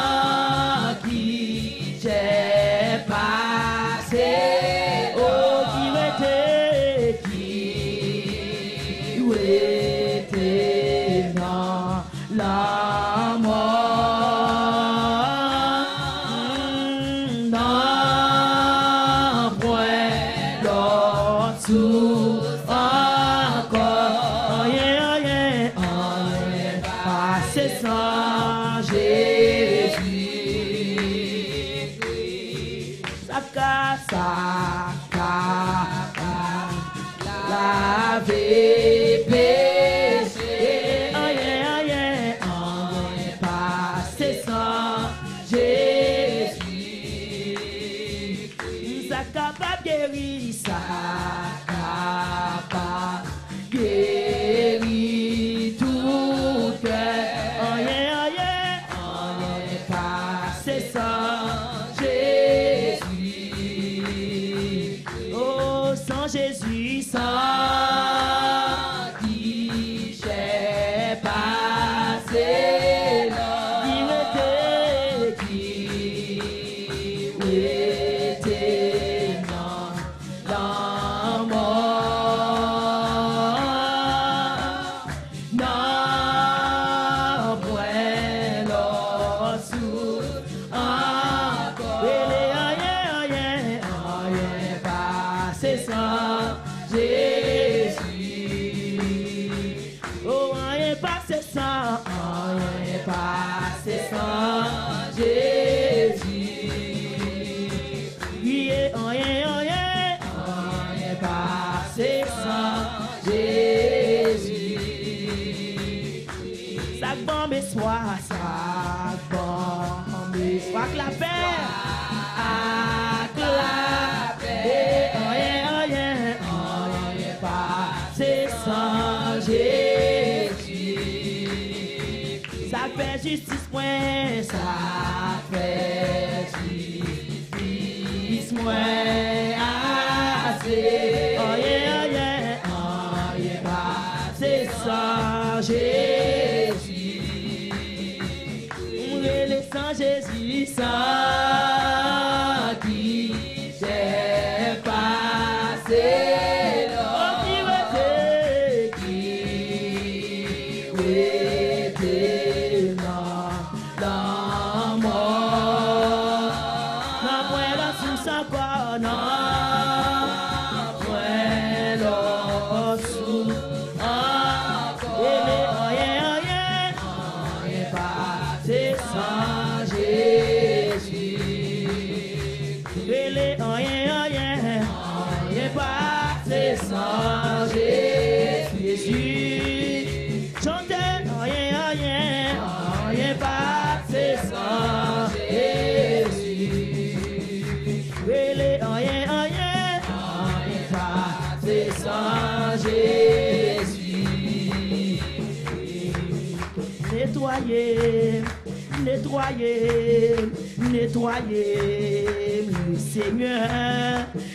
Sak bon beswa Sak bon beswa Ak la pe Ak ah, la pe Oye oh, oye oh, Oye pa Se Jésus Sak pe justice mwen Sak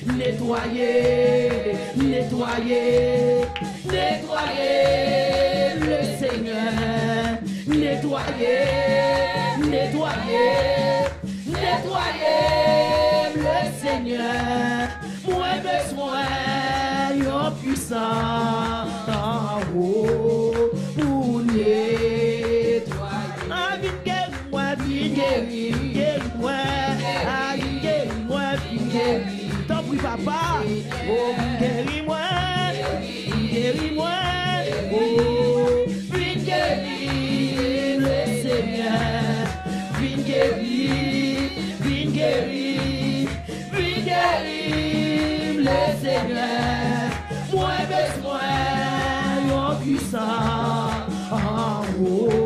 Nettoyer, nettoyer, nettoyer le Seigneur, nettoyer, nettoyer, nettoyer le Seigneur, moi besoin, yo puissant. Seigneur, moi besoin, mon puissant en oh.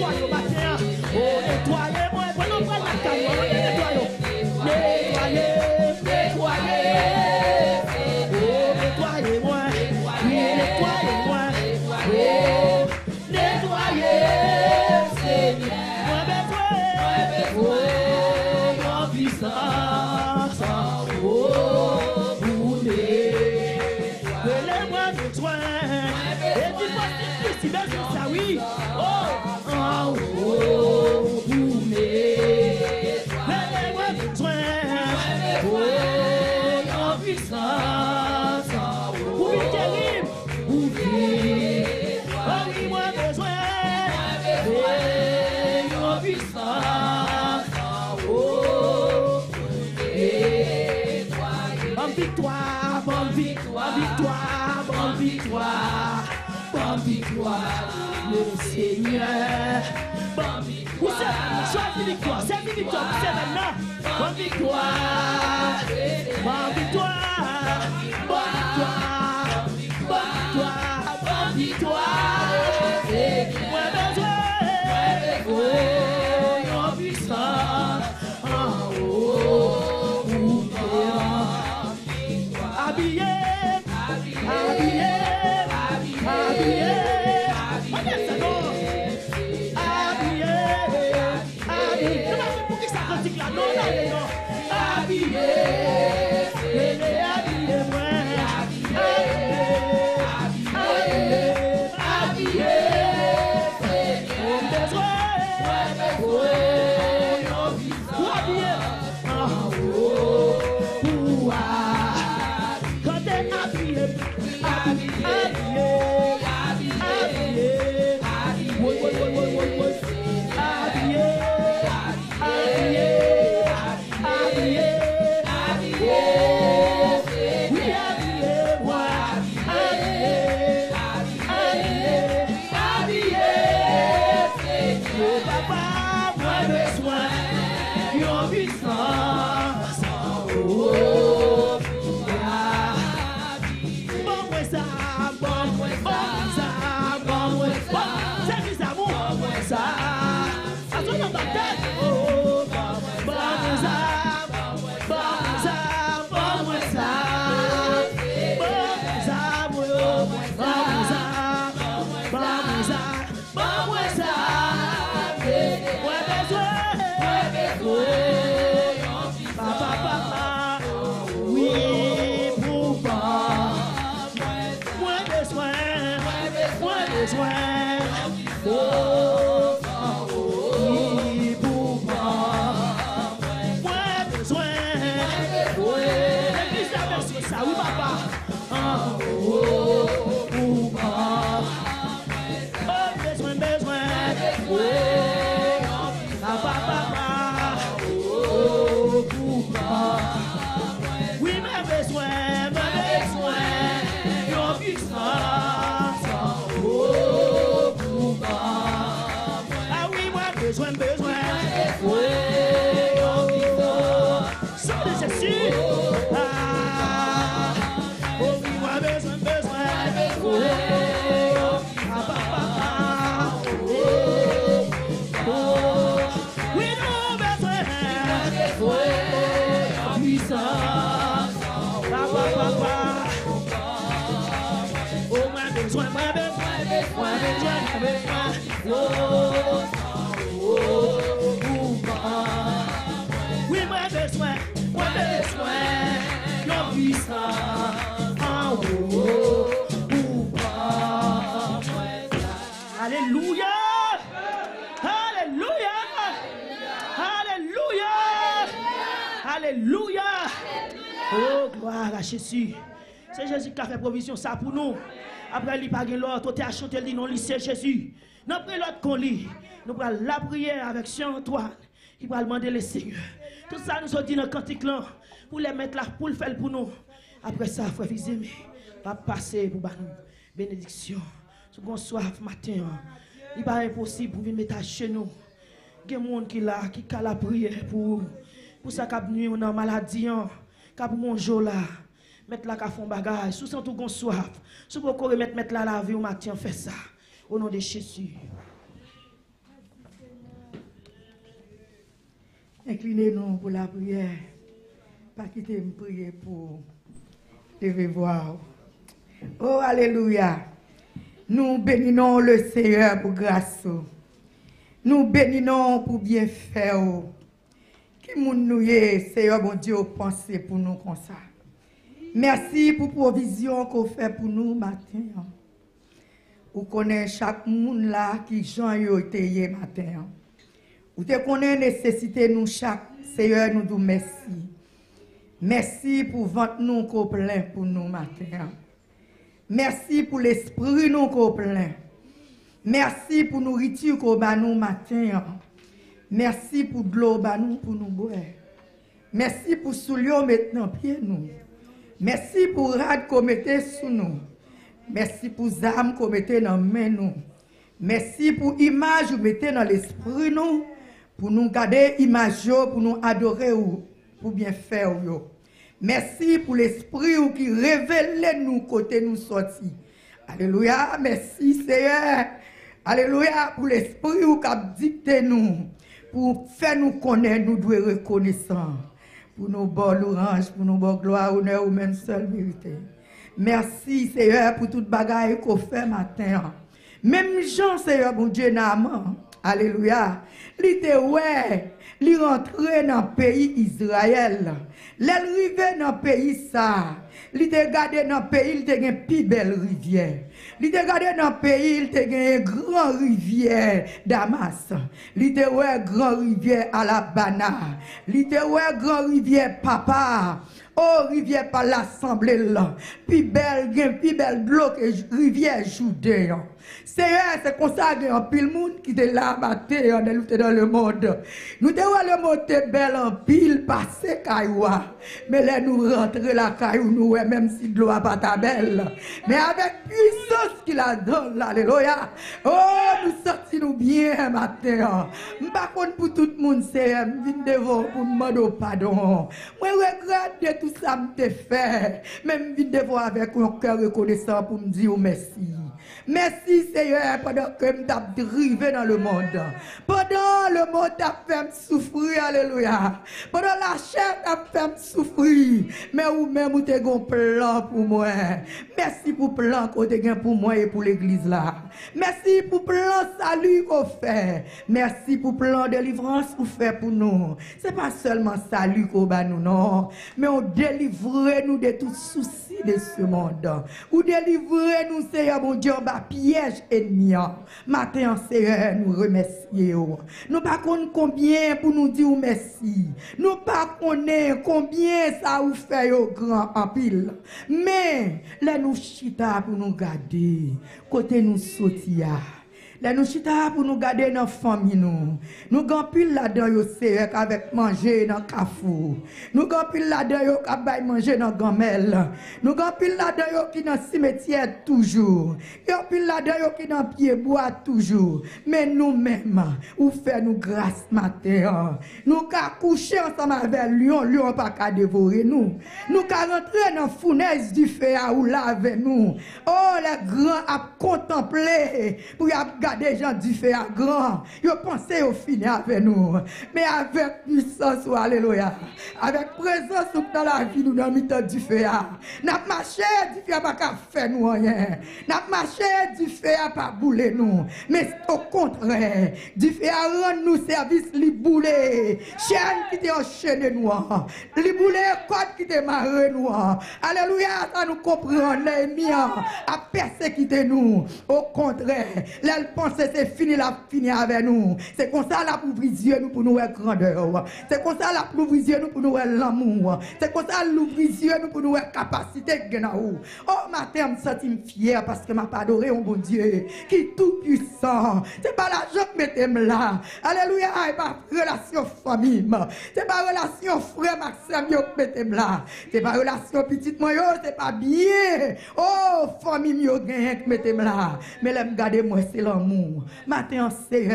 挂手办。Bonne victoire. Victoire. C'est victoire. C'est maintenant. Bonne victoire. Bonne victoire. Bonne victoire. vive, a. Jésus. C'est Jésus qui a fait provision ça pour nous. Après, il n'y a pas l'autre. Tu as chanté le nom, c'est Jésus. Nous prenons l'autre qu'on lit. Nous prenons la prière avec Saint Antoine. Il va demander le Seigneur. Tout ça, nous sommes dit dans le cantique là. Pour les mettre là, pour le faire pour nous. Après ça, frère Vizemi, va passer pour bah, nous. Bénédiction. Vous avez soif matin, il pas impossible pour venir mettre chez nous. Il y a des gens qui là, qui a la prière pour pour ça qu'a nuit on a maladie, qu'a pour manger là. Mettre qu'a font bagage, sous sans tout gon soif. Si vous pouvez mettre la vie au matin, fait ça. Au nom de Jésus. Inclinez-nous pour la prière. Pas quitter me prier pour lever voir. Oh, Alléluia. Nous bénissons le Seigneur pour grâce. Nous bénissons pour bien faire. Qui nous est, Seigneur bon Dieu, pensez pour nous comme ça. Merci pour provision qu'on fait pour nous matin. Vous connaissez chaque monde là qui Jean été matin. Vous te connaissez nécessité nous chaque Seigneur nous disons merci. Merci pour vente nous qu'on plein pour nous matin. Merci pour l'esprit nous qu'on plein. Merci pour nourriture qu'on ba nous matin. Merci pour de l'eau nous pour nous boire. Merci pour soulier maintenant pied nous. Merci pour rad qu'on mette sous nous. Merci pour âme qu'on mette dans main nous. Merci pour image qu'on mette dans l'esprit nous pour nous garder image pour nous adorer ou pour bien faire yo. Merci pour l'esprit ou qui révèle nous côté nous sorti. Alléluia, merci Seigneur. Alléluia pour l'esprit ou qui dicté nous pour faire nous connaître nous devons reconnaissants pour nos bonnes louanges, pour nos bonnes gloire, honneur ou même seul vérité. Merci Seigneur pour toute bagaille qu'on fait matin. Même Jean Seigneur bon Dieu n'a Alléluia. Li te ouais, li rentré dans le pays Israël. L'arrivé dans le pays ça. Li te gardé dans le pays, il te une plus belle rivière. Li te dans le pays, il te une grande rivière Damas. Li te ouais grand rivière Alabama. Li te ouais grand rivière Papa. Oh, rivière par l'assemblée là. Puis belle, puis belle que rivière Judée. Seigneur, c'est comme ça qu'il y a un pile monde qui est là, matin, on est dans le monde. Nous devons le monde est belle en pile, passé cailloua. Mais là, nous rentrer la caillou, nous, même si de l'eau pas ta belle. Mais avec puissance qu'il a donné, alléluia. Oh, nous sortis nous bien, matin. Par contre, pour tout le monde, c'est, je viens devant pour demander pardon. Moi, regrette tout ça que je fait. Même je viens devant avec un cœur reconnaissant pour me dire merci. Merci Seigneur pendant que je drivé dans le monde. Pendant le monde a fait souffrir, alléluia. Pendant la chair a fait souffrir. Mais ou même ou t'es un plan pour moi. Merci pour plan qu'on te pour moi et pour l'église là. Merci pour plan salut qu'on fait. Merci pour plan délivrance qu'on fait pour nous. C'est pas seulement salut qu'on bat nous, non. Mais on délivre nous de tout souci de ce monde. Ou délivrer nous, Seigneur, mon Dieu, piège ennemi. Matin, Seigneur, nous remercions. Nous pas combien pour nous dire merci. Nous pas combien ça vous fait au grand en pile. Mais, là, nous chita pour nous garder. Côté nous sortir. Là, nous chita pour nous garder dans la famille. Nous, nous pile là-dedans, avec manger dans cafou. Nous pile là-dedans, yo avec manger dans gamelle. Nous pile là-dedans, yo qui dans cimetière toujours. Pile là-dedans, yo qui dans pied bois toujours. Mais nous-mêmes, ou fait nous grâce matin? Nous ka coucher ensemble avec lion, lion pas qu'à dévorer nous. Nous ka rentrer dans fournaise du feu ou laver nous. Oh, les grands a contemplé pour y des gens du fait à grand. Ils pensaient au fini avec nous. Mais avec puissance, alléluia. Avec présence dans la vie, nous dans le du fait. N'a marché du fait pas qu'à faire nous rien. N'a marché du fait à pas bouler nous. Mais au contraire, du fait à rendre nous service li bouler. Chaîne qui t'est enchaîné nous. Li bouler code qui t'est marré nous. Alléluia, ça nous comprend l'ennemi a persécuté nous. Au contraire, c'est fini, la fini avec nous. C'est comme ça la Dieu nous pour nous être grandeur. C'est comme ça la Dieu nous pour nous être l'amour. C'est comme ça l'ouvre Dieu nous pour nous être capacité Oh matin, je me sens fier parce que m'a adoré un bon Dieu qui est tout puissant. C'est pas l'argent que mettez là. Alléluia, c'est pas relation famille. C'est pas relation frère Maxime mettez là. C'est pas relation petite moi c'est pas bien. Oh famille mieux que mettez là. Mais l'aime garder moi c'est l'amour. Matin, c'est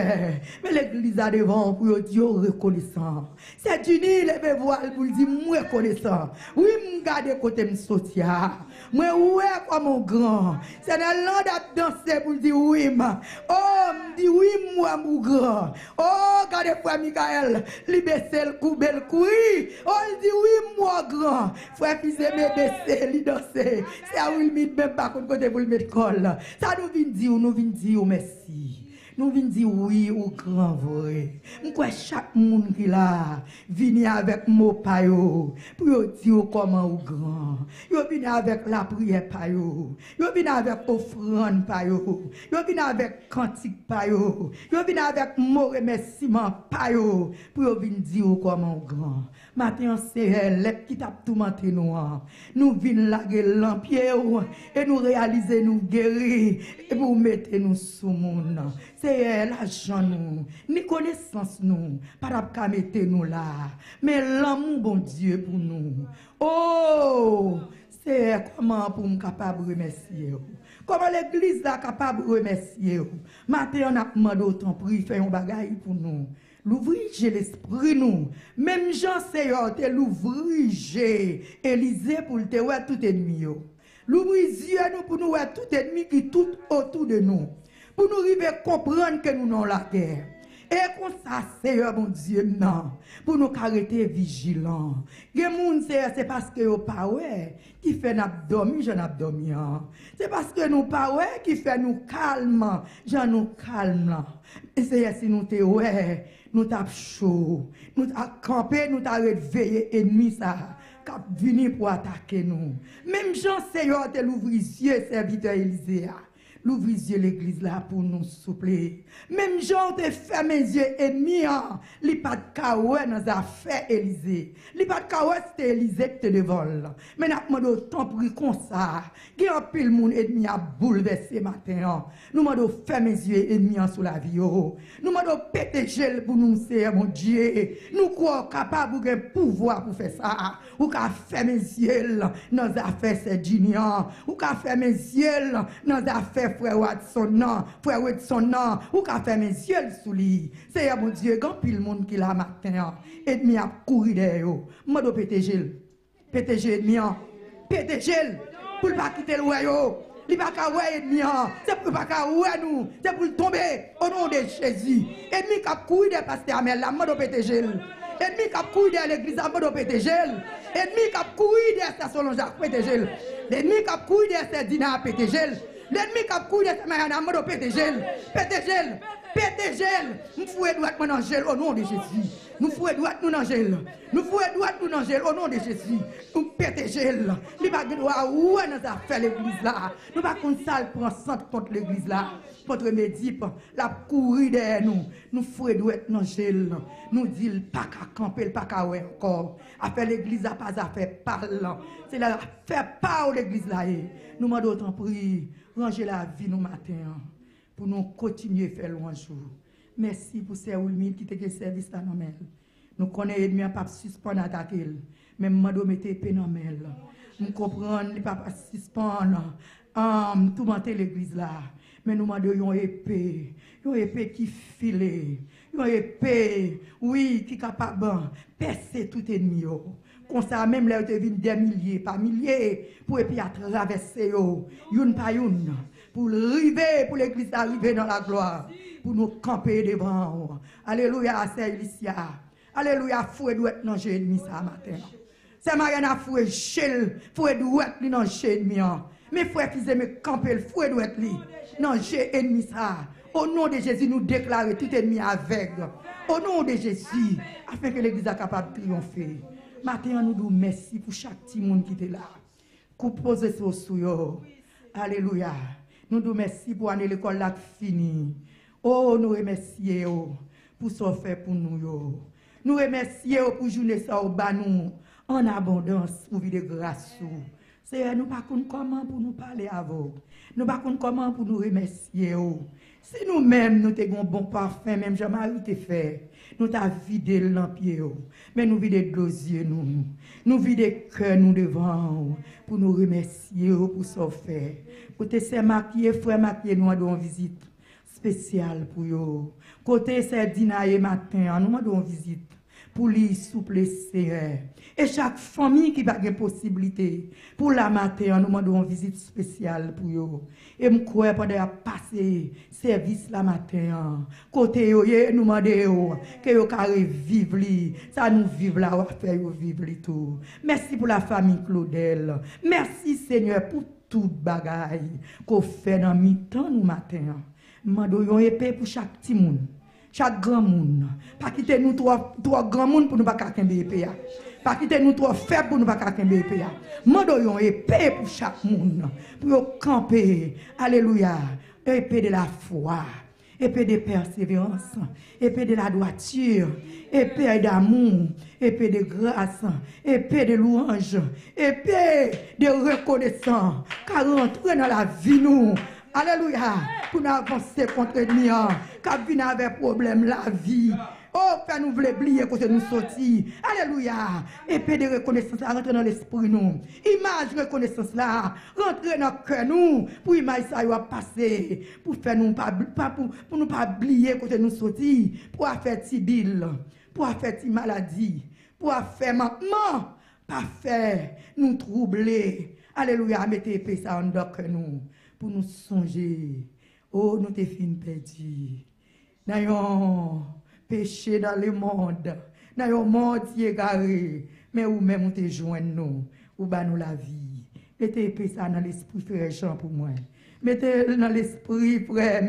mais l'église a devant pour dire reconnaissant. C'est nid, levez voile pour dire moi reconnaissant. Oui, m'garde côté m'sotia. Moi, ouais, comme mon grand? C'est dans l'an danser pour dire oui, ma. Oh, m'di oui, moi, mon grand. Oh, regardez frère Michael, li le cou, bel cou. Oh, il dit oui, moi, grand. Frère fils, me baisse, li danser. C'est à où il met même pas côté pour le mettre colle. Ça nous vient dire, nous vient dire merci. Nou vin di oui ou gran vore. Mkwe chak moun ki la, vini avèk mou payo, pou yo di ou koman ou gran. Yo vini avèk la priye payo, yo vini avèk ofran payo, yo vini avèk kantik payo, yo vini avèk mou remesiman payo, pou yo vini di ou koman ou gran. Matin, c'est elle qui t'a tout monté nous. Nous venons laguer et nous réaliser nous guérir et vous mettez nous sous monde. C'est l'argent nous, ni connaissance nous, pas qu'à nous là. Mais l'amour bon Dieu pour nous. Oh, c'est comment pour nous capable remercier. Comment l'église est capable de remercier. Matin, on a demandé autant prix, fait un bagage pour nous. L'ouvrir l'esprit nous. Même Jean Seigneur te l'ouvrir Élisée pour te voir tout ennemi. L'ouvrir Dieu nous pour nous voir tout ennemi qui tout autour de nous. Pour nous arriver à comprendre que nous avons la guerre. Et comme ça, Seigneur, mon Dieu, non. Pour nous arrêter vigilants. c'est parce que nous pas ouais qui fait nous dormir, ai C'est parce que nous pas ouais qui fait nous calme, j'en nous calme. Et c'est si nous te ouais nous t'a chaud, nous t'a campé, nous t'a réveillé ennemi ça, cap venu pour attaquer nous. Même Jean Seigneur te l'ouvrir yeux, serviteur Élisée. L'ouvre yeux l'église là pour nous soupler. Même Jean te ferme mes yeux ennemis, hein. li pas de kaoué dans affaires Élysée. Li pas de kaoué c'était Élysée qui te devole. Mais n'a pas autant pour comme ça. Qui a pile moun ennemi a bouleversé matin. Hein. Nous m'a ferme mes yeux ennemis hein, sous la vie. Oh. Nous m'a péter gel pour nous c'est mon Dieu. Nous croyons capable de pouvoir pour faire ça. Ou qu'a ferme mes yeux dans affaires junior. Ou qu'a ferme mes yeux dans affaires frère Watson, non, frère Watson, non, ou qu'a fait mes yeux sous lui. C'est mon Dieu, quand pile monde qui l'a matin, et demi a couru derrière. Moi, je. Péter gel, ennemi, péter gel, pour ne pas quitter le royaume. Il pas qu'à voir ennemi, c'est pour pas qu'à voir nous, c'est pour tomber au nom de Jésus. Ennemi qui a couru derrière pasteur Amel, la mode péter gel. Ennemi qui a couru derrière l'église, la mode péter gel. Ennemi qui a couru derrière station Jacques, péter gel. L'ennemi qui a couru derrière Dina, péter gel. L'ennemi qui a couru de cette manière, on a pété gel. Pété gel. Pété gel. Nous fouets droite dans gel au nom de Jésus. Nous fouets droite nous dans gel. Nous fouets droite nous dans gel au nom de Jésus. Nous gel. Nous pas droit où nous a fait l'église là. Nous pas qu'on salle prend centre contre l'église là. Contre Médip, la courir derrière nous. Nous fouets droite dans gel. Nous dit pas qu'à camper, pas qu'à encore. A fait l'église à pas à faire parlant. C'est là faire pas l'église là. eh. Nous demandons autant prier. Ranger la vie nous matin pour nous continuer à faire louange. Merci pour ces minutes qui te service dans Nous connaissons l'ennemi à pas suspendre attaquer. Même mando mettez épée dans mel. Nous comprenons les pas suspendre. Um, tout monter l'église là. Mais nous demandons une épée. Une épée qui file. Une épée, oui, qui est capable de percer tout ennemi. Yo. Comme ça, même là, tu des milliers, pas milliers, pour et puis à traverser, yo. Youn par youn, pour arriver, pour l'église arriver dans la gloire, pour nous camper devant. Alléluia, c'est Alicia. Alléluia, fouet doit être dans le ennemi ça matin. C'est Marianne a fouet chel, fouet doit être dans le ennemi. Mais fouet fils me camper, fouet doit être dans le ennemi ça. Au nom de Jésus, nous déclarons tout ennemi aveugle. Au nom de Jésus, afin que l'église soit capable de triompher. Matin, nous disons merci pour chaque petit monde qui était là. Qu'on pose sur yo. Alléluia. Nous disons merci pour année l'école là fini. Oh, nous remercions pour ce fait pour nous. Nous remercions pour journée ça au nous en abondance pour vivre de grâce. C'est nous pas comment pour nous parler à vous. Nous pas comment pour nous remercier. Si nous-mêmes, nous avons un bon parfum, même Jean-Marie t'a fait, nou ta vide lampye yo, men nou vide glosye nou, nou vide kè nou devan, pou nou remesye yo pou so fè, pou te se makye, fwe makye nou an don vizit spesyal pou yo, kote se dinaye matin an nou an don vizit, pour lui souple serré. Et chaque famille qui a une possibilité, pour la matin, nous demandons une visite spéciale pour eux. Et je crois pendant passer service la matin, côté nous demandons que yo carré vivre ça nous vivre là, faire vivre tout. Merci pour la famille Claudel. Merci Seigneur pour tout bagaille qu'on fait dans mi-temps nous matin. Nous demandons une épée pour chaque petit monde chaque grand monde. Pas quitter nous trois, grands monde pour nous pas qu'à épée. Pas quitter nous trois faibles pour nous pas qu'à épée. Mando yon épée pour chaque monde. Pour camper. Alléluia. Épée de la foi. Épée de persévérance. Épée de la droiture. Épée d'amour. Épée de grâce. Épée de louange. Épée de reconnaissance. Car rentrer dans la vie nous. Alléluia. Pour nous avancer contre l'ennemi. Car vient avec problème la vie. Oh, Père, nous voulons oublier que nous sortis. Alléluia. Épée de reconnaissance à rentrer dans l'esprit nous. Image reconnaissance là. Rentrer dans le cœur nous. Pour image ça va passer. Pour faire nous pas, pour, pour nous pas oublier que nous sortis. Pour faire tibil. Pour faire maladie. Pour faire maman. Pas faire nous troubler. Alléluia. Mettez ça en cœur nous. Pour nous songer. Oh, nous t'es fin perdu. N'ayons péché dans le monde. N'ayons est égaré. Mais ou même, te joint nous. Ou ba nous la vie. Mettez ça dans l'esprit, frère Jean, pour moi. Mettez dans l'esprit, frère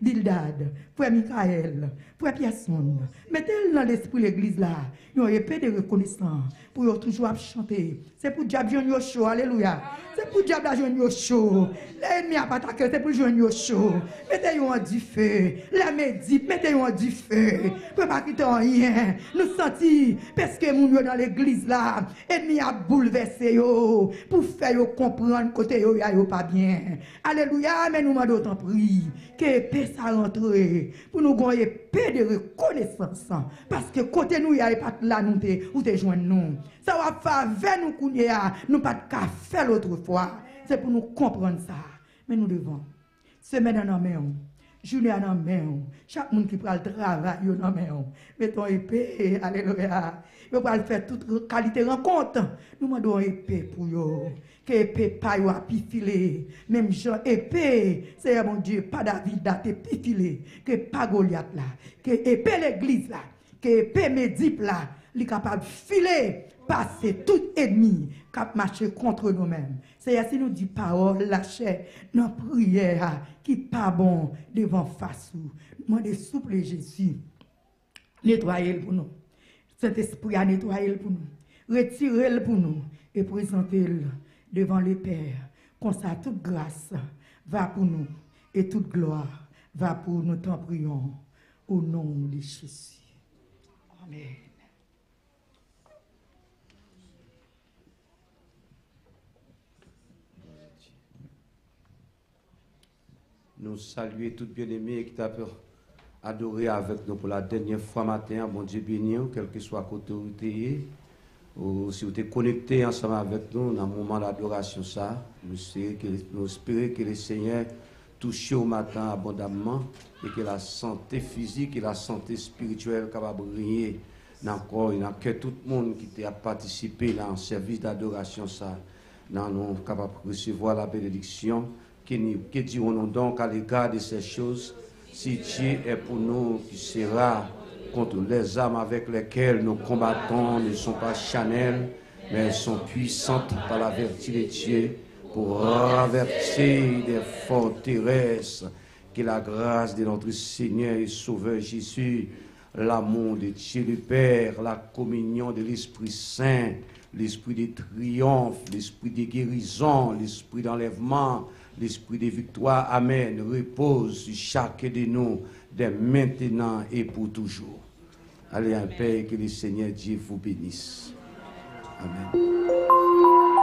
Bildad, frère Michael, frère Pierson. Mettez dans l'esprit l'église là. Une épée de reconnaissance. Pour yo toujours chanter. C'est pour diable joindre yo chaud. Alléluia. C'est pour diable joindre yo chaud. L'ennemi a pas attaqué, c'est pour joindre yo chaud. Mettez yo en du feu. La médite, mettez yo en du feu. Pour pas quitter rien. Nous sentis, parce que moun yo dans l'église là, ennemi a bouleversé yo. Pour faire yo comprendre côté yo, ya yo pas bien. Alléluia, mais nous m'en d'autant prie. Que épée ça rentre. Pour nous gagner épée de reconnaissance. Parce que côté nous, ya pas là nous te, ou te joindre nous. Ça va faire nous kounye nous pas de faire l'autre fois. C'est pour nous comprendre ça. Mais nous devons. Semaine en main. Journée en main. Chaque monde qui prend le travail en main. Mettons épée. Alléluia. Nous allons faire toute qualité rencontre. Nous demandons épée pour eux. Que épée pas yo a. Même Jean épée. C'est mon Dieu, pas David date pifilé. Que pas Goliath là. Que épée l'église là. Que épée médipe là. Li capable de filer passer tout ennemi qui a marché contre nous-mêmes. Seigneur, si nous dit parole, lâcher dans prière qui pas bon devant face ou. Demandez souple Jésus. Nettoyez-le pour nous. Saint-Esprit a nettoyé pour nous. Retirez-le pour nous et présentez-le devant le Père. Comme ça, toute grâce va pour nous et toute gloire va pour nous. T'en prions au nom de Jésus. Nous saluons tout bien-aimé qui t'a adoré avec nous pour la dernière fois matin. Bon Dieu béni, quel que soit côté où tu. Ou si vous êtes connecté ensemble avec nous dans le moment d'adoration, ça, nous espérons que le Seigneur touche au matin abondamment et que la santé physique et la santé spirituelle capable de briller dans que tout le monde qui a participé dans le service d'adoration, ça, dans nous capable de recevoir la bénédiction. Que, dirons-nous donc à l'égard de ces choses Si Dieu est pour nous, qui sera contre les armes avec lesquelles nous combattons ne sont pas chanelles, mais elles sont puissantes par la vertu de Dieu pour renverser des forteresses. Que la grâce de notre Seigneur et Sauveur Jésus, l'amour de Dieu le Père, la communion de l'Esprit Saint, l'esprit de triomphe, l'esprit de guérison, l'esprit d'enlèvement, l'esprit de victoire, Amen, repose sur chacun de nous, dès maintenant et pour toujours. Allez, un Père, que le Seigneur Dieu vous bénisse. Amen.